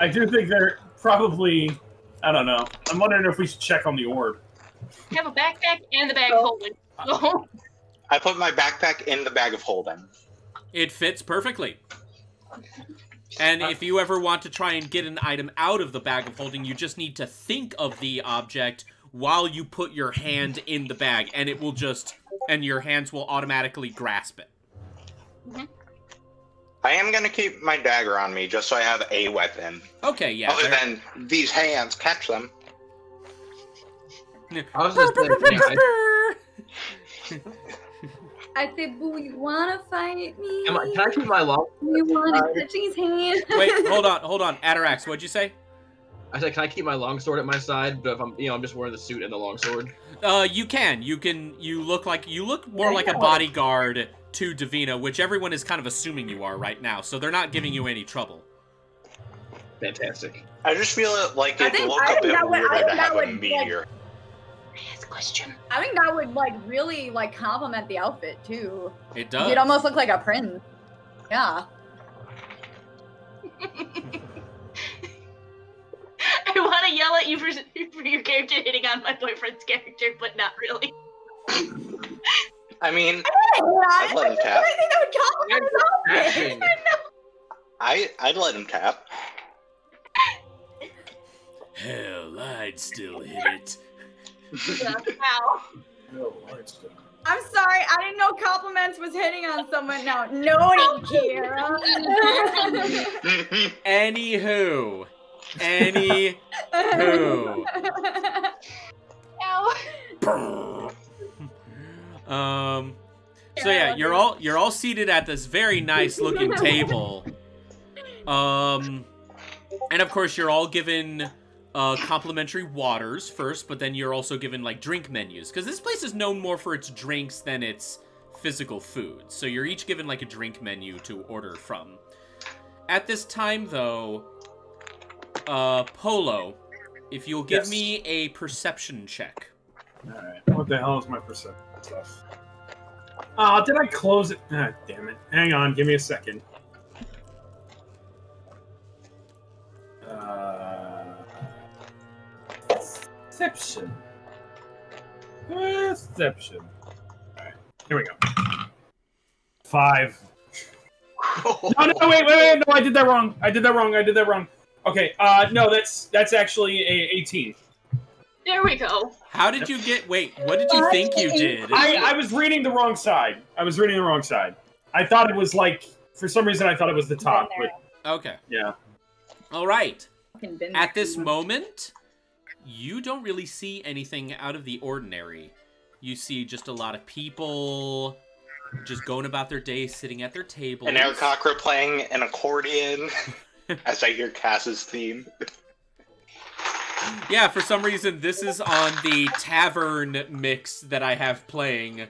I do think they're probably. I don't know. I'm wondering if we should check on the orb. We have a backpack and the bag of oh. holding. So, I put my backpack in the bag of holding. It fits perfectly. And if you ever want to try and get an item out of the bag of holding, you just need to think of the object while you put your hand in the bag, and it will just, and your hands will automatically grasp it. Mm-hmm. I am gonna keep my dagger on me just so I have a weapon. Okay, yeah. Other there- than these hands catch them. I was just like, yeah, I, I said, "Boo, you wanna fight me? am I, can I keep my long? You wanna touch his hand?" Wait, hold on, hold on. Atarax, what'd you say? I said, can I keep my long sword at my side? But if I'm, you know, I'm just wearing the suit and the long sword. Uh, you can. You can. You look like you look more Yeah, like a bodyguard to Davina, which everyone is kind of assuming you are right now. So they're not giving you any trouble. Fantastic. I just feel it like I it'd think- look I a think bit that would- I weirder think to that have a would, like- meteor. Yes, question. I think that would like really like complement the outfit too. It does. You'd almost look like a prince. Yeah. I want to yell at you for, for your character hitting on my boyfriend's character, but not really. I mean, I'd let him tap. I think that would complement his outfit. I I'd let him tap. Hell, I'd still hit it. Yeah, Ow. I'm sorry, I didn't know compliments was hitting on someone. No, no, Kira. Anywho. Any. Who? Ow. Um. So yeah, you're all you're all seated at this very nice looking table. Um, and of course you're all given uh complimentary waters first, but then you're also given like drink menus because this place is known more for its drinks than its physical food. So you're each given like a drink menu to order from. At this time, though, uh, Polo, if you'll give Yes. me a perception check. Alright, what the hell is my perception stuff? Ah, did I close it? Ah, damn it. Hang on, give me a second. Uh, perception. Perception. Alright, here we go. Five. No, no, wait, wait, wait, no, I did that wrong. I did that wrong. I did that wrong. Okay, uh, no, that's that's actually a 18. There we go. How did you get? Wait, what did you think you did? I, I was reading the wrong side. I was reading the wrong side. I thought it was like, for some reason, I thought it was the top. But Okay. yeah. All right. At this moment, you don't really see anything out of the ordinary. You see just a lot of people just going about their day, sitting at their table. And Eric Cochran playing an accordion as I hear Cass's theme. Yeah, for some reason, this is on the tavern mix that I have playing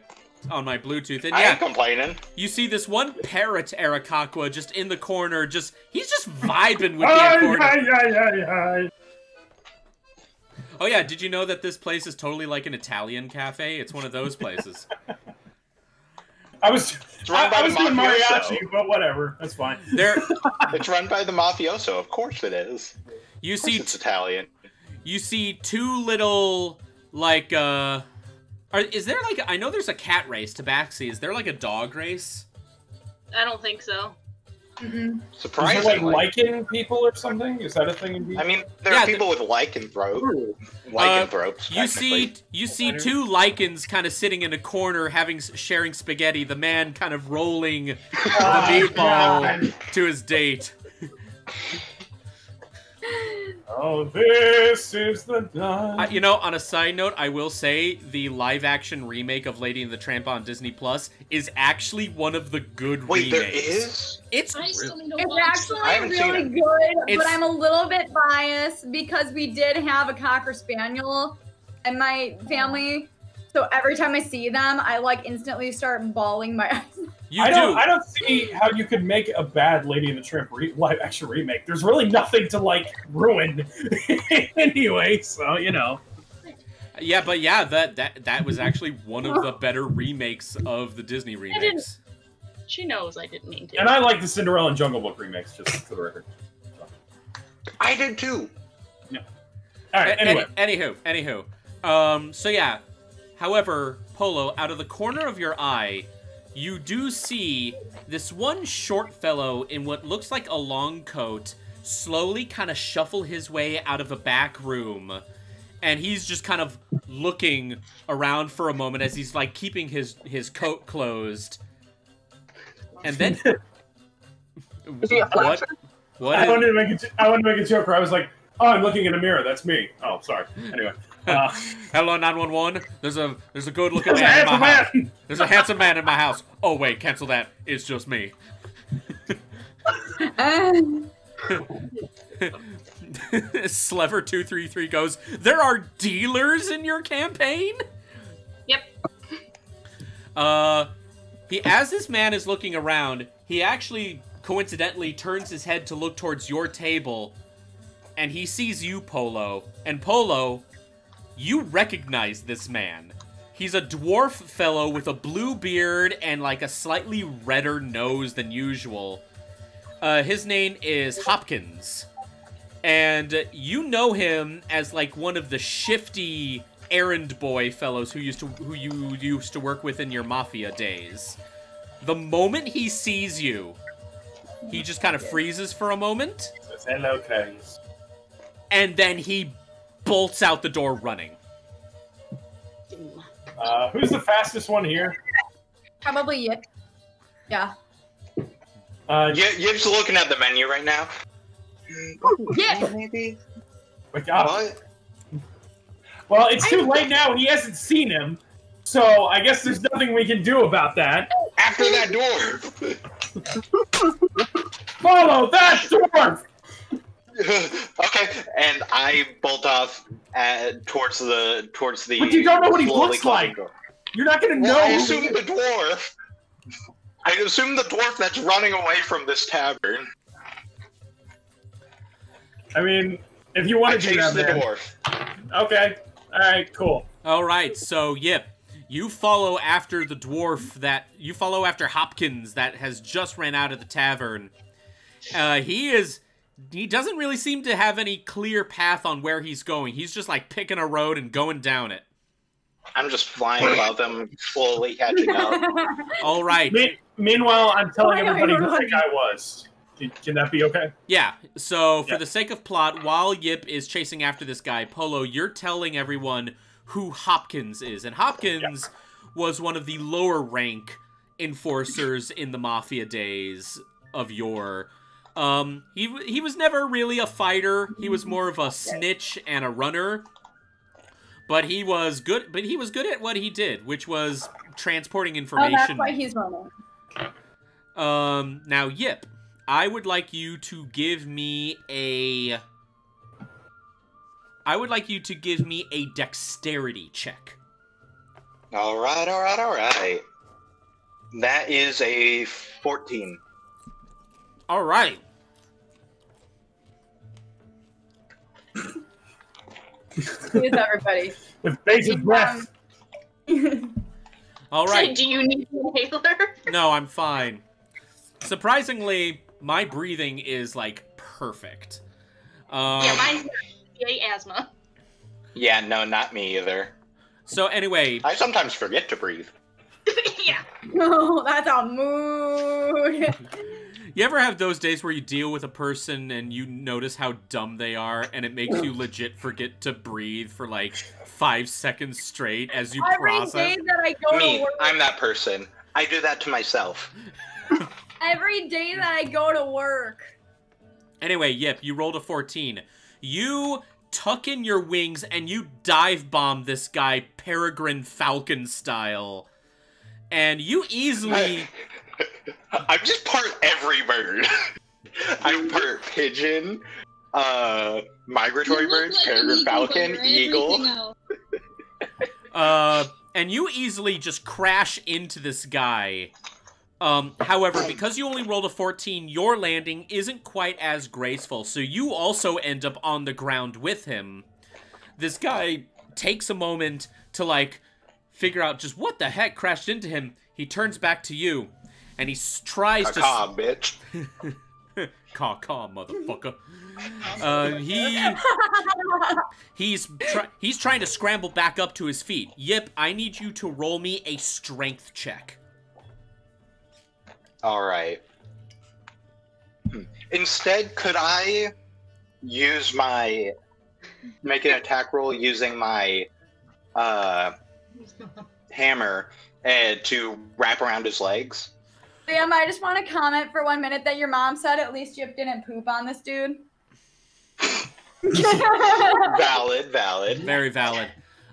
on my Bluetooth. And yeah, I yeah, ain't complaining. you see this one parrot Aarakocra just in the corner, just he's just vibing with the Ay, accordion. Oh yeah, did you know that this place is totally like an Italian cafe? It's one of those places. I was, run I, by I the was doing mariachi, but whatever. That's fine. There, It's run by the mafioso. Of course it is. you Of see it's Italian. You see two little like uh are, is there like I know there's a cat race Tabaxi. Is there like a dog race? I don't think so. Mm-mm. Is Surprisingly. there like lycan people or something? Is that a thing? Indeed? I mean, there Yeah, are people with lycanthrope. Ooh. Lycanthropes. You see you see two lycans kind of sitting in a corner having sharing spaghetti. The man kind of rolling the Oh, meatball God. to his date. Oh, this is the dawn. Uh, you know, on a side note, I will say the live action remake of Lady and the Tramp on Disney Plus is actually one of the good Wait, remakes. there is? It's I still need to It's watch actually I really it. good, It's- but I'm a little bit biased because we did have a cocker spaniel and my family. So every time I see them, I like instantly start bawling my eyes. you I don't. I don't see how you could make a bad Lady and the Tramp re- live action remake. There's really nothing to like ruin anyway. So you know. Yeah, but yeah, that that that was actually one of the better remakes of the Disney didn't- remakes. She knows I didn't mean to. And I like the Cinderella and Jungle Book remakes, just for the record. I did too. All right. A- Anyway, any- anywho, anywho. Um, so yeah. However, Polo, out of the corner of your eye, you do see this one short fellow in what looks like a long coat slowly kind of shuffle his way out of a back room. And he's just kind of looking around for a moment as he's like keeping his his coat closed. And then Is he a what? What? I wanted to make a, j- I wanted to make a joke where I was like, "Oh, I'm looking in a mirror. That's me." Oh, sorry. Anyway, uh, Hello, 911. There's a there's a good looking there's a man in my handsome house. man. There's a handsome man in my house. Oh wait, cancel that. It's just me. Slever two three three goes. There are dealers in your campaign. Yep. Uh, he as this man is looking around, he actually coincidentally turns his head to look towards your table, and he sees you, Polo. And Polo, you recognize this man. He's a dwarf fellow with a blue beard and like a slightly redder nose than usual. Uh, his name is Hopkins. And you know him as like one of the shifty errand boy fellows who used to who you used to work with in your mafia days. The moment he sees you, he just kind of freezes for a moment, Hello, Clarice. and then he bolts out the door running. Uh, who's the fastest one here? Probably Yip. Yeah. Uh, Y- Yip's looking at the menu right now. Yip! Maybe. my God. What? Well, it's too late now, and he hasn't seen him. So I guess there's nothing we can do about that. After that door. Follow that dwarf. okay, and I bolt off uh, towards the towards the. But you don't know what he looks closing like. door. You're not gonna know. Well, I assume the dwarf. I assume the dwarf that's running away from this tavern. I mean, if you I want to do chase that, the man. dwarf. Okay. All right. Cool. All right, so yep. you follow after the dwarf that you follow after Hopkins that has just ran out of the tavern. Uh, he is he doesn't really seem to have any clear path on where he's going. He's just like picking a road and going down it. I'm just flying above him, slowly catching up. All right. Me- meanwhile, I'm telling everybody who that guy was. Can, can that be okay? Yeah, so for Yeah. the sake of plot, while Yip is chasing after this guy, Polo, you're telling everyone who Hopkins is. And Hopkins was one of the lower rank enforcers in the Mafia days of yore. Um, he, he was never really a fighter. He was more of a snitch and a runner. But he was good. But he was good at what he did, which was transporting Oh, information. that's why he's running. Um, now, Yip, I would like you to give me a. I would like you to give me a dexterity check. all right, all right, all right. That is a 14. All right. Here's everybody. With bated breath. All right. Do you need an inhaler? No, I'm fine. Surprisingly, my breathing is like perfect. Um, yeah, mine's not. Yay, asthma. Yeah, no, not me either. so anyway, I sometimes forget to breathe. yeah. oh, that's a mood. you ever have those days where you deal with a person and you notice how dumb they are, and it makes you legit forget to breathe for like five seconds straight as you Every process? day that I go Me, to work, I'm that person. I do that to myself. every day that I go to work. Anyway, yep, you rolled a 14. You tuck in your wings and you dive bomb this guy Peregrine Falcon style. And you easily I'm just part every bird. I'm part pigeon, uh, migratory You look birds, like peregrine eagle, falcon, eagle. uh and you easily just crash into this guy. Um however, because you only rolled a 14, your landing isn't quite as graceful. So you also end up on the ground with him. This guy takes a moment to like figure out just what the heck crashed into him. He turns back to you and he s- tries to Caw, bitch. caw caw motherfucker. Uh, he he's try- he's trying to scramble back up to his feet. Yip, I need you to roll me a strength check. All right. Hmm. Instead, could I use my make an attack roll using my uh, hammer uh, to wrap around his legs? Liam, I just want to comment for one minute that your mom said at least Yip didn't poop on this dude. Valid, valid. Very valid.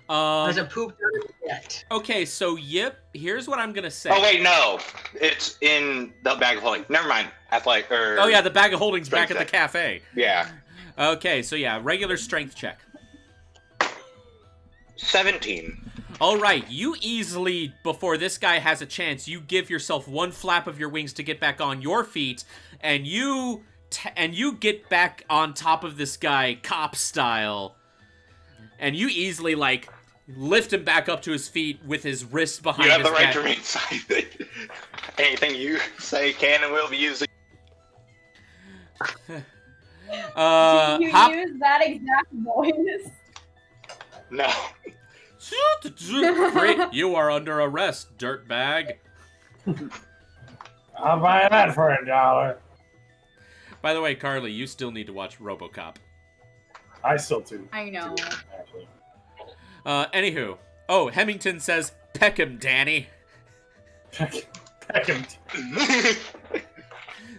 Um, Hasn't pooped on it yet. okay, so Yip, here's what I'm gonna say. Oh wait, no, it's in the bag of holding. Never mind. Athletic. Or, Oh yeah, the bag of holdings back at the cafe. yeah. Okay, so yeah, regular strength check. Seventeen. All right, you easily, before this guy has a chance, you give yourself one flap of your wings to get back on your feet, and you att- and you get back on top of this guy, cop style, and you easily like lift him back up to his feet with his wrists behind You have his the right back. to remain. Anything you say can and will be used. Uh, Do you hop. use that exact voice? No. Great, you are under arrest, dirtbag. I'll buy that for a dollar. By the way, Carly, you still need to watch RoboCop. I still do. I know. Actually. Uh, anywho, oh, Hemington says, "Peck him, Danny." Peck, peck him.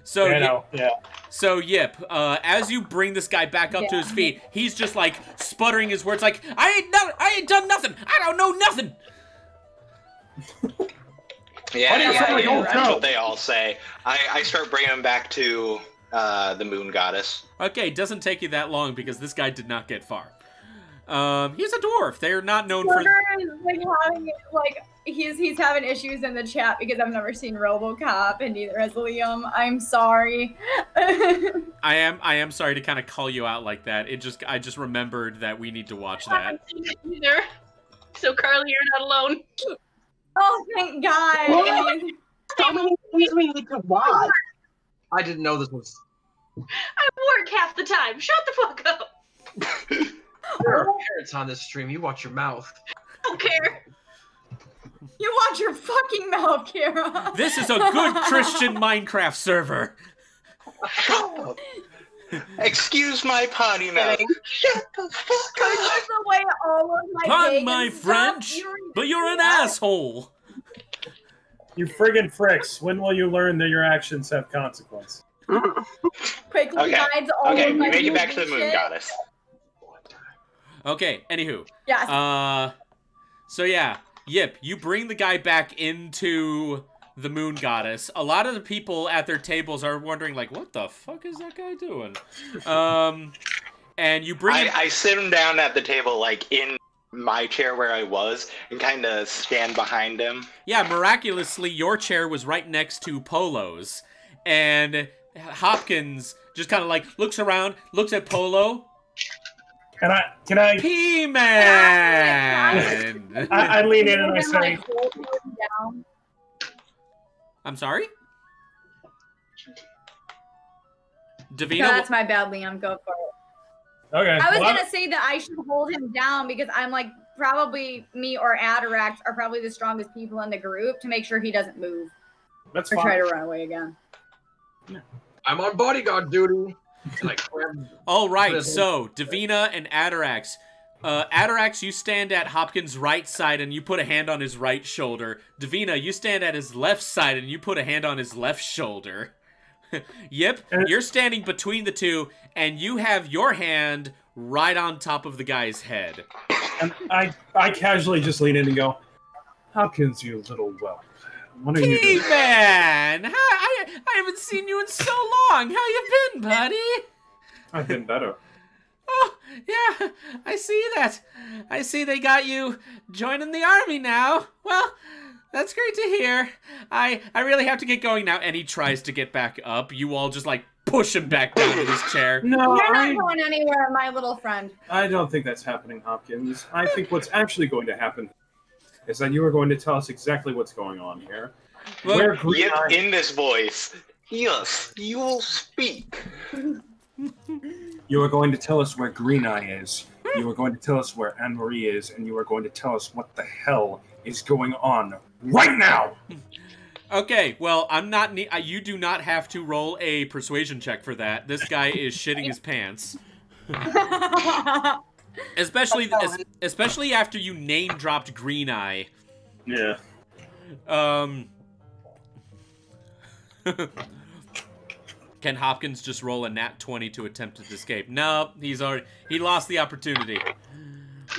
So yeah, Yip- yeah. So Yip, uh, as you bring this guy back up to his feet, he's just like sputtering his words, like I ain't no, I ain't done nothing. I don't know nothing. Yeah, Why do you yeah, sound like yeah, old that's Joe? what they all say. I, I start bringing him back to uh, the moon goddess. Okay, it doesn't take you that long because this guy did not get far. Um, he's a dwarf. They're not known for. Sugar is like having like he's he's having issues in the chat because I've never seen RoboCop and neither has Liam. I'm sorry. I am. I am sorry to kind of call you out like that. It just. I just remembered that we need to watch I that. seen it either. So Carly, you're not alone. oh thank God. So many things we need to watch. I didn't know this was. I work half the time. Shut the fuck up. There are parents on this stream. You watch your mouth. I don't care. You watch your fucking mouth, Kara. This is a good Christian Minecraft server. Excuse my potty mouth. Shut the fuck up. is the way all of my Pardon my French, you're- but you're an Yeah. asshole. You friggin' fricks. When will you learn that your actions have consequence? quickly Okay, hides all Okay, of we my make it back to the moon shit. goddess. Okay. Anywho, Yes. Uh, so yeah, Yip, you bring the guy back into the moon goddess. A lot of the people at their tables are wondering, like, what the fuck is that guy doing? Um, and you bring him. I, I sit him down at the table, like in my chair where I was, and kind of stand behind him. Yeah, miraculously, your chair was right next to Polo's, and Hopkins just kind of like looks around, looks at Polo. Can I? Can I? P-Man. I, I lean in and I And, say, like, hold him down. I'm sorry. Davina, No, that's my bad, Liam. Go for it. "Okay." I was well, gonna say that I should hold him down because I'm like probably me or Atarax are probably the strongest people in the group to make sure he doesn't move That's or fine. try to run away again. I'm on bodyguard duty. I All right, so Davina and Atarax. Uh, Atarax, you stand at Hopkins' right side and you put a hand on his right shoulder. Davina, you stand at his left side and you put a hand on his left shoulder. yep, you're standing between the two and you have your hand right on top of the guy's head. And I, I casually just lean in and go, Hopkins, you little whelp. What are you Hey doing? man, Hi, I I haven't seen you in so long. How you been, buddy? I've been better. Oh, yeah, I see that. I see they got you joining the army now. Well, that's great to hear. I I really have to get going now. And he tries to get back up. You all just like push him back down to his chair. No, You're I, not going anywhere, my little friend. I don't think that's happening, Hopkins. I think what's actually going to happen is that you are going to tell us exactly what's going on here. Well, Where Green Yep, Eye- in this voice. Yes, you will speak. You are going to tell us where Green Eye is. You are going to tell us where Anne Marie is, and you are going to tell us what the hell is going on right now. Okay, well, I'm not. Ne- you do not have to roll a persuasion check for that. This guy is shitting his pants. Especially, es- especially after you name dropped Green Eye. Yeah. Um. Can Hopkins just roll a nat 20 to attempt to escape? No, he's already he lost the opportunity.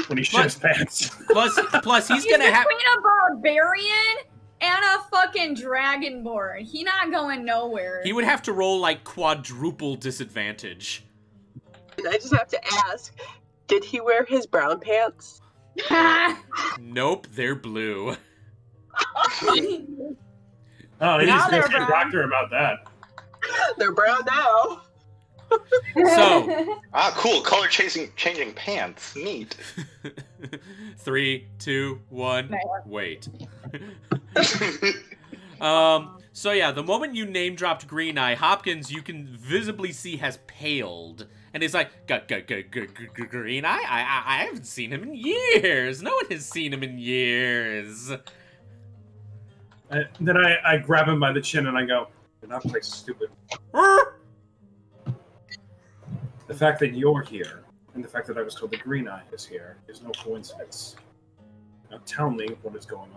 When he shit his pants. Plus plus he's He's gonna have between a barbarian and a fucking dragonborn. He not going nowhere. he would have to roll like quadruple disadvantage. I just have to ask, did he wear his brown pants? Nope, they're blue. Oh, he Now needs to go they're see a brown. doctor about that. They're brown now. So- Ah, cool. Color chasing, changing pants. Neat. Three, two, one, wait. Um, so yeah, the moment you name dropped Green Eye, Hopkins, you can visibly see has paled. And he's like, "G- g- g- g- g- g- Green Eye? I, I, I haven't seen him in years. No one has seen him in years. And then I, I grab him by the chin and I go, "You're not play stupid." The fact that you're here and the fact that I was told the Green Eye is here is no coincidence. Now tell me what is going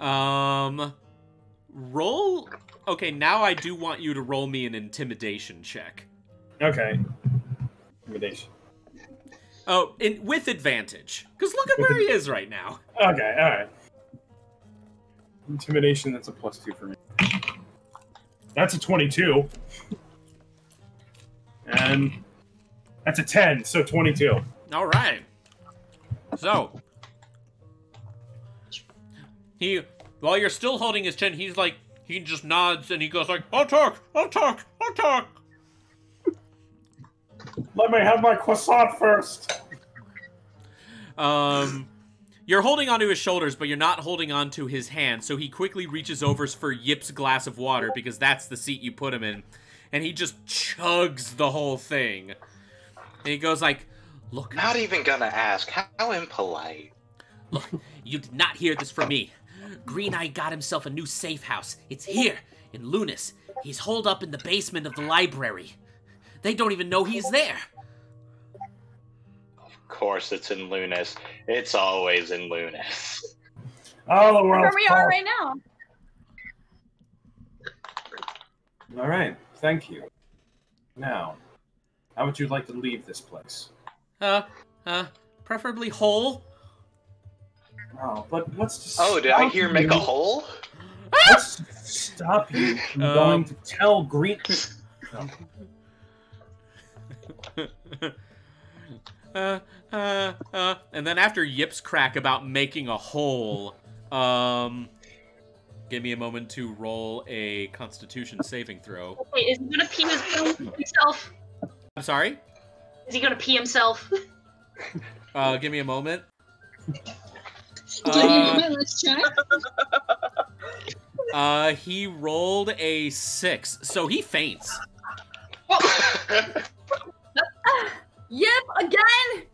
on. Um, roll. Okay, now I do want you to roll me an intimidation check. Okay. Intimidation. Oh, in, with advantage. Because look at where he is right now. Okay, alright. Intimidation, that's a plus two for me. That's a 22. And that's a 10, so 22. All right. So he, while you're still holding his chin, he's like he just nods and he goes like, "I'll talk, I'll talk, I'll talk." Let me have my croissant first. Um, you're holding onto his shoulders, but you're not holding onto his hand. So he quickly reaches over for Yip's glass of water because that's the seat you put him in, and he just chugs the whole thing. And he goes like, "Look, Not even gonna ask. How impolite. Look, you did not hear this from me. Green Eye got himself a new safe house. It's here, in Lunas. He's holed up in the basement of the library. They don't even know he's there. Of course, it's in Lunas. It's always in Lunas. All the world's Where we are right now. All right, thank you. Now, how would you like to leave this place? Uh, uh, preferably whole. Oh, but what's to Oh, did I stop hear make a hole? What's to stop you from Um, going to tell Green? uh, uh, uh, and then after Yip's crack about making a hole, um, give me a moment to roll a Constitution saving throw. Wait, is he gonna pee his- himself? I'm sorry. Is he gonna pee himself? Uh, give me a moment. Give me a Uh, let's check. Uh, he rolled a six, so he faints. Yep, again.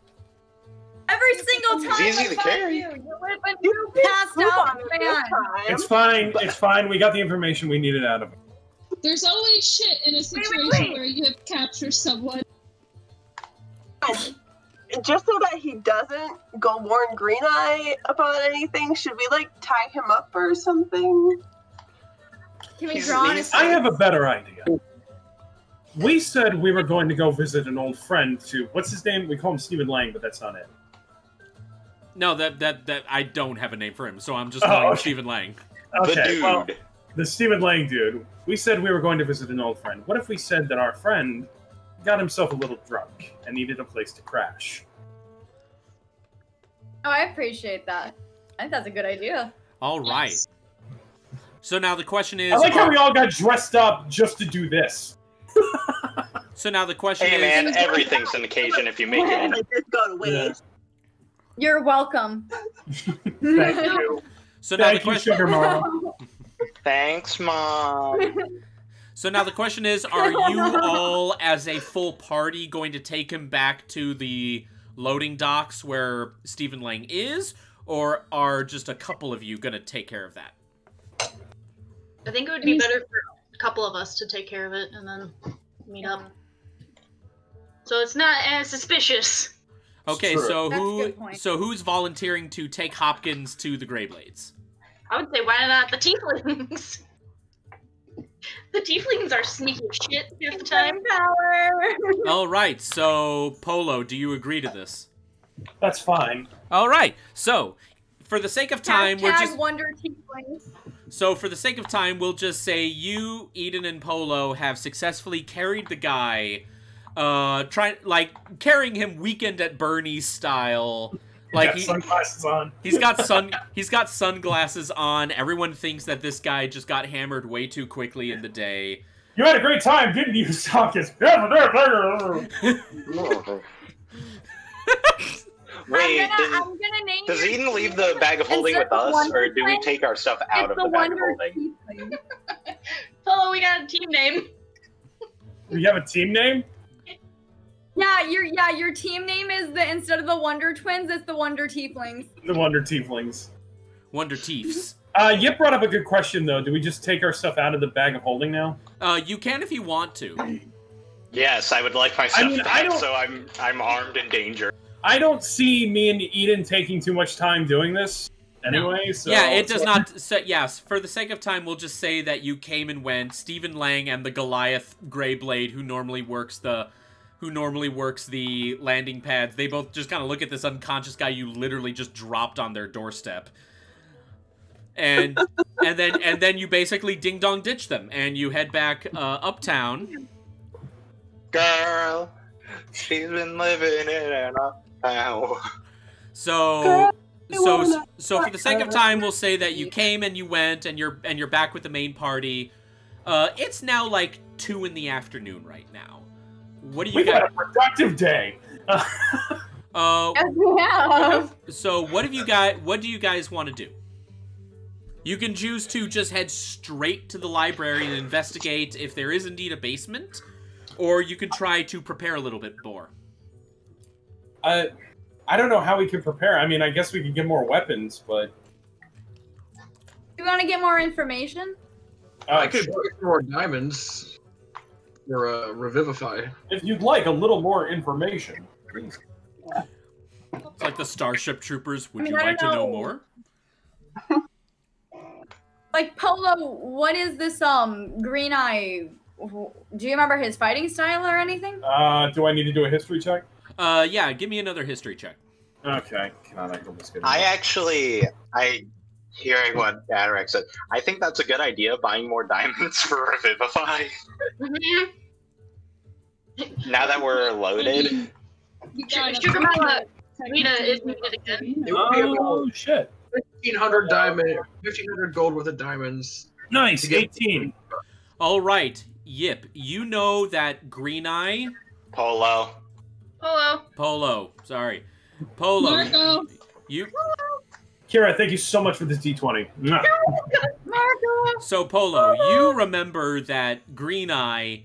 Every single time. easy I to find carry. You, you're like a passed out on it this man. It's fine. It's fine. We got the information we needed out of it. There's always shit in a wait, situation wait. where you have captured someone. Just so that he doesn't go warn Green Eye about anything, should we like tie him up or something? Can we draw on he's- his I have a better idea. We said we were going to go visit an old friend to what's his name? We call him Stephen Lang, but that's not it. No, that that that I don't have a name for him, so I'm just Oh, calling him okay. Stephen Lang. the Okay, dude. well, the Stephen Lang dude. We said we were going to visit an old friend. What if we said that our friend got himself a little drunk and needed a place to crash? Oh, I appreciate that. I think that's a good idea. All right. Yes. So now the question is, I like how we all got dressed up just to do this. so now the question Hey is, man, everything's an occasion if you make it. Like this go to waste. You're welcome. Thank you. so now the Thank you, question, Sugar Mom. Thanks, mom. so now the question is, are you all as a full party going to take him back to the loading docks where Stephen Lang is, or are just a couple of you going to take care of that? I think it would be better for a couple of us to take care of it and then meet up. So it's not as suspicious. Okay, Sure. so That's who so who's volunteering to take Hopkins to the Greyblades? I would say why not the tieflings? the tieflings are sneaky shit half the time. Power. All right, so Polo, do you agree to this? That's fine. All right, so for the sake of time, we're Hashtag just Wonder Tieflings. so for the sake of time, we'll just say you, Eden, and Polo have successfully carried the guy, uh, trying like carrying him weekend at Bernie's style. Like got he, sunglasses on. he's got sun he's got sunglasses on. Everyone thinks that this guy just got hammered way too quickly in the day. You had a great time, didn't you, Sockets? Wait, I'm gonna, does, I'm gonna name does your Eden leave the bag of holding with us, or do we take our stuff out it's of the bag of holding? Tiefling. Polo, we got a team name. you have a team name? Yeah, your yeah, your team name is the instead of the Wonder Twins, it's the Wonder Tieflings. The Wonder Tieflings. Wonder Tiefs. Uh, Yip brought up a good question, though. Do we just take our stuff out of the bag of holding now? Uh, you can if you want to. Yes, I would like my stuff mean, I back, don't- so I'm I'm armed and danger. I don't see me and Eden taking too much time doing this anyway. So yeah, it does not. So, yes, for the sake of time, we'll just say that you came and went. Stephen Lang and the Goliath Greyblade, who normally works the, who normally works the landing pads. They both just kind of look at this unconscious guy you literally just dropped on their doorstep. And and then and then you basically ding dong ditch them and you head back uh, uptown. Girl, she's been living in an uptown. So so so for the sake of time, we'll say that you came and you went and you're and you're back with the main party. Uh, it's now like two in the afternoon right now. What do you We've had a productive day. Uh, Yes, we have. so what have you guys? What do you guys want to do? You can choose to just head straight to the library and investigate if there is indeed a basement, or you can try to prepare a little bit more. Uh, I don't know how we can prepare. I mean, I guess we could get more weapons, but Do you want to get more information? uh, I could sure. get more diamonds for uh, revivify. if you'd like a little more information. please. It's like the Starship Troopers. Would I mean, you I like to know know. more? Like Polo, what is this um green eye? Do you remember his fighting style or anything? Uh, do I need to do a history check? Uh, yeah. Give me another history check. Okay. God, I hope good. I actually, I hearing what Atarax said, I think that's a good idea. Buying more diamonds for Revivify. Now that we're loaded, You Sh- got Sugar a- Mama Rita is needed again. It would be about Oh shit! 1500 diamond, 1500 gold worth of diamonds. Nice, eighteen. All right, Yip. You know that Green Eye Polo. Polo. Polo. Sorry, Polo. Marco. You Kira, thank you so much for this D twenty. Marco. so Polo. You remember that Green Eye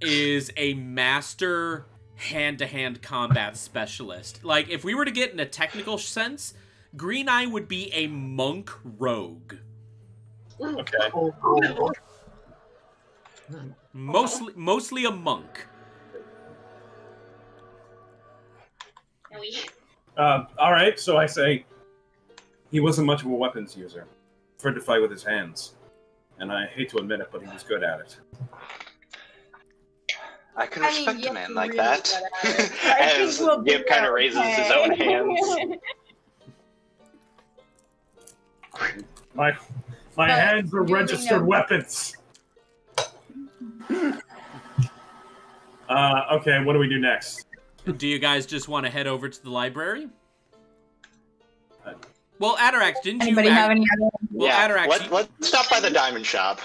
is a master hand-to-hand combat specialist. Like, if we were to get in a technical sense, Green Eye would be a monk rogue. Okay. Mostly, mostly a monk. Uh, all right. So I say he wasn't much of a weapons user. Preferred to fight with his hands, and I hate to admit it, but he was good at it. I can I mean, respect a Yip's man like really that. good at it. I think As we'll Yip kind of raises his own hands. My my But hands are registered a- weapons. Uh, okay, what do we do next? Do you guys just want to head over to the library? Uh, Well, Atarax, didn't you? Anybody have any other? Well, yeah, Atarax, let, you- let's stop by the diamond shop.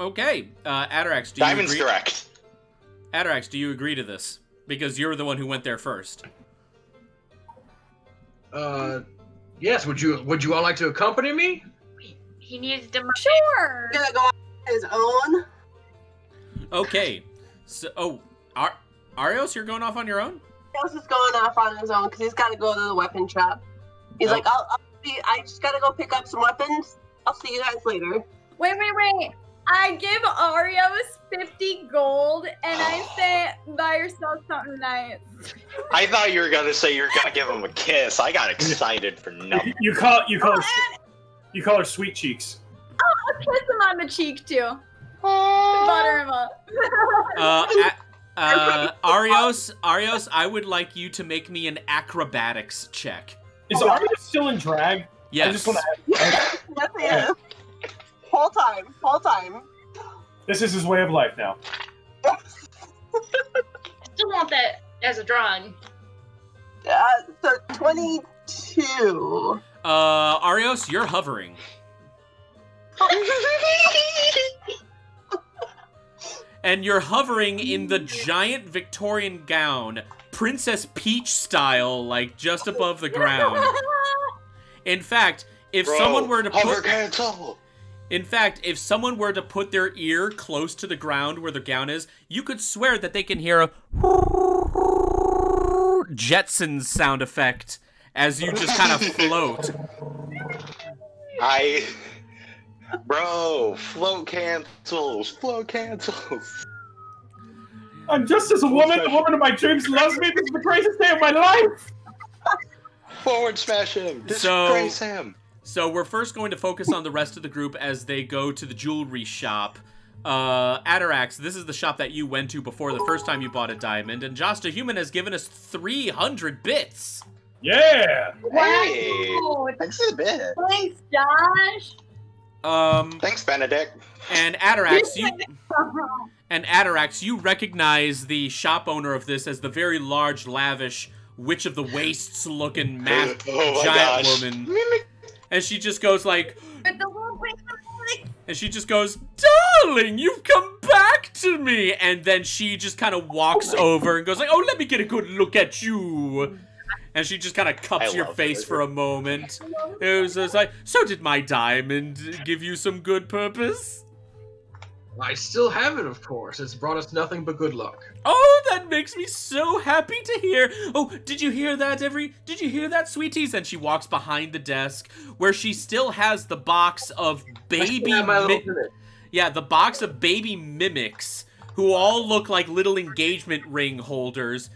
Okay, uh, Atarax, do you Diamonds agree? direct. Atarax, do you agree to this? Because you're the one who went there first. Uh, yes. Would you Would you all like to accompany me? He needs to. Sure. Gonna go on his own. Okay, so oh, Ar- Arios, you're going off on your own. Else is going off on his own because he's got to go to the weapon shop. He's Oh. like, I'll, I'll be, I just got to go pick up some weapons. I'll see you guys later. Wait, wait, wait. I give Arios 50 gold and I say, buy yourself something nice. I thought you were gonna say you were gonna give him a kiss. I got excited for nothing. You call you call her Oh, you call her sweet cheeks. Oh, I'll kiss him on the cheek too. Butter him up. Uh, a- uh, Arios, Arios, I would like you to make me an acrobatics check. Is Arios still in drag? I Yes. just want to. Yes, he is. Whole time, whole time. This is his way of life now. I Still want that as a drawing. Uh, so 22. Uh, Arios, you're hovering. and you're hovering in the giant Victorian gown, Princess Peach style, like just above the ground. In fact, if Bro, someone were to hover put cancel. In fact, if someone were to put their ear close to the ground where the gown is, you could swear that they can hear a Jetsons sound effect as you just kind of float. I, bro, float cancels, float cancels. I'm just as a woman. The woman of my dreams loves me. This is the greatest day of my life. Forward smash him, So- disgrace him. So we're first going to focus on the rest of the group as they go to the jewelry shop. Uh, Atarax, this is the shop that you went to before the first time you bought a diamond, and Josta Human has given us 300 bits. Yeah. Hey, thanks for the bit. Thanks, Josh. Um, Thanks, Benedict. and Atarax, you and Atarax, you recognize the shop owner of this as the very large, lavish Witch of the Wastes looking mad Oh my giant gosh. woman, and she just goes like, But the whole thing- And she just goes, Darling, you've come back to me. And then she just kind of walks over and goes like, Oh, let me get a good look at you. And she just kind of cups I your face her. for a moment. It was just like, So did my diamond give you some good purpose? I still have it, of course. It's brought us nothing but good luck. Oh, that makes me so happy to hear. Oh, did you hear that, every? Did you hear that, sweeties? And she walks behind the desk where she still has the box of baby. still have my little mi- pivot. Yeah, the box of baby mimics who all look like little engagement ring holders.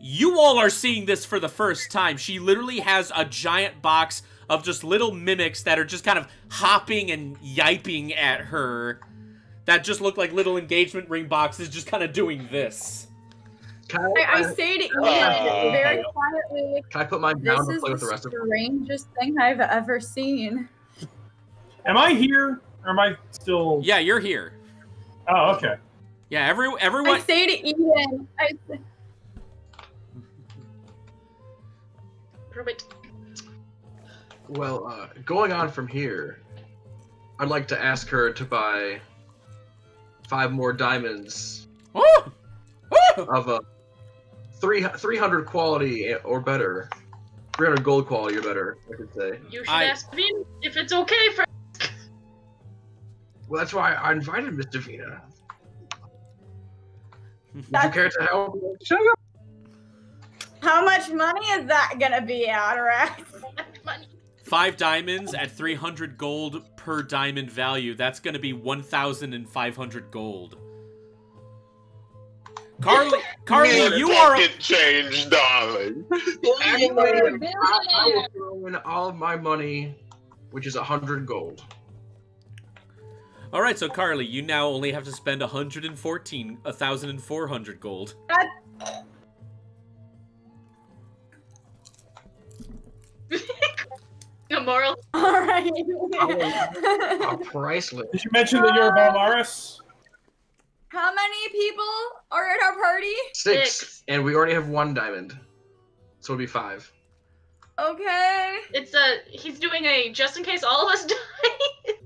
You all are seeing this for the first time. She literally has a giant box of just little mimics that are just kind of hopping and yiping at her. That just look like little engagement ring boxes, just kind of doing this. Can I, I, I say to Ian Uh, very quietly, can I put mine this down and is play with the the rest of them? strangest thing I've ever seen. Am I here? Or am I still? Yeah, you're here. Oh, okay. Yeah, every everyone. I say to Ian, I say, Well, uh, going on from here, I'd like to ask her to buy five more diamonds Oh! Oh! of a three 300 quality or better. 300 gold quality or better, I could say. You should I- ask me if it's okay for. Well, that's why I invited Miss Davina. Would you care to help? how much money is that gonna be, Atarax? money. Five diamonds at 300 gold per diamond value. That's going to be 1,500 gold. Carly, Carly, you are. Pocket change, darling. Actually, You're a I, I will throw in all of my money, which is 100 gold. All right, so Carly, you now only have to spend 114, 1,400 gold. Immoral. All right. Oh, priceless. Did you mention that you're a uh, Balmaris? How many people are at our party? Six. Six. And we already have one diamond. So it'll be five. Okay. It's a. He's doing a just in case all of us die.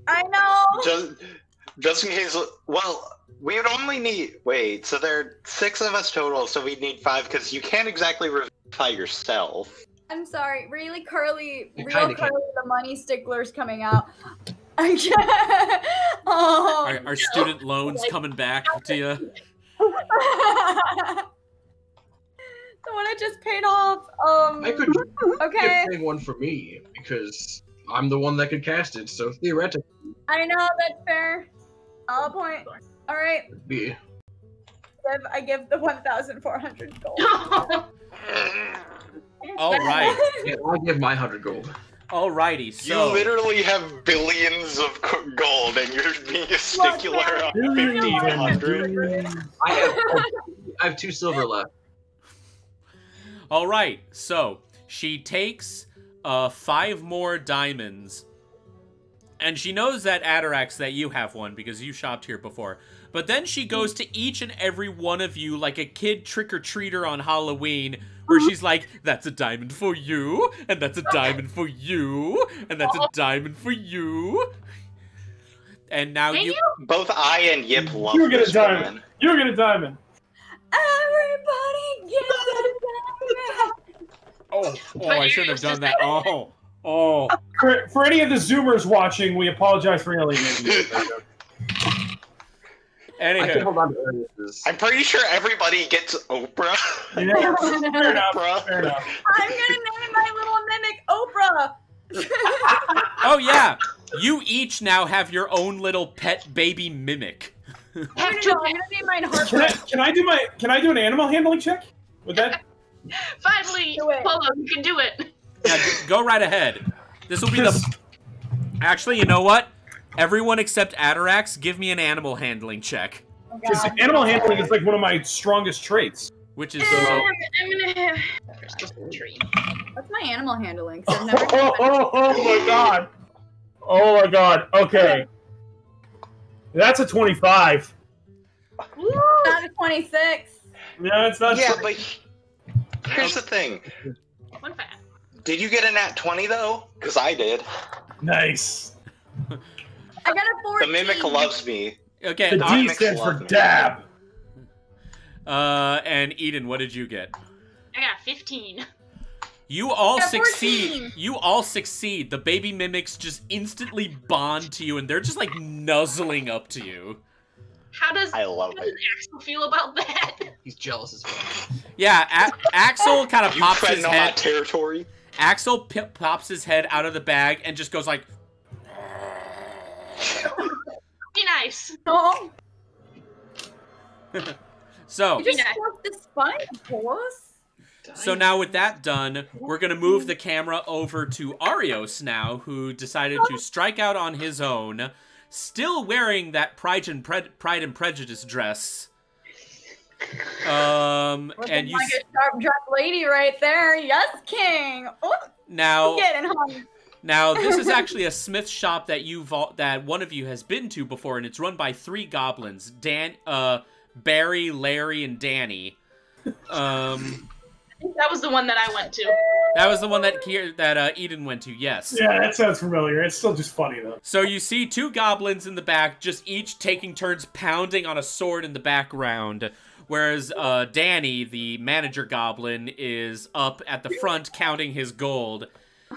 I know. Just, just in case. Well, we would only need. Wait, so there are six of us total, so we'd need five because you can't exactly revivify yourself. I'm sorry. Really, Carly, You real kinda Carly, can. the money stickler's coming out. Oh. Are, are student loans Like- coming back to you? the one I just paid off. Um. I could Okay. get one for me because I'm the one that could cast it. So theoretically, I know that's fair. I'll point. All right. it'd be I give the 1,400 gold. All right, yeah, I'll give my hundred gold. alrighty. so You literally have billions of gold, and you're being a stickler on fifteen hundred. I have I have two silver left. All right, so she takes uh five more diamonds, and she knows that Atarax that you have one because you shopped here before. But then she goes to each and every one of you like a kid trick or treater on Halloween, where she's like, "That's a diamond for you, and that's a diamond for you, and that's a diamond for you." and now you. you? Both I and Yip love You're gonna this die. woman. You're gonna diamond. Everybody get a Oh, oh! I shouldn't have done that. Oh, oh. For, for any of the Zoomers watching, we apologize for alienating you. I can Anywho, hold on to Arios's. I'm pretty sure everybody gets Oprah. Yeah, fair enough. Oprah. Fair enough. I'm gonna name my little mimic Oprah. oh yeah, you each now have your own little pet baby mimic. I'm gonna, no, I'm gonna name mine Can I, can I do my can I do an animal handling check? Would that Finally, Do. Polo, you can do it. Yeah, go right ahead. This will be the. Actually, you know what? Everyone except Atarax, give me an animal handling check, Oh, because God. animal handling is like one of my strongest traits. which is eh, I'm, so. I'm gonna have. Just a tree. What's my animal handling? 'Cause I've never oh, oh, oh, oh my god. Oh my god. Okay. That's a 25. Woo! Not a 26. No, it's not. Yeah, true. but here's the thing. One fat. Did you get a nat 20 though? Because I did. Nice. I got a The mimic loves me. Okay, The D mix stands for dab. uh, and Eden, what did you get? I got 15. You all succeed. 14. You all succeed. The baby mimics just instantly bond to you, and they're just like nuzzling up to you. How does, I love how does it. Axel feel about that? He's jealous as well. Yeah, A- Axel kind of pops his head. territory? Axel p- pops his head out of the bag and just goes like, Be nice. Oh, "So, you just Yeah. broke the spine, boss. so now with that done, we're gonna move the camera over to Arios now, who decided to strike out on his own, still wearing that Pride and, Pre- Pride and Prejudice dress." Um, Looking and you like s- a sharp dressed lady right there. Yes, King. Oh, now getting hung. Now, this is actually a smith shop that you've all, that one of you has been to before, and it's run by three goblins: Dan, uh, Barry, Larry, and Danny. Um, that was the one that I went to. that was the one that Kier, that uh, Eden went to. Yes. Yeah, that sounds familiar. It's still just funny though. So you see two goblins in the back, just each taking turns pounding on a sword in the background, whereas uh, Danny, the manager goblin, is up at the front counting his gold.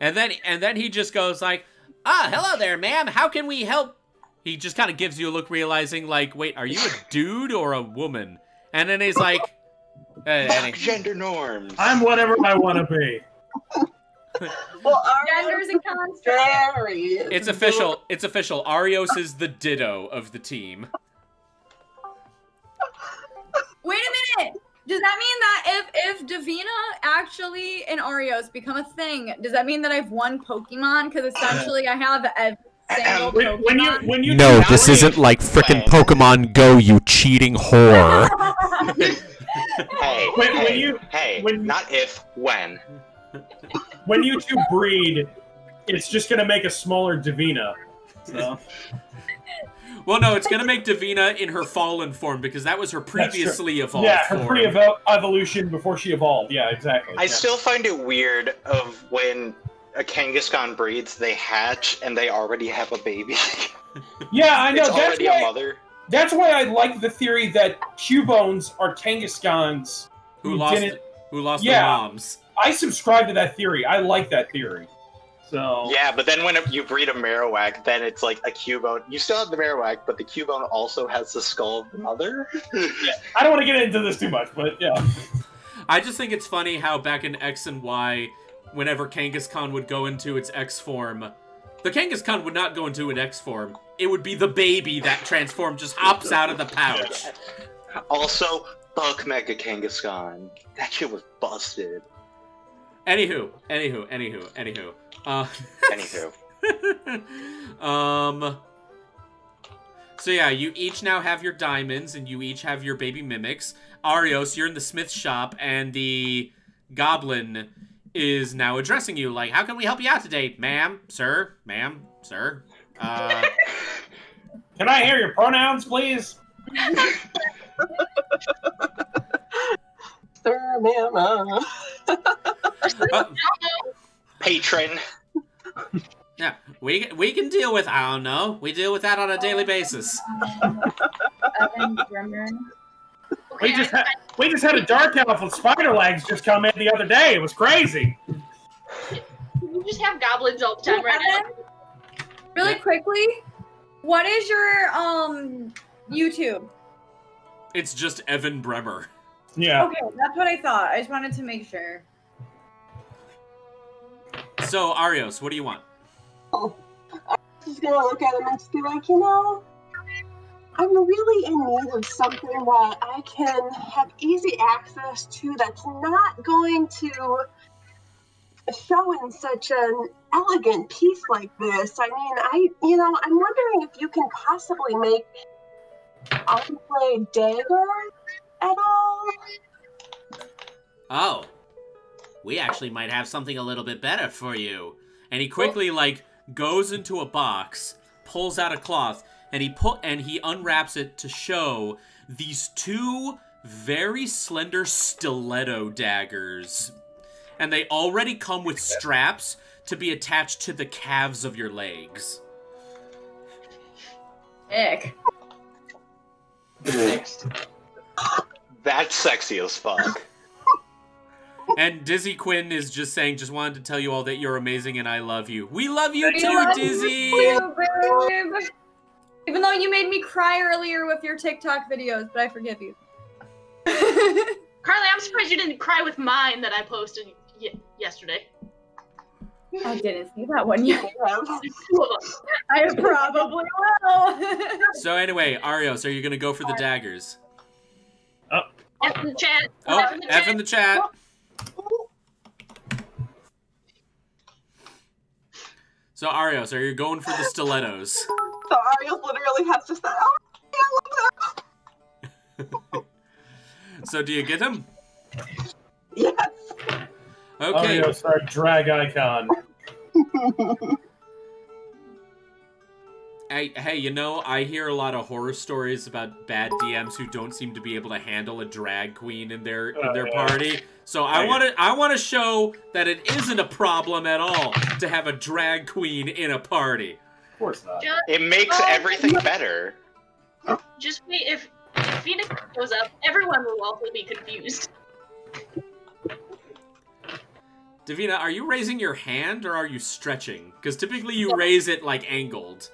and then and then he just goes like, "Ah, hello there, ma'am. How can we help?" He just kind of gives you a look, realizing like, "Wait, are you a dude or a woman?" And then he's like, uh, and he- gender norms. I'm whatever I want to be. Well, Genders and constructs. "It's official. It's official. Arios is the ditto of the team." Wait a minute. Does that mean that if if Davina actually and Arios become a thing, does that mean that I've won Pokemon? Because essentially I have every single When, Pokemon. when you when you No, this really. isn't like frickin' When? Pokemon Go, you cheating whore. Hey, When- hey, when you- hey, when- not if, when. when you two breed, it's just gonna make a smaller Davina. So Well, no, it's gonna make Davina in her fallen form because that was her previously evolved yeah, her form. pre-evolution before she evolved. Yeah, exactly. I yeah. still find it weird of when a Kangaskhan breeds, they hatch and they already have a baby. yeah, I know. it's That's already a why. mother. That's why I like the theory that Cubones are Kangaskhan's who who lost didn't. who lost Yeah. their moms. I subscribe to that theory. I like that theory. So Yeah, but then when you breed a Marowak, then it's like a Cubone. You still have the Marowak, but the Cubone also has the skull of the mother. I don't want to get into this too much, but yeah. I just think it's funny how back in X and Y, whenever Kangaskhan would go into its X form, the Kangaskhan would not go into an X form. It would be the baby that transformed just hops out of the pouch. also, fuck Mega Kangaskhan. That shit was busted. Anywho, anywho, anywho, anywho. Uh, Anywho. um. So yeah, you each now have your diamonds, and you each have your baby mimics. Arios, you're in the smith shop, and the goblin is now addressing you like, "How can we help you out today, ma'am, sir, ma'am, sir?" Uh, Can I hear your pronouns, please? Sir, ma'am. uh, Patron. Yeah, we we can deal with. I don't know. We deal with that on a daily basis. Evan Bremer. We just had we just had a dark elf with spider legs just come in the other day. It was crazy. I, you just have goblins all the time right now. Really quickly, what is your um YouTube? It's just Evan Bremer. Yeah. Okay, that's what I thought. I just wanted to make sure. So Arios, what do you want? Oh, i'm Just gonna look at him and just be like, you know, I'm really in need of something that I can have easy access to that's not going to show in such an elegant piece like this. I mean, I, you know, I'm wondering if you can possibly make unplayed dagger at all. Oh, we actually might have something a little bit better for you. And he quickly oh. like goes into a box, pulls out a cloth, and he put and he unwraps it to show these two very slender stiletto daggers. And they already come with straps to be attached to the calves of your legs. Ick. Next. That's sexy as fuck. And Dizzy Quinn is just saying, just wanted to tell you all that you're amazing and I love you. We love you We too, love Dizzy! you, babe. Even though you made me cry earlier with your TikTok videos, but I forgive you. Carly, I'm surprised you didn't cry with mine that I posted y- yesterday. I didn't see that one yet. Yeah. Two of them. I probably will. So anyway, Arios, are you gonna go for the daggers? F in the chat. Oh, F in the F chat. in the chat. So Arios, are you going for the stilettos? So Arios literally has just that. Oh, I love that. So do you get them? Yes. Okay. Yes, our drag icon. Hey, hey, you know, I hear a lot of horror stories about bad DMs who don't seem to be able to handle a drag queen in their in their yeah. party. So I want to I want to show that it isn't a problem at all to have a drag queen in a party. Of course not. Just, It makes Oh, everything better. just wait. If, if Phoenix goes up, everyone will also be confused. Davina, are you raising your hand or are you stretching? Because typically you raise it like angled.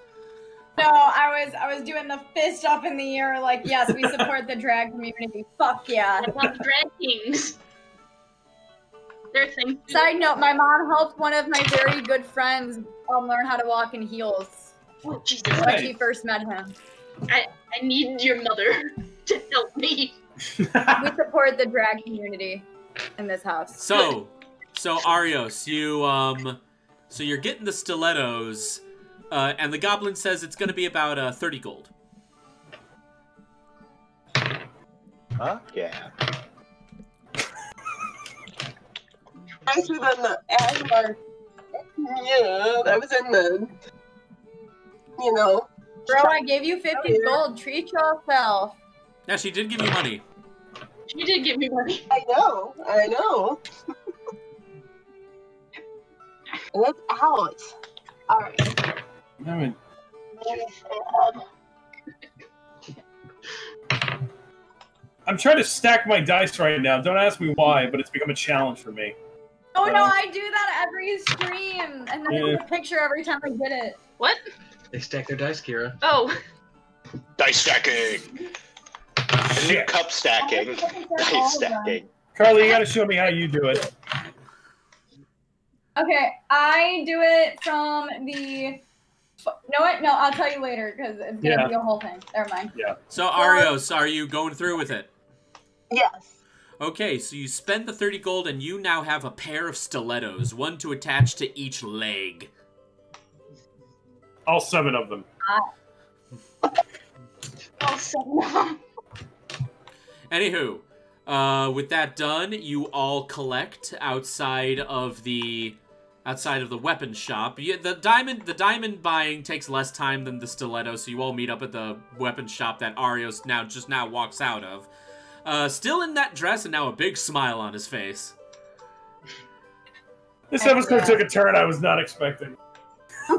No, I was I was doing the fist up in the air like yes, we support the drag community. Fuck yeah. I want the drag kings. Their thing. Side note, my mom helped one of my very good friends um, learn how to walk in heels Oh, Jesus. when she first met him. I need your mother to help me. We support the drag community in this house. So, so Arios, you um, so you're getting the stilettos, uh, and the goblin says it's gonna be about uh, thirty gold. Huh? Yeah. Nicer than the Aasimar. Yeah, that was in the. You know. Bro, I gave you 50 yeah. gold. Treat yourself. Yeah, she did give you money. She did give me money. I know. I know. and that's out. Alright. I mean, I'm trying to stack my dice right now. Don't ask me why, but it's become a challenge for me. Oh no, I do that every stream. And then I Yeah. take a picture every time I get it. What? They stack their dice, Kira. Oh, Dice stacking. New Shit. cup stacking. Dice stacking. Carly, you gotta show me how you do it. Okay, I do it from the. No, what? No, I'll tell you later because it's gonna Yeah. be a whole thing. Never mind. Yeah. So Arios, are you going through with it? Yes. Okay, so you spend the 30 gold and you now have a pair of stilettos, one to attach to each leg. All seven of them. oh, so Anywho, uh, with that done, you all collect outside of the outside of the weapon shop. You, the diamond the diamond buying takes less time than the stiletto, so you all meet up at the weapon shop that Arios now just now walks out of. Uh, still in that dress and now a big smile on his face. This episode took a turn I was not expecting.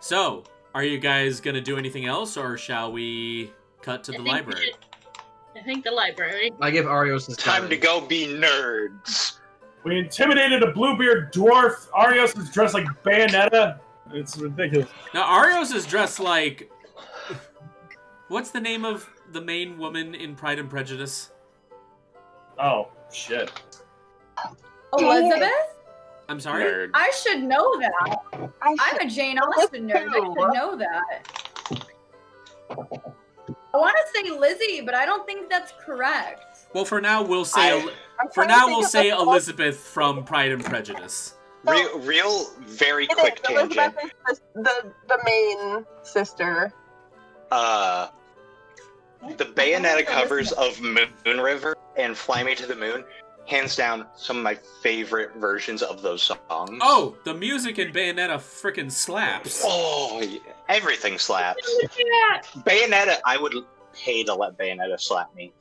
So, are you guys gonna do anything else, or shall we cut to I the library? I think the library. I give Arios his Time to go be nerds. We intimidated a bluebeard dwarf. Arios is dressed like Bayonetta. It's ridiculous. Now, Arios is dressed like. What's the name of the main woman in Pride and Prejudice? Oh shit. Elizabeth? I'm sorry. Nerd. I should know that. I I'm a Jane Austen nerd. I should know that. I want to say Lizzie, but I don't think that's correct. Well, for now we'll say. I- El- I'm for now we'll say the- Elizabeth from Pride and Prejudice. Real, real, very It is. quick tangent. Elizabeth is the, the, the main sister. Uh, the Bayonetta covers of Moon River and Fly Me to the Moon, hands down, some of my favorite versions of those songs. Oh, the music in Bayonetta freaking slaps. Oh, yeah. everything slaps. Look. Bayonetta, I would pay to let Bayonetta slap me.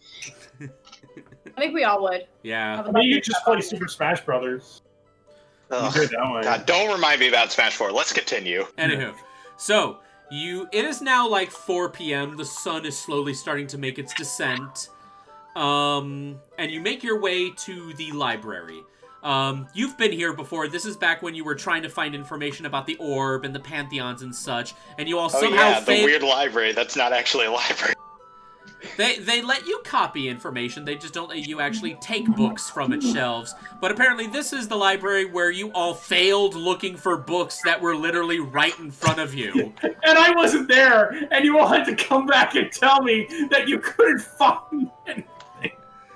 I think we all would. Yeah. I mean, you just play Super Smash Brothers. Ugh. do it that way. God, don't remind me about Smash 4. Let's continue. Anywho, so you it is now like 4 p.m. The sun is slowly starting to make its descent. Um, and you make your way to the library. Um, you've been here before. This is back when you were trying to find information about the orb and the pantheons and such, and you all Oh somehow yeah, the failed. weird library. That's not actually a library. They they let you copy information. They just don't let you actually take books from its shelves. But apparently, this is the library where you all failed looking for books that were literally right in front of you. And I wasn't there, and you all had to come back and tell me that you couldn't find anything.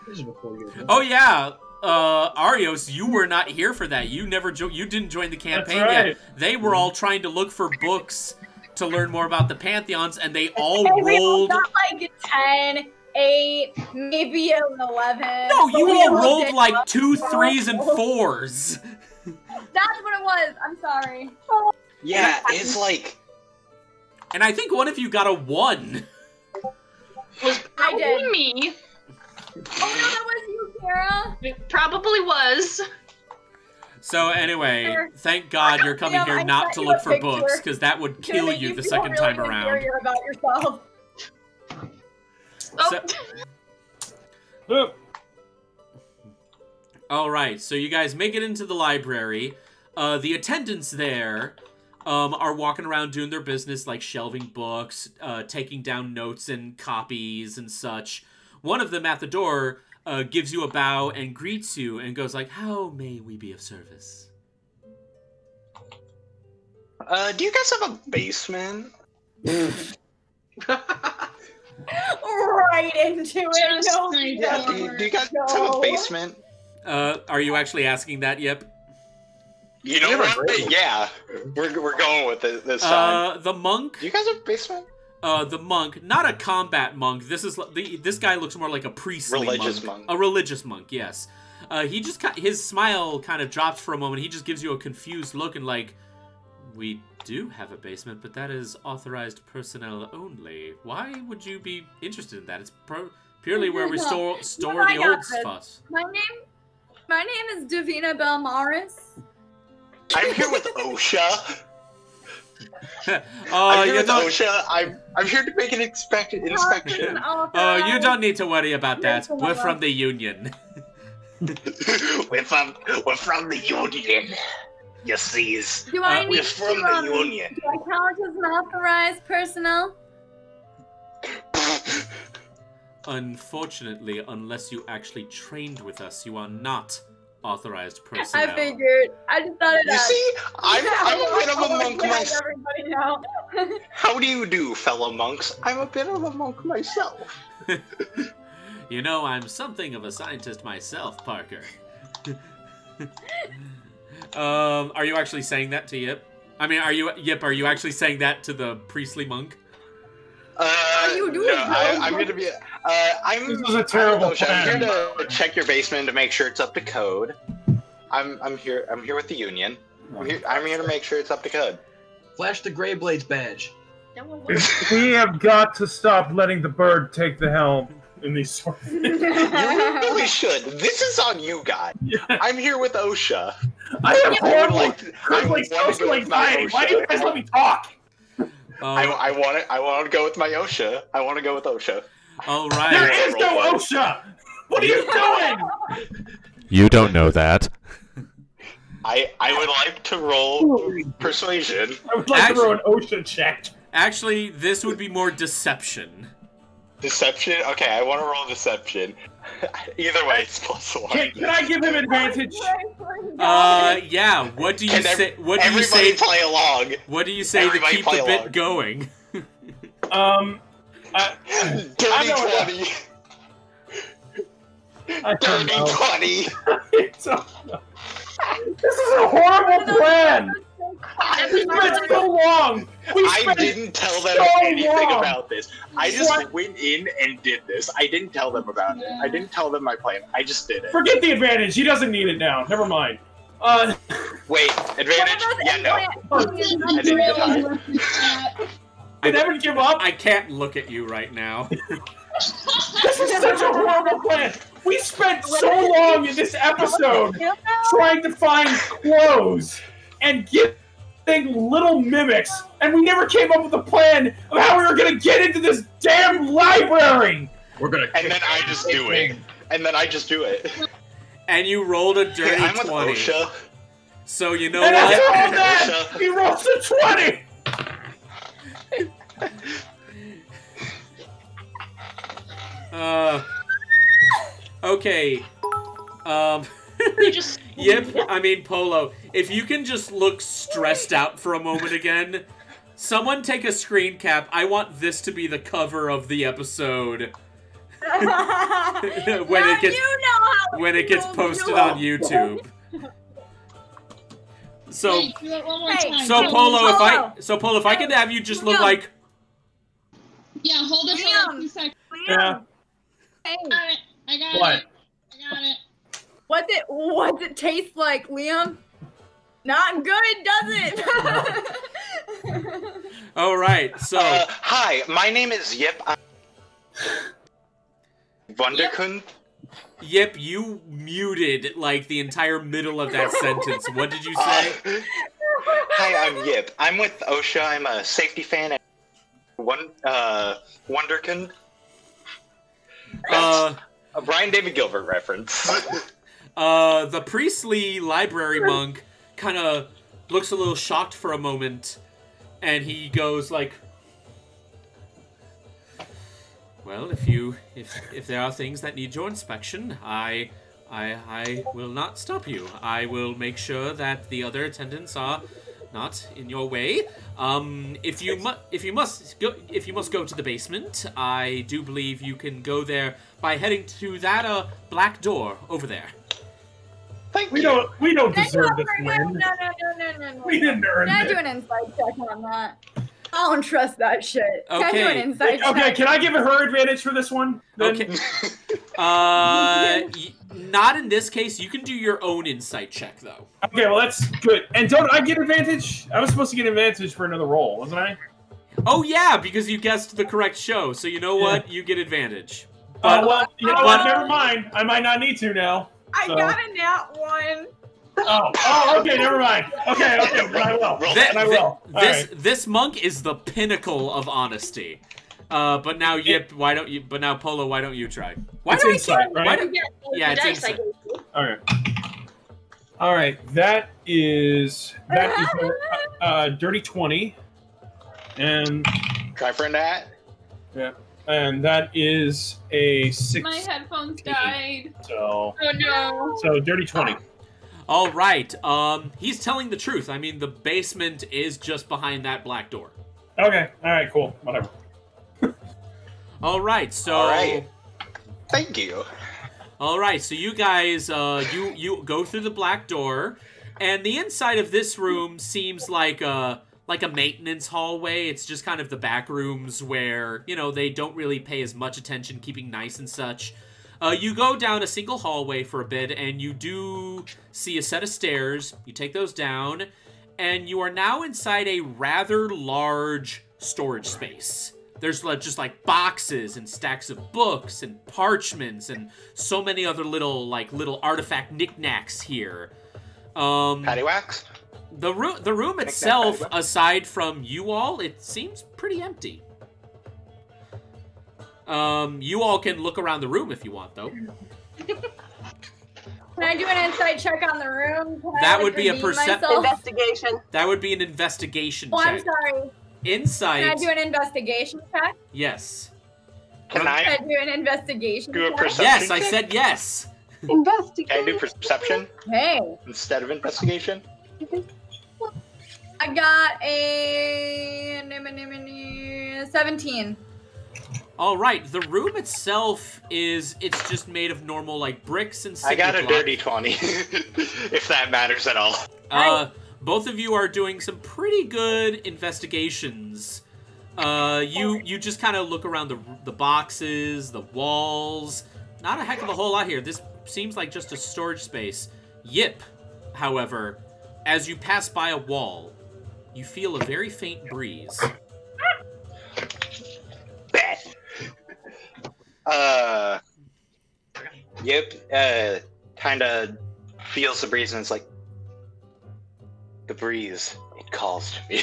This is before you. Oh yeah, uh, Arios, you were not here for that. You never jo- you didn't join the campaign That's right. yet. They were all trying to look for books to learn more about the pantheons, and they all And we all rolled. got like 10, 8, maybe an 11. No, you all rolled like well. two threes and fours. That's what it was. I'm sorry. Yeah, it's like And I think one of you got a one. Was I probably did. me. Oh no, that was you, Kara. It probably was. So anyway, thank God you're coming here not to look for books, because that would kill you the second time around. about yourself. Oh, So- All right, so you guys make it into the library. Uh, the attendants there um, are walking around doing their business, like shelving books, uh, taking down notes and copies and such. One of them at the door uh, gives you a bow and greets you and goes like, "How may we be of service?" uh do you guys have a basement? right into it. Just No, Yeah, do you, do you guys have a basement? Uh, are you actually asking that, Yep. You know We have a what? basement. Yeah. We're, we're going with it this time. Uh, the monk. do you guys have a basement? Uh, the monk, not a combat monk. This is the this guy looks more like a priestly Religious monk. monk. A religious monk, yes. Uh, he just ki- his smile kind of drops for a moment. He just gives you a confused look and like, we do have a basement, but that is authorized personnel only. Why would you be interested in that? It's pro- purely where we store store I the old stuff. My name, my name is Davina Balmaris. I'm here with OSHA. Uh, I'm here you don't. OSHA. I'm I'm here to make an inspect- inspection. Oh, you don't need to worry about that. We're from the union. we're from we're from the union. You see, do I uh, we're to, from the um, union. Do I count as an authorized personnel? Unfortunately, unless you actually trained with us, you are not authorized personnel. I figured. I just thought it You out. see, I'm I'm a bit of a I wanna monk myself. Everybody know. How do you do, fellow monks? I'm a bit of a monk myself. You know, I'm something of a scientist myself, Parker. um, are you actually saying that to Yip? I mean, are you Yip? Are you actually saying that to the priestly monk? Uh, you doing, no. I, I'm gonna be. Uh, I'm. This is a terrible I'm, I'm here to check your basement to make sure it's up to code. I'm I'm here. I'm here with the union. I'm here, I'm here to make sure it's up to code. Flash the Grey Blades badge. that one was- we have got to stop letting the bird take the helm in these sort of You really should. This is on you guys. Yeah. I'm here with OSHA. I have I horrible, like I crippling would want to social go with my anxiety. Why do you guys let me talk? I, Uh, I want to. I want to go with my OSHA. I want to go with OSHA. All right. There is no OSHA. What are you doing? You don't know that. I I would like to roll persuasion. I would like Actually- to throw an OSHA check. Actually, this would be more deception. Deception. Okay, I want to roll deception. Either way, it's plus one. Can, can I give him advantage? Uh, yeah. What do you Can say? What do you Everybody say? play along. What do you say to keep the play bit going? Um, I, Dirty know what- twenty. I don't Dirty know. twenty. It's a- this is a horrible plan. We spent so long. We I didn't tell them so anything long. about this. I just What? went in and did this. I didn't tell them about it. I didn't tell them my plan. I just did it. Forget the advantage. He doesn't need it now. Never mind. Uh, Wait, advantage? Yeah, no. I didn't get high. did Evan give up? I can't look at you right now. This is such a horrible plan. We spent so long in this episode trying to find clothes and getting little mimics, and we never came up with a plan of how we were going to get into this damn library. We're gonna. And then I just do it. And then I just do it. And you rolled a Hey, dirty I'm with 20. OSHA. So you know and after what? all that, he rolls a 20. Uh. Okay. Um. Just Yep. I mean, Polo. If you can just look stressed out for a moment again, someone take a screen cap. I want this to be the cover of the episode when when it gets you know how when it gets posted do on. YouTube. So, Wait, do it one more Hey, so Hey, Polo, if I so Polo, if I could have you just look No. like Yeah, hold it for Liam. like two seconds. Yeah. Hey, I got it. I got What? it. I got it. what's it what's it taste like, Liam? Not good, does it? All right. So, Uh, hi, my name is Yip. I'm... Wunderkund. Yip, you muted like the entire middle of that sentence. What did you Uh, say? hi, I'm Yip. I'm with OSHA. I'm a safety fan. At one, uh, Wunderkund. Uh, A Brian David Gilbert reference. uh, the priestly library monk kind of looks a little shocked for a moment, and he goes like, "Well, if you if if there are things that need your inspection, I." I, I will not stop you. I will make sure that the other attendants are not in your way. Um, if you mu- if you must go if you must go to the basement, I do believe you can go there by heading to that uh black door over there. Thank We you. don't we don't no, deserve this no, no, win. no, no, no, no, no. We didn't earn Can I do it. an insight check on that? I don't trust that shit. Can I do Okay. an insight Okay, check? can I give her advantage for this one? Then? Okay. Uh, not in this case. You can do your own insight check though. Okay, well that's good. And don't I get advantage? I was supposed to get advantage for another roll, wasn't I? Oh yeah, because you guessed the correct show. So you know what? You get advantage. Uh, well, you know what? but- Never mind. I might not need to now. I So- got a nat one. Oh, oh, okay, never mind. Okay, okay, but I will. Roll And I will. All this right. this monk is the pinnacle of honesty. Uh, but now Yip, why don't you? But now Polo, why don't you try? Why It's don't insight, Why right? don't, Yeah, Yeah, the it's dice I inside. gave you. All right. All right. That is that is a uh, dirty twenty, and Try for a nat. And that is a six. My headphones died. So Oh no. so dirty twenty. All right. Um, he's telling the truth. I mean, the basement is just behind that black door. Okay. All right. Cool. Whatever. All right. So. All right. Thank you. All right, so you guys, uh, you you go through the black door, and the inside of this room seems like a like a maintenance hallway. It's just kind of the back rooms where you know they don't really pay as much attention, keeping nice and such. Uh, you go down a single hallway for a bit, and you do see a set of stairs. You take those down, and you are now inside a rather large storage space. There's just like boxes and stacks of books and parchments and so many other little like little artifact knickknacks here. Um, wax. The room, the room itself, aside from you all, it seems pretty empty. Um, you all can look around the room if you want, though. Can I do an insight check on the room? Can I, That like, would be a redeem percep- myself? Investigation. That would be an investigation Oh, I'm sorry. sorry. Can I do an investigation check? yes. Can Can I I do an investigation do a perception? Yes, I said yes. Investigation. Can I do perception Hey, instead of investigation? I got a 17. All right, the room itself is it's just made of normal like bricks and. Stuff. I got a cinder block. dirty twenty, if that matters at all. Uh, both of you are doing some pretty good investigations. Uh, you you just kind of look around the the boxes, the walls. Not a heck of a whole lot here. This seems like just a storage space. Yip, however, as you pass by a wall, you feel a very faint breeze. Bet. Uh, yep. Uh, kind of feels the breeze and it's like the breeze. It calls to me.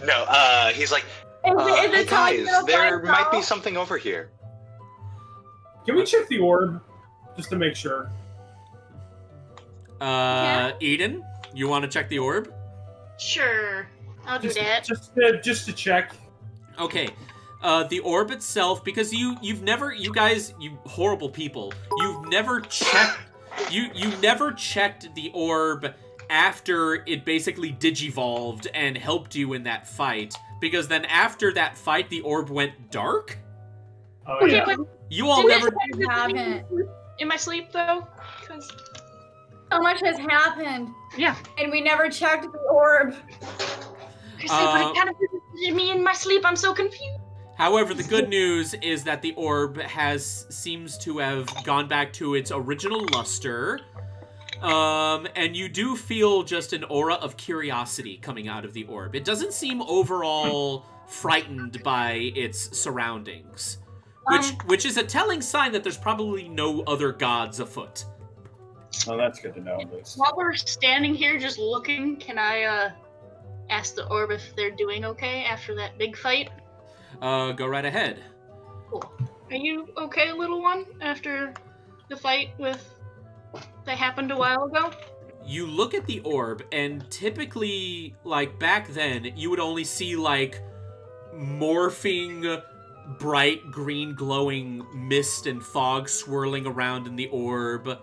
no. Uh, he's like, Is, uh, it, is hey guys, there find might be something over here. Can we check the orb just to make sure? Uh, Eden, you want to check the orb? Sure, I'll do Just, that. just, uh, just to check. Okay. Uh, the orb itself, because you you've never you guys you horrible people you've never checked you you never checked the orb after it basically digivolved and helped you in that fight because then after that fight the orb went dark. Oh Okay, yeah. but You all never it haven't. in my sleep though? 'Cause- So much has happened, yeah, and we never checked the orb. I say, but Uh, it kind of visited me in my sleep. I'm so confused. However, the good news is that the orb has seems to have gone back to its original luster. Um, and you do feel just an aura of curiosity coming out of the orb. It doesn't seem overall frightened by its surroundings, which Um, which is a telling sign that there's probably no other gods afoot. Oh, that's good to know. At. While we're standing here just looking, can I uh ask the orb if they're doing okay after that big fight? Uh, go right ahead. Cool. Are you okay, little one, after the fight with that happened a while ago? you look at the orb and typically like back then you would only see like morphing bright green glowing mist and fog swirling around in the orb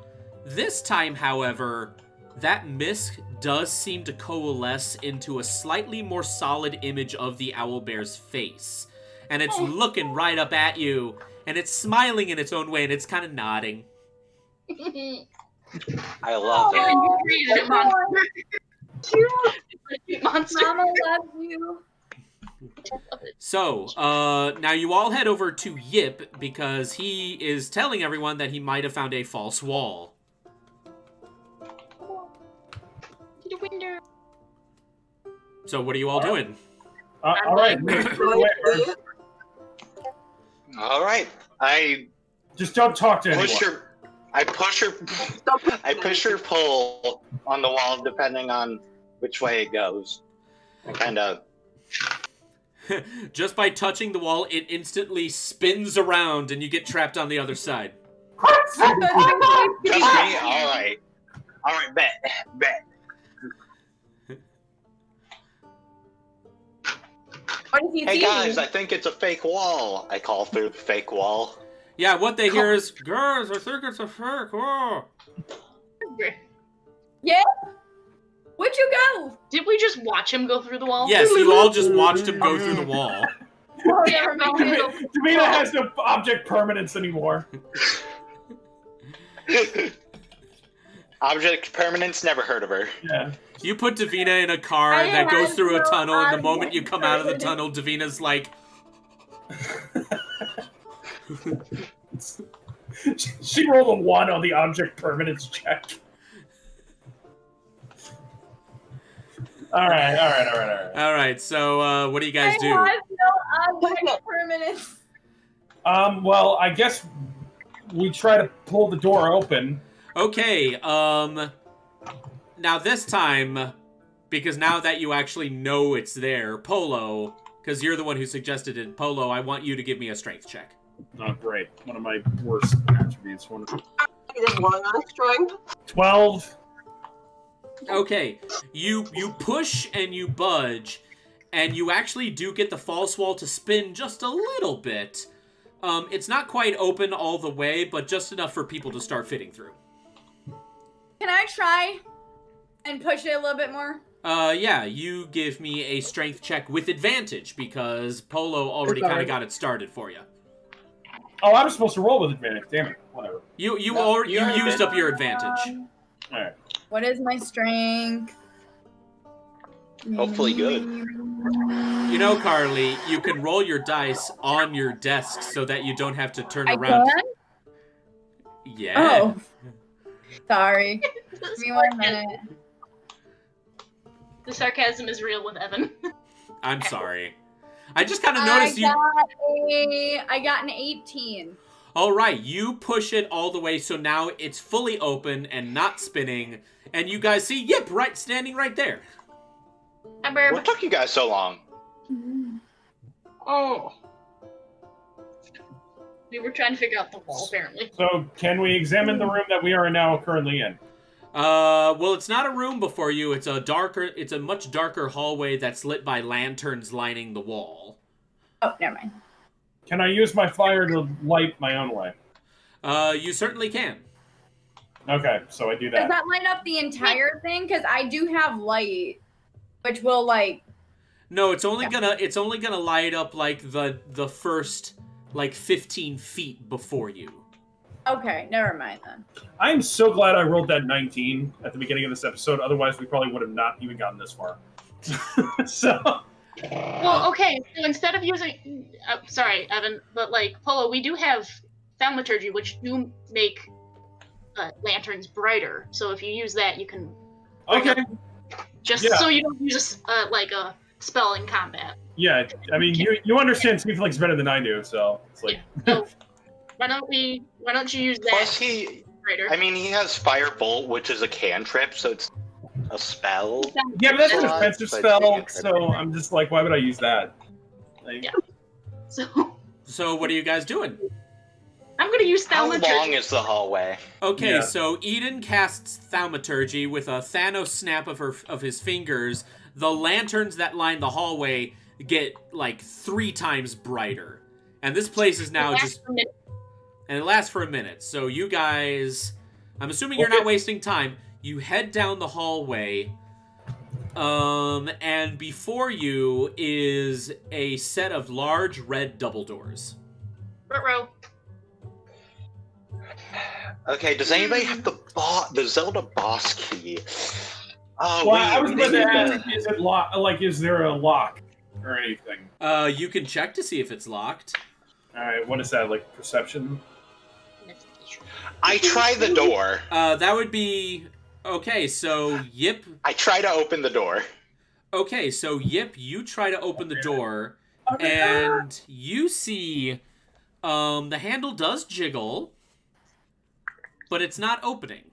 this time however that mist does seem to coalesce into a slightly more solid image of the owlbear's face and it's looking right up at you and it's smiling in its own way and it's kind of nodding I love. Oh, you created it, monster. Cute. monster. Mama loves you. So, uh, now you all head over to Yip because he is telling everyone that he might have found a false wall. To the window. So, what are you all doing? Uh, all right. All right. I Just don't talk to anyone. push her. I push her. I push her pull on the wall depending on which way it goes. Kind of. Just by touching the wall, it instantly spins around and you get trapped on the other side. Just me. All right. All right. Bet. Bet. Hey see? guys, I think it's a fake wall. I call through the fake wall. Yeah, what they hear is, Girls, I think it's a fake wall. Yeah? Where'd you go? Did we just watch him go through the wall? Yes, you all just watched him go through the wall. Oh, Yeah, never mind. Davina Davina has no object permanence anymore. Object permanence. Never heard of her. Yeah. You put Davina in a car I that goes had through a tunnel, and the moment you come out of the tunnel, Davina's like, she rolled a one on the object permanence check. All right, all right, all right, all right. All right, so uh, what do you guys I do? have no object permanence. Um, well, I guess we try to pull the door open. Okay, um, now this time, because now that you actually know it's there, Polo, because you're the one who suggested it, Polo, I want you to give me a strength check. Oh, great. One of my worst attributes. One He did one on strength. Twelve. Okay, you you push and you budge, and you actually do get the false wall to spin just a little bit. Um, it's not quite open all the way, but just enough for people to start fitting through. Can I try and push it a little bit more? Uh, yeah, you give me a strength check with advantage because Polo already kind of got it started for you. Oh, I was supposed to roll with advantage. Damn it. Whatever. You you No, already you you used up your advantage. All right. What is my strength? Hopefully good. You know, Carly, you can roll your dice on your desk so that you don't have to turn I around. can? Yeah. Oh. Sorry. Give me one minute. The sarcasm is real with Evan. I'm sorry. I just kind of I noticed you. got a, I got an 18. All right, you push it all the way, so now it's fully open and not spinning, and you guys see Yip right standing right there. Hi, Burb. What took you guys so long? Oh. We were trying to figure out the wall, apparently. So, can we examine the room that we are now currently in? Uh, well, it's not a room before you. It's a darker. It's a much darker hallway that's lit by lanterns lining the wall. Oh, never mind. Can I use my fire to light my own way? Uh, you certainly can. Okay, so I do that. Does that. that light up the entire thing? Because I do have light, which will like. No, it's only gonna. It's only gonna light up like the the first like 15 feet before you. Okay, never mind then. I am so glad I rolled that 19 at the beginning of this episode. Otherwise, we probably would have not even gotten this far. so, Well, okay, so instead of using. Uh, sorry, Evan, but like, Polo, we do have thaumaturgy, which do make uh, lanterns brighter. So if you use that, you can. okay. Just Yeah. so you don't use a s uh, like a spell in combat. Yeah, I mean, you you understand Tieflings better than I do, so it's like, So why don't we? Why don't you use that Plus, he. brighter? I mean, he has Firebolt, which is a cantrip, so it's a spell. yeah, but that's a defensive but spell, so I'm just like, why would I use that? Like, Yeah. So So what are you guys doing? I'm gonna use thaumaturgy. How thaumaturgy. long is the hallway? Okay, Yeah. so Eden casts thaumaturgy with a Thanos snap of her of his fingers. The lanterns that line the hallway get like three times brighter, and this place is now just minute. And it lasts for a minute. So you guys, I'm assuming you're Okay. not wasting time. You head down the hallway, um, and before you is a set of large red double doors. Ruh-roh. Okay, does anybody have the boss, the Zelda boss key? Oh, well, wait, I was we to ask, is it lock? Like, is there a lock or anything? Uh, you can check to see if it's locked. All right, what is that? Like perception? I try the door. Uh, that would be okay. So Yip. I try to open the door. Okay, so Yip, you try to open the door, and you see, um, the handle does jiggle, but it's not opening.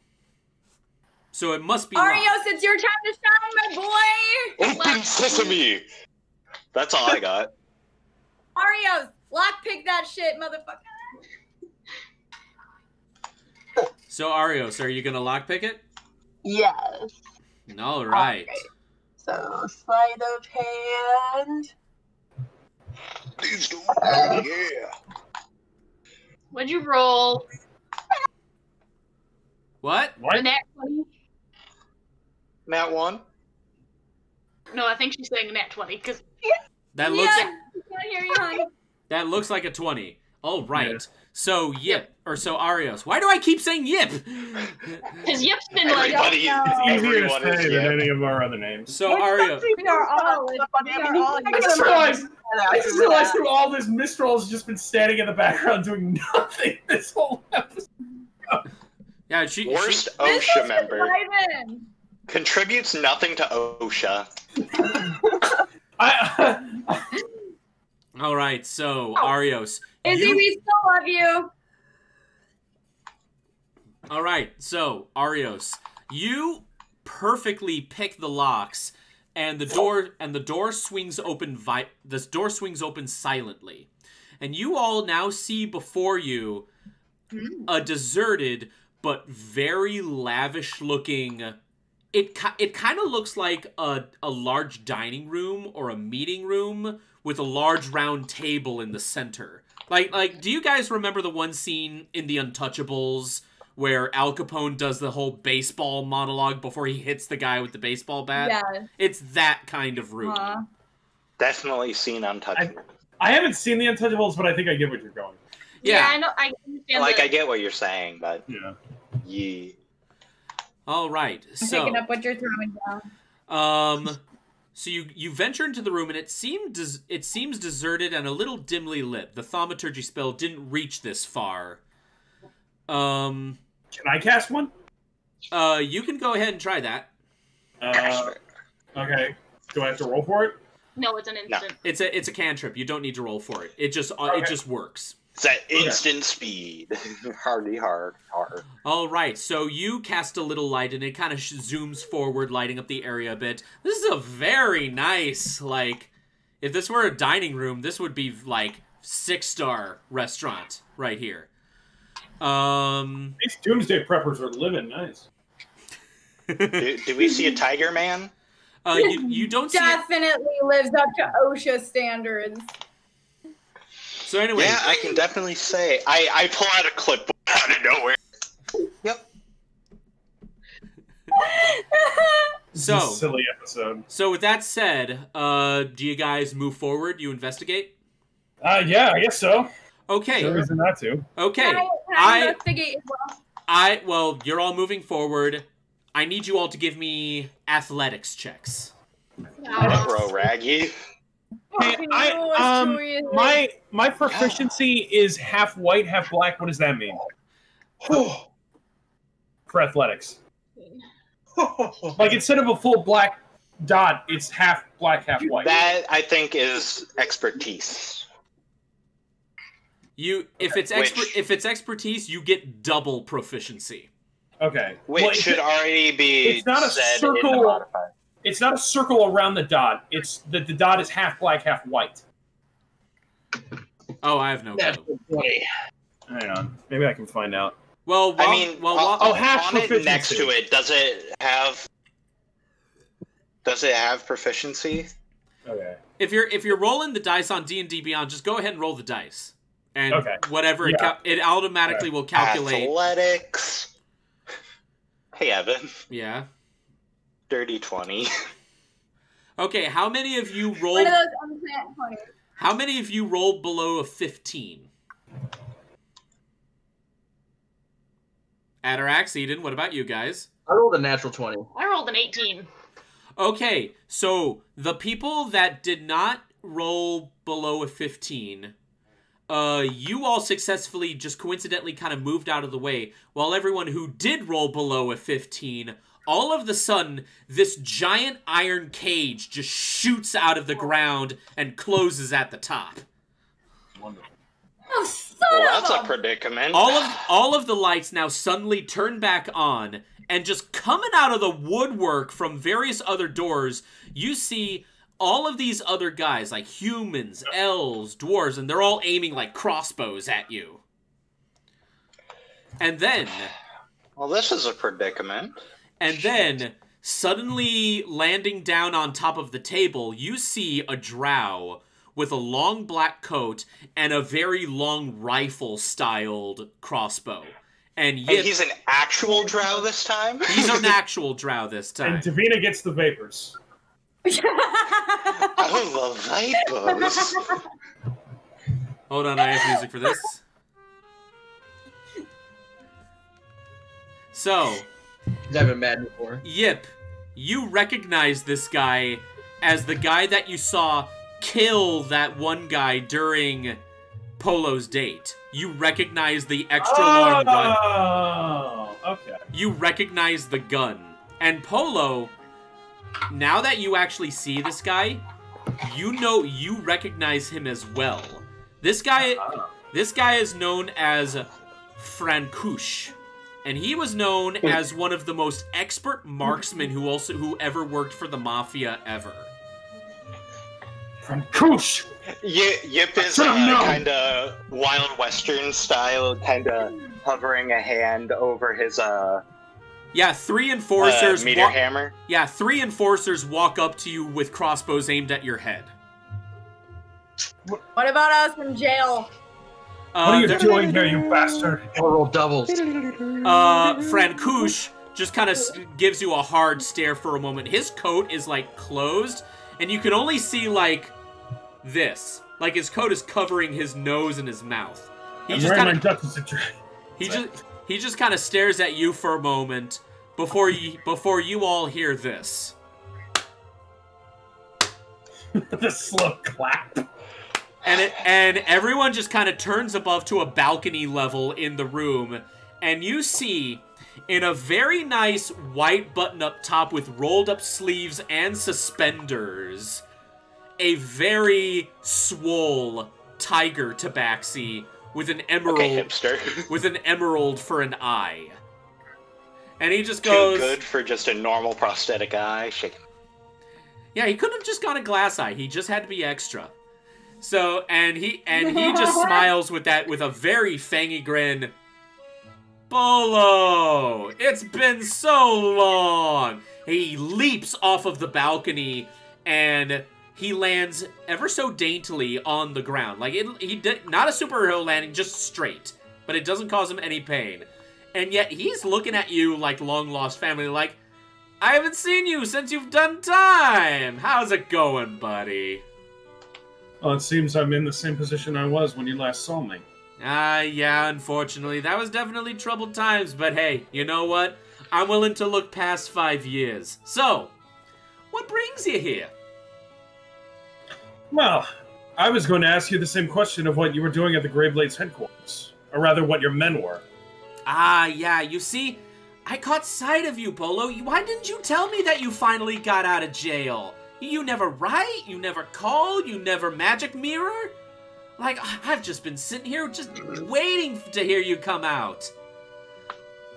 So it must be locked. Arios, it's your time to shine, my boy. Open sesame. That's all I got. Arios, lockpick that shit, motherfucker. So Arios, are you gonna lockpick it? Yes. All right. So sleight of hand. These two, uh-huh. yeah. What'd you roll? What? A What? nat 20? Nat one. No, I think she's saying a nat 20 because That looks Yeah, I hear you, honey. that looks like a twenty. All right. Yeah. So Yip, or so Arios. Why do I keep saying Yip? Because Yip's been like, Everybody. It's oh, easier to everyone is say than any of our other names. So Arios. We are all- we are all- I just realized, I just realized through all this, Mistral has just been standing in the background doing nothing this whole episode. Yeah, she, she Worst This OSHA is member contributes nothing to OSHA. I, All right. So Oh. Arios. Izzy, you- we still love you. All right, so Arios, you perfectly pick the locks, and the door and the door swings open. Vi- this door swings open silently, and you all now see before you hmm. a deserted but very lavish looking. It it kind of looks like a a large dining room or a meeting room with a large round table in the center. Like like, do you guys remember the one scene in The Untouchables? Where Al Capone does the whole baseball monologue before he hits the guy with the baseball bat. Yeah. It's that kind of room. Aw. Definitely seen Untouchables. I haven't seen the Untouchables, but I think I get what you're going. Yeah. I know. I understand. Like the- I get what you're saying, but Yeah. yeah. All right. I'm So, picking up what you're throwing down. um, so you you venture into the room and it seemed des- it seems deserted and a little dimly lit. The thaumaturgy spell didn't reach this far. Um, Can I cast one? uh, you can go ahead and try that. Uh, okay. Do I have to roll for it? No, it's an instant. It's a it's a cantrip. You don't need to roll for it. It just uh, it just works. It's that instant speed. Hardy hard hard. All right, so you cast a little light and it kind of sh- zooms forward, lighting up the area a bit. This is a very nice, like, if this were a dining room, this would be like six star restaurant right here. Um, These doomsday preppers are living nice. do, do we see a tiger man? uh, you you don't see. Definitely lives up to OSHA standards. So anyway, Yeah, I can definitely say. I I pull out a clipboard out of nowhere. Yep. So- silly episode. so with that said, uh, do you guys move forward? You investigate. Uh, yeah, I guess so. Okay, No reason not to. okay. Can I, can I I- investigate as well? I well, you're all moving forward. I need you all to give me athletics checks. Bro, Raggy. Hey, I- um, assure you that- My my proficiency is half white, half black. What does that mean? For athletics. Like instead of a full black dot, it's half black, half white. That I think is expertise. You, if it's Which- expert, if it's expertise, you get double proficiency. okay. Which Well, it's- should already be it's not a said in the circle. modifier. It's not a circle around the dot. It's that the dot is half black, half white. Oh, I have no clue. Hang on. Maybe I can find out. Well, while, I mean, well, uh, while- oh, half on it proficiency. next to it, does it have? Does it have proficiency? Okay. if you're if you're rolling the dice on D and D Beyond, just go ahead and roll the dice, and Okay. whatever it, Yeah. cal- it automatically will calculate. Athletics. Hey Evan, Yeah. Dirty twenty. Okay. How many of you One rolled? of those unplanned twenties. How many of you rolled below a fifteen? Atarax, Eden, what about you guys? I rolled a natural 20. I rolled an 18. Okay, so the people that did not roll below a 15, uh, you all successfully just coincidentally kind of moved out of the way, while everyone who did roll below a 15, all of the sudden, this giant iron cage just shoots out of the ground and closes at the top. Wonderful. Oh, son Well, of that's a a- predicament. All of all of the lights now suddenly turn back on, and just coming out of the woodwork from various other doors, you see all of these other guys, like humans, elves, dwarves, and they're all aiming like crossbows at you. And then, Well, this is a predicament. And then, suddenly landing down on top of the table, you see a drow with a long black coat and a very long rifle styled crossbow. And And he's an actual drow this time. He's an actual drow this time. And Davina gets the vapors. oh, the vipers. Hold on, I have music for this. So, I've been mad before. Yip, you recognize this guy as the guy that you saw kill that one guy during Polo's date. You recognize the extra long oh, gun. Oh, okay. You recognize the gun. And Polo, now that you actually see this guy, you know you recognize him as well. This guy uh-huh. this guy is known as Francouche. And he was known as one of the most expert marksmen who also who ever worked for the mafia ever. From Koosh. Y- Yip is should've uh, kind of Wild Western style, kind of hovering a hand over his uh, Yeah, three uh enforcers. meter wa- hammer. yeah, three enforcers walk up to you with crossbows aimed at your head. What about us in jail? Uh, What are you doing here, you bastard? I'll roll doubles. uh, Francouche just kind of gives you a hard stare for a moment. His coat is like closed, and you can only see like this. Like his coat is covering his nose and his mouth. He I'm just kind of Duchess he just he just kind of stares at you for a moment before you before you all hear this. the slow clap. And it and everyone just kind of turns above to a balcony level in the room and you see in a very nice white button up top with rolled up sleeves and suspenders a very swole tiger tabaxi with an emerald Okay, hipster. with an emerald for an eye and he just goes Too good for just a normal prosthetic eye. Shake. Yeah, he couldn't have just got a glass eye. He just had to be extra. So, and he and he just smiles with that with a very fangy grin. Polo, it's been so long. He leaps off of the balcony and he lands ever so daintily on the ground. Like it, he did not a superhero landing, just straight, but it doesn't cause him any pain. And yet he's looking at you like long lost family, like, I haven't seen you since you've done time. How's it going, buddy? Well, it seems I'm in the same position I was when you last saw me. Ah, yeah, unfortunately. That was definitely troubled times, but hey, you know what? I'm willing to look past five years. So, what brings you here? Well, I was going to ask you the same question of what you were doing at the Grey Blades headquarters, or rather, what your men were. Ah, yeah, you see, I caught sight of you, Polo. Why didn't you tell me that you finally got out of jail? You never write, you never call, you never magic mirror? Like, I- I've just been sitting here just waiting to hear you come out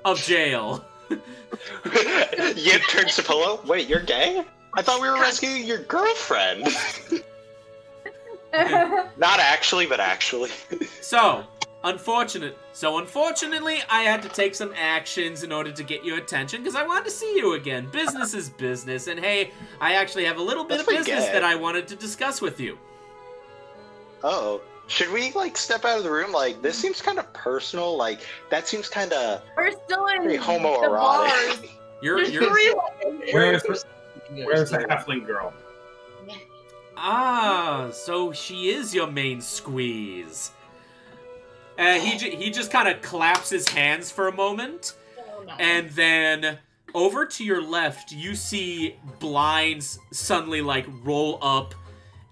of jail. Yip turns to Polo. Wait, you're gay? I thought we were rescuing your girlfriend. Not actually, but actually. So, unfortunate. So, unfortunately, I had to take some actions in order to get your attention because I wanted to see you again. Business is business, and hey, I actually have a little bit Let's of business forget. that I wanted to discuss with you. Oh, should we like step out of the room? Like this seems kind of personal. Like that seems kind of We're still in very the homoerotic. You're, you're. Where's the, where's the halfling girl? Ah, so she is your main squeeze. Uh, he ju- he just kind of claps his hands for a moment, and then over to your left, you see blinds suddenly like roll up,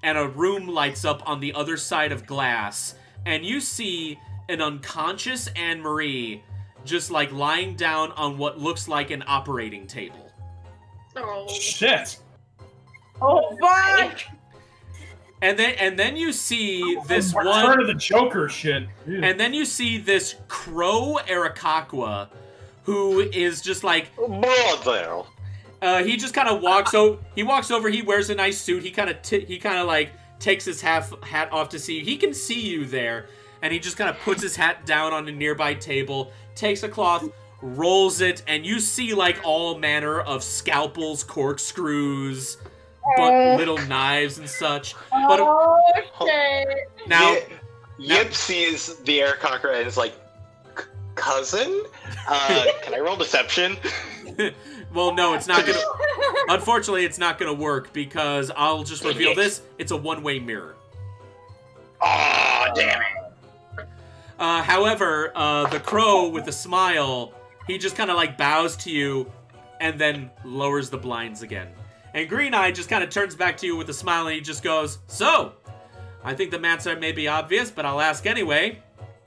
and a room lights up on the other side of glass, and you see an unconscious Anne Marie just like lying down on what looks like an operating table. Oh. Shit! Oh fuck! And then and then you see this Return one of the Joker shit. Ew. And then you see this crow Aarakocra, who is just like Brother. uh, he just kind of walks over. He walks over. He wears a nice suit. He kind of t- he kind of like takes his half hat off to see you. He can see you there, and he just kind of puts his hat down on a nearby table, takes a cloth, rolls it, and you see like all manner of scalpels, corkscrews, but little knives and such. But Oh shit! now. Yip, Yip sees the Aarakocra and is like, "C- cousin? Uh, can I roll deception? well, no, it's not gonna. Unfortunately, it's not gonna work because I'll just reveal this. It's a one-way mirror. Oh, damn it. Uh, however, uh, the crow with a smile, he just kind of like bows to you, and then lowers the blinds again. And Green Eye just kind of turns back to you with a smile, and he just goes, "So, I think the answer may be obvious, but I'll ask anyway.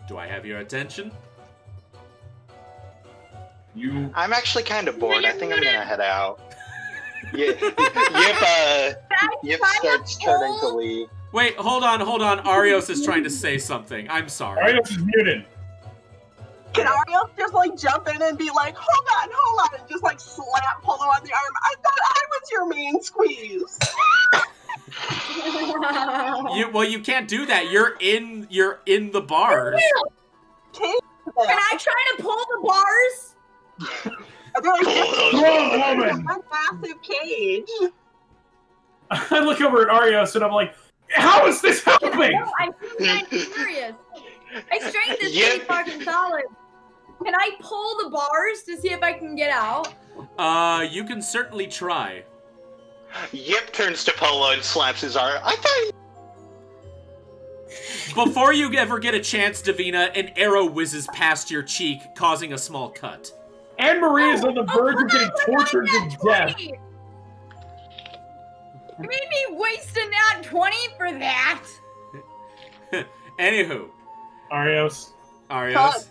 Do I have your attention?" You I'm actually kind of bored. I think I'm gonna head out. Yip, Yip, uh, Yip starts turning to leave. Wait, hold on, hold on. Arios is trying to say something. I'm sorry. Arios is muted. Can Ariel just like jump in and be like, hold on, hold on, and just like slap Polo on the arm? I thought I was your main squeeze. You well, you can't do that. You're in. You're in the bars. Can Can I try to pull the bars? They're like, woman. a massive cage. I look over at Arios and I'm like, how is this helping? No, I'm curious. My strength is Yeah. pretty fucking solid. Can I pull the bars to see if I can get out? Uh, you can certainly try. Yip turns to Polo and slaps his arm. I thought Before you ever get a chance, Davina, an arrow whizzes past your cheek, causing a small cut. Anne Marie is on the verge Oh, of getting tortured to about death. that 20? You made me waste a nat 20 for that. Anywho, Arios. Arios.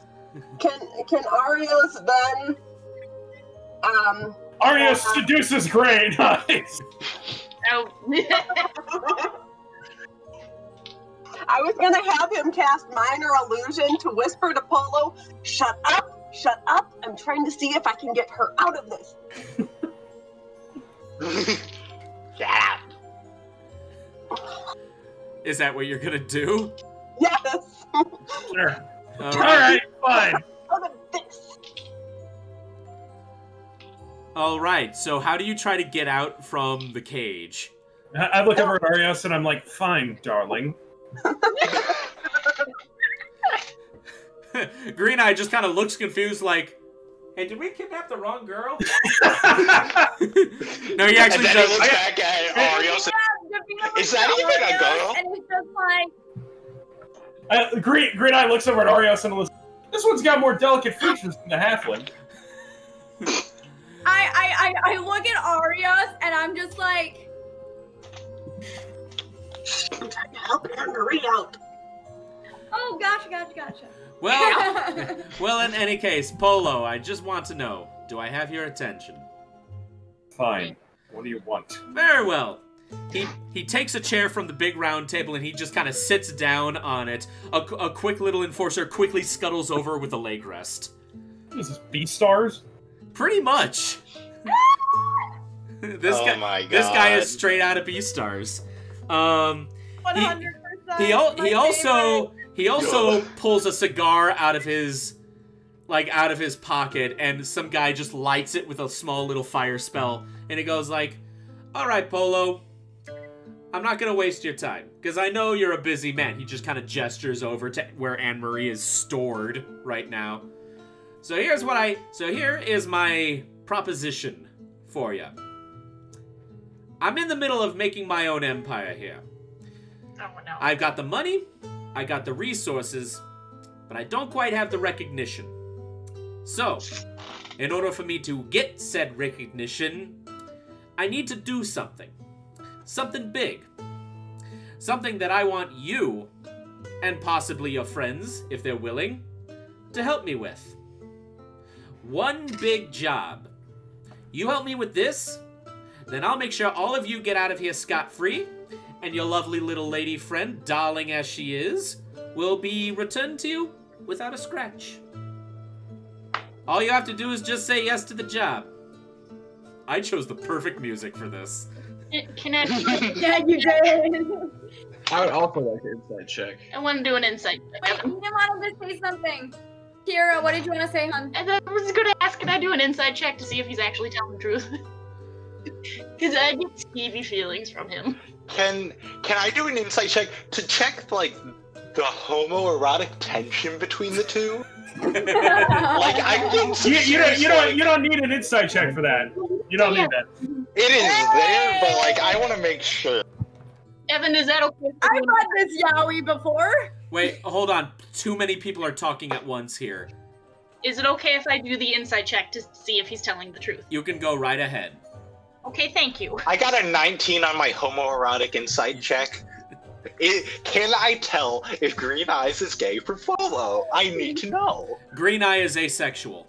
Can can Arios then um Arios seduces Gray. Nice. Oh. I was gonna have him cast minor illusion to whisper to Polo, shut up, shut up. I'm trying to see if I can get her out of this. shut up. Is that what you're gonna do? Yes. Sure. All All right. right, fine. out of this. All right. So, how do you try to get out from the cage? I I look over at Arios and I'm like, fine, darling. Green Eye just kind of looks confused, like, "Hey, did we kidnap the wrong girl?" no, he And actually then he does. looks back at Arios. Is that even a girl? And he's just like, Uh, Green, Green Eye looks over at Arios and looks, this one's got more delicate features than the halfling. I, I, I, I look at Arios and I'm just like, I'm trying to help Anne Marie out. oh, gotcha, gotcha, gotcha. Well, well, in any case, Polo, I just want to know: Do I have your attention? Fine. What do you want? Very well. He he takes a chair from the big round table and he just kind of sits down on it. A, a quick little enforcer quickly scuttles over with a leg rest. What is this, Beastars? Pretty much. this oh guy my god. this guy is straight out of Beastars. Um, 100%. he al- he also he also pulls a cigar out of his like out of his pocket and some guy just lights it with a small little fire spell and it goes like all right polo i'm not gonna waste your time because i know you're a busy man he just kind of gestures over to where anne-marie is stored right now so here's what i so here is my proposition for you i'm in the middle of making my own empire here Oh no. I've got the money, I got the resources, but I don't quite have the recognition. So, in order for me to get said recognition, I need to do something. Something big. Something that I want you, and possibly your friends, if they're willing, to help me with. One big job. You help me with this, then I'll make sure all of you get out of here scot free, and your lovely little lady friend, darling as she is, will be returned to you without a scratch. All you have to do is just say yes to the job. I chose the perfect music for this. Can I? Yeah, you did. I would also like an insight check. I want to do an insight. Wait, you wanted to say something. Kira, what did you want to say, hon? And I was gonna ask, can I do an insight check to see if he's actually telling the truth? Because I get skeevy feelings from him. Can can I do an insight check to check like the homoerotic tension between the two? Like I think You, you, don't, you, don't, you don't need an insight check for that. You don't need that. it is there, but like I want to make sure. Evan, is that okay? I've had this yaoi before. Wait, hold on. Too many people are talking at once here. Is it okay if I do the insight check to see if he's telling the truth? You can go right ahead. Okay, thank you. I got a 19 on my homoerotic insight check. It, can I tell if Green Eyes is gay for Polo? I need to know. Green Eye is asexual.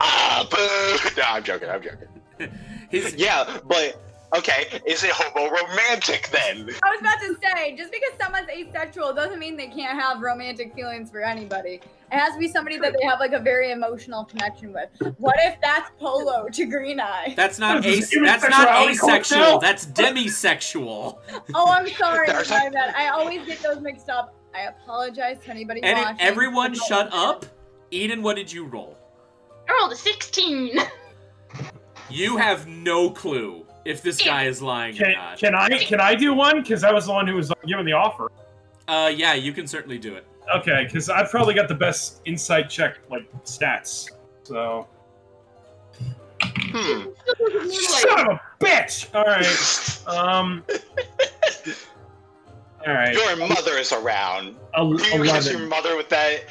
Ah, boo! No, I'm joking. I'm joking. He's Yeah, but okay, is it homo romantic then? I was about to say, just because someone's asexual doesn't mean they can't have romantic feelings for anybody. It has to be somebody that they have like a very emotional connection with. What if that's Polo to Green Eye? That's not What is as- that's not asexual. That's demisexual. Oh, I'm sorry. There's My a- bad. I always get those mixed up. I apologize to anybody And watching. everyone, shut up. Eden, what did you roll? I rolled a 16. You have no clue if this guy is lying or Can, not. can I can I do one? Because I was the one who was given the offer. Uh, yeah, you can certainly do it. Okay, because I've probably got the best insight check like stats. So Hmm. son of a bitch. All right. Um. All right. Your mother is around. El- you kiss your mother with that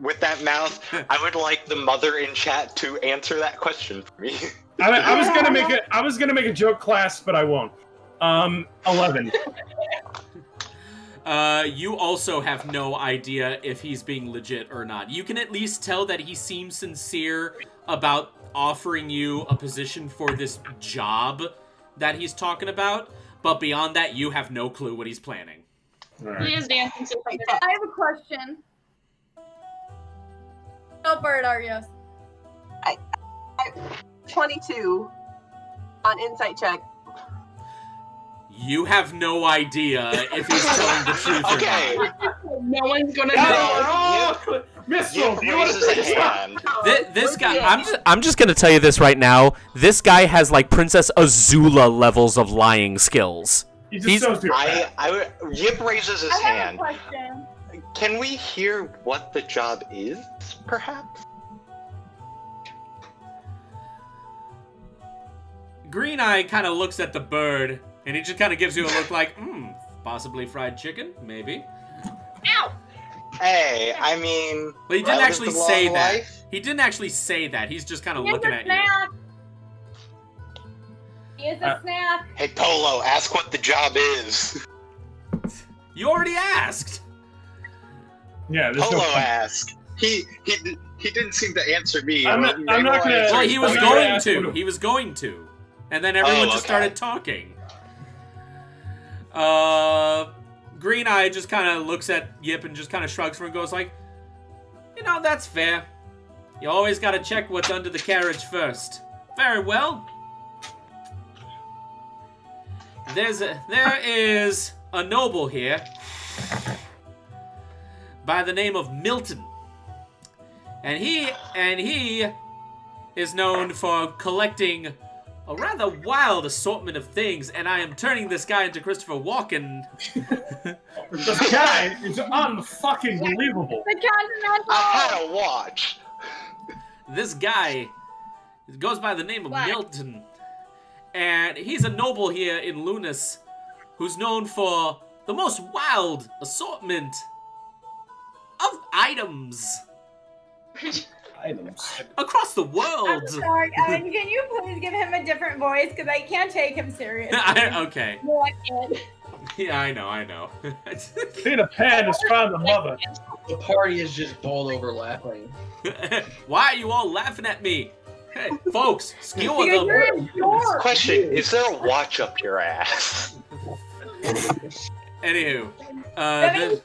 with that mouth? I would like the mother in chat to answer that question for me. I, I was gonna make a I was gonna make a joke class, but I won't. Um. Eleven. Uh, you also have no idea if he's being legit or not. You can at least tell that he seems sincere about offering you a position for this job that he's talking about, but beyond that, you have no clue what he's planning. All He is dancing so I have a question. Oh, Bird Arios. 22 on insight check. You have no idea if he's telling the truth or Okay. not. No one's gonna Yeah, know. Missile, Yip you want raises to hand. Thi- this guy, I'm just, I'm just gonna tell you this right now. This guy has like Princess Azula levels of lying skills. He's He's- so I, I Yip raises his I have a hand. question. Can we hear what the job is, perhaps? Green Eye kind of looks at the bird, and he just kind of gives you a look like, hmm, possibly fried chicken, maybe. Ow! Hey, I mean, But he didn't actually say long that. life? He didn't actually say that. He's just kind of He is looking a at you. He is a Uh, snack. hey Polo, ask what the job is. You already asked. Yeah, there's Polo no. asked. He he he didn't seem to answer me. I'm not- I'm not gonna- Well, he was gonna going ask to. what- He was going to. And then everyone Oh, just okay. started talking. Uh, Green Eye just kind of looks at Yip and just kind of shrugs for him and goes like, "You know, that's fair. You always got to check what's under the carriage first. Very well. There's a, there is a noble here by the name of Milton. And he and he is known for collecting a rather wild assortment of things, and I am turning this guy into Christopher Walken. This guy is unfucking believable. The Continental. I had a watch. This guy goes by the name of What? Milton, and he's a noble here in Lunas who's known for the most wild assortment of items Items. across the world. I'm world. sorry. Can you please give him a different voice? Because I can't take him seriously. I- okay. No, I can't. Yeah, I know, I know. Peter Pan has found the mother. The party is just bowled over laughing. Why are you all laughing at me? Hey, folks, skewer Because you're them. Question: Is there a watch up your ass? Anywho, uh, there's,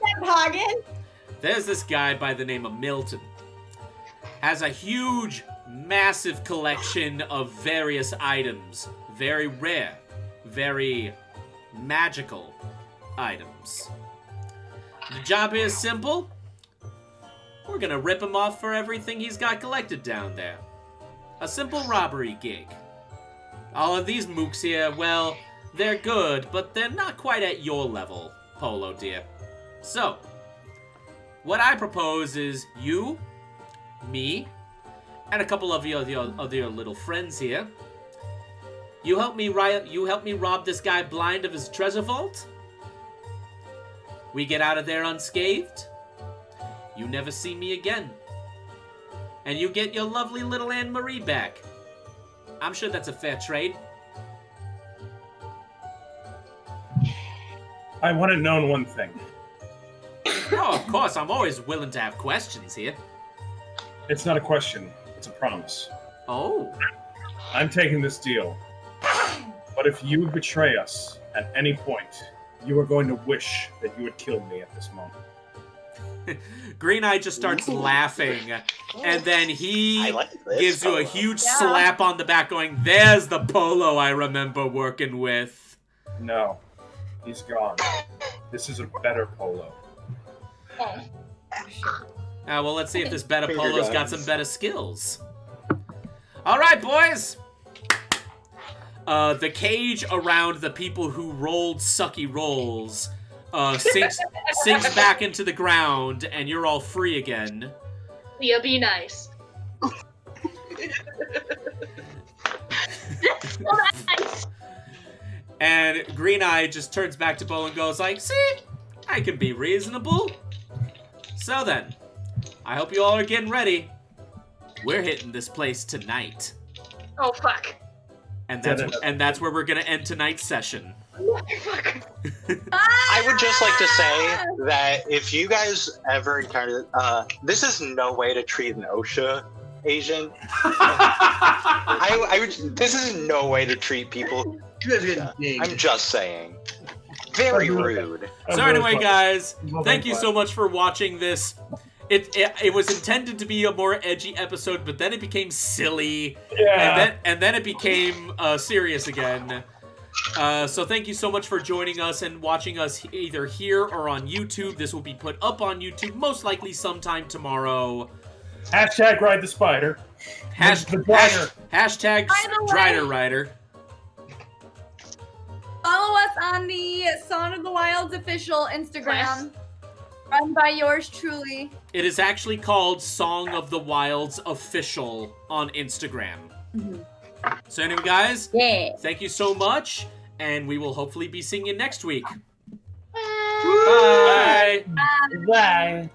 there's this guy by the name of Milton. Has a huge, massive collection of various items. Very rare, very magical items. The job is simple. We're gonna rip him off for everything he's got collected down there. A simple robbery gig. All of these mooks here, well, they're good, but they're not quite at your level, Polo dear. So, what I propose is you, me, and a couple of your, your your little friends here. You help me riot. You help me rob this guy blind of his treasure vault. We get out of there unscathed. You never see me again. And you get your lovely little Anne Marie back. I'm sure that's a fair trade. I want to know one thing. oh, of course, I'm always willing to have questions here. It's not a question. It's a promise. Oh, I'm taking this deal. But if you betray us at any point, you are going to wish that you had killed me at this moment. Green Eye just starts laughing, and then he like this. gives you a huge Yeah. slap on the back, going, "There's the polo I remember working with." No, he's gone. This is a better polo. Uh, well, let's see if this Beta Finger Polo's got some better skills. All right, boys. Uh, the cage around the people who rolled sucky rolls uh, sinks sinks back into the ground, and you're all free again. Leah, be nice. nice. And Green Eye just turns back to Bo and goes like, "See, I can be reasonable." So then, I hope you all are getting ready. We're hitting this place tonight, Oh fuck. and that's and that's where we're gonna end tonight's session. I would just like to say that if you guys ever encounter, uh, this is no way to treat an OSHA Asian. I, I would, this is no way to treat people. You guys get dinged. I'm just saying. Very rude. So anyway, guys, thank you so much for watching this. It, it it was intended to be a more edgy episode, but then it became silly, and then and then it became uh, serious again. Uh, so thank you so much for joining us and watching us either here or on YouTube. This will be put up on YouTube most likely sometime tomorrow. Hashtag ride the spider. Hash, The- the hash, Drider. hashtag By the Drider Rider. Follow us on the Song of the Wilds official Instagram, run by yours truly. It is actually called Song of the Wilds Official on Instagram. Mm-hmm. So anyway, guys, Yeah. thank you so much, and we will hopefully be seeing you next week. Bye. Bye. Bye.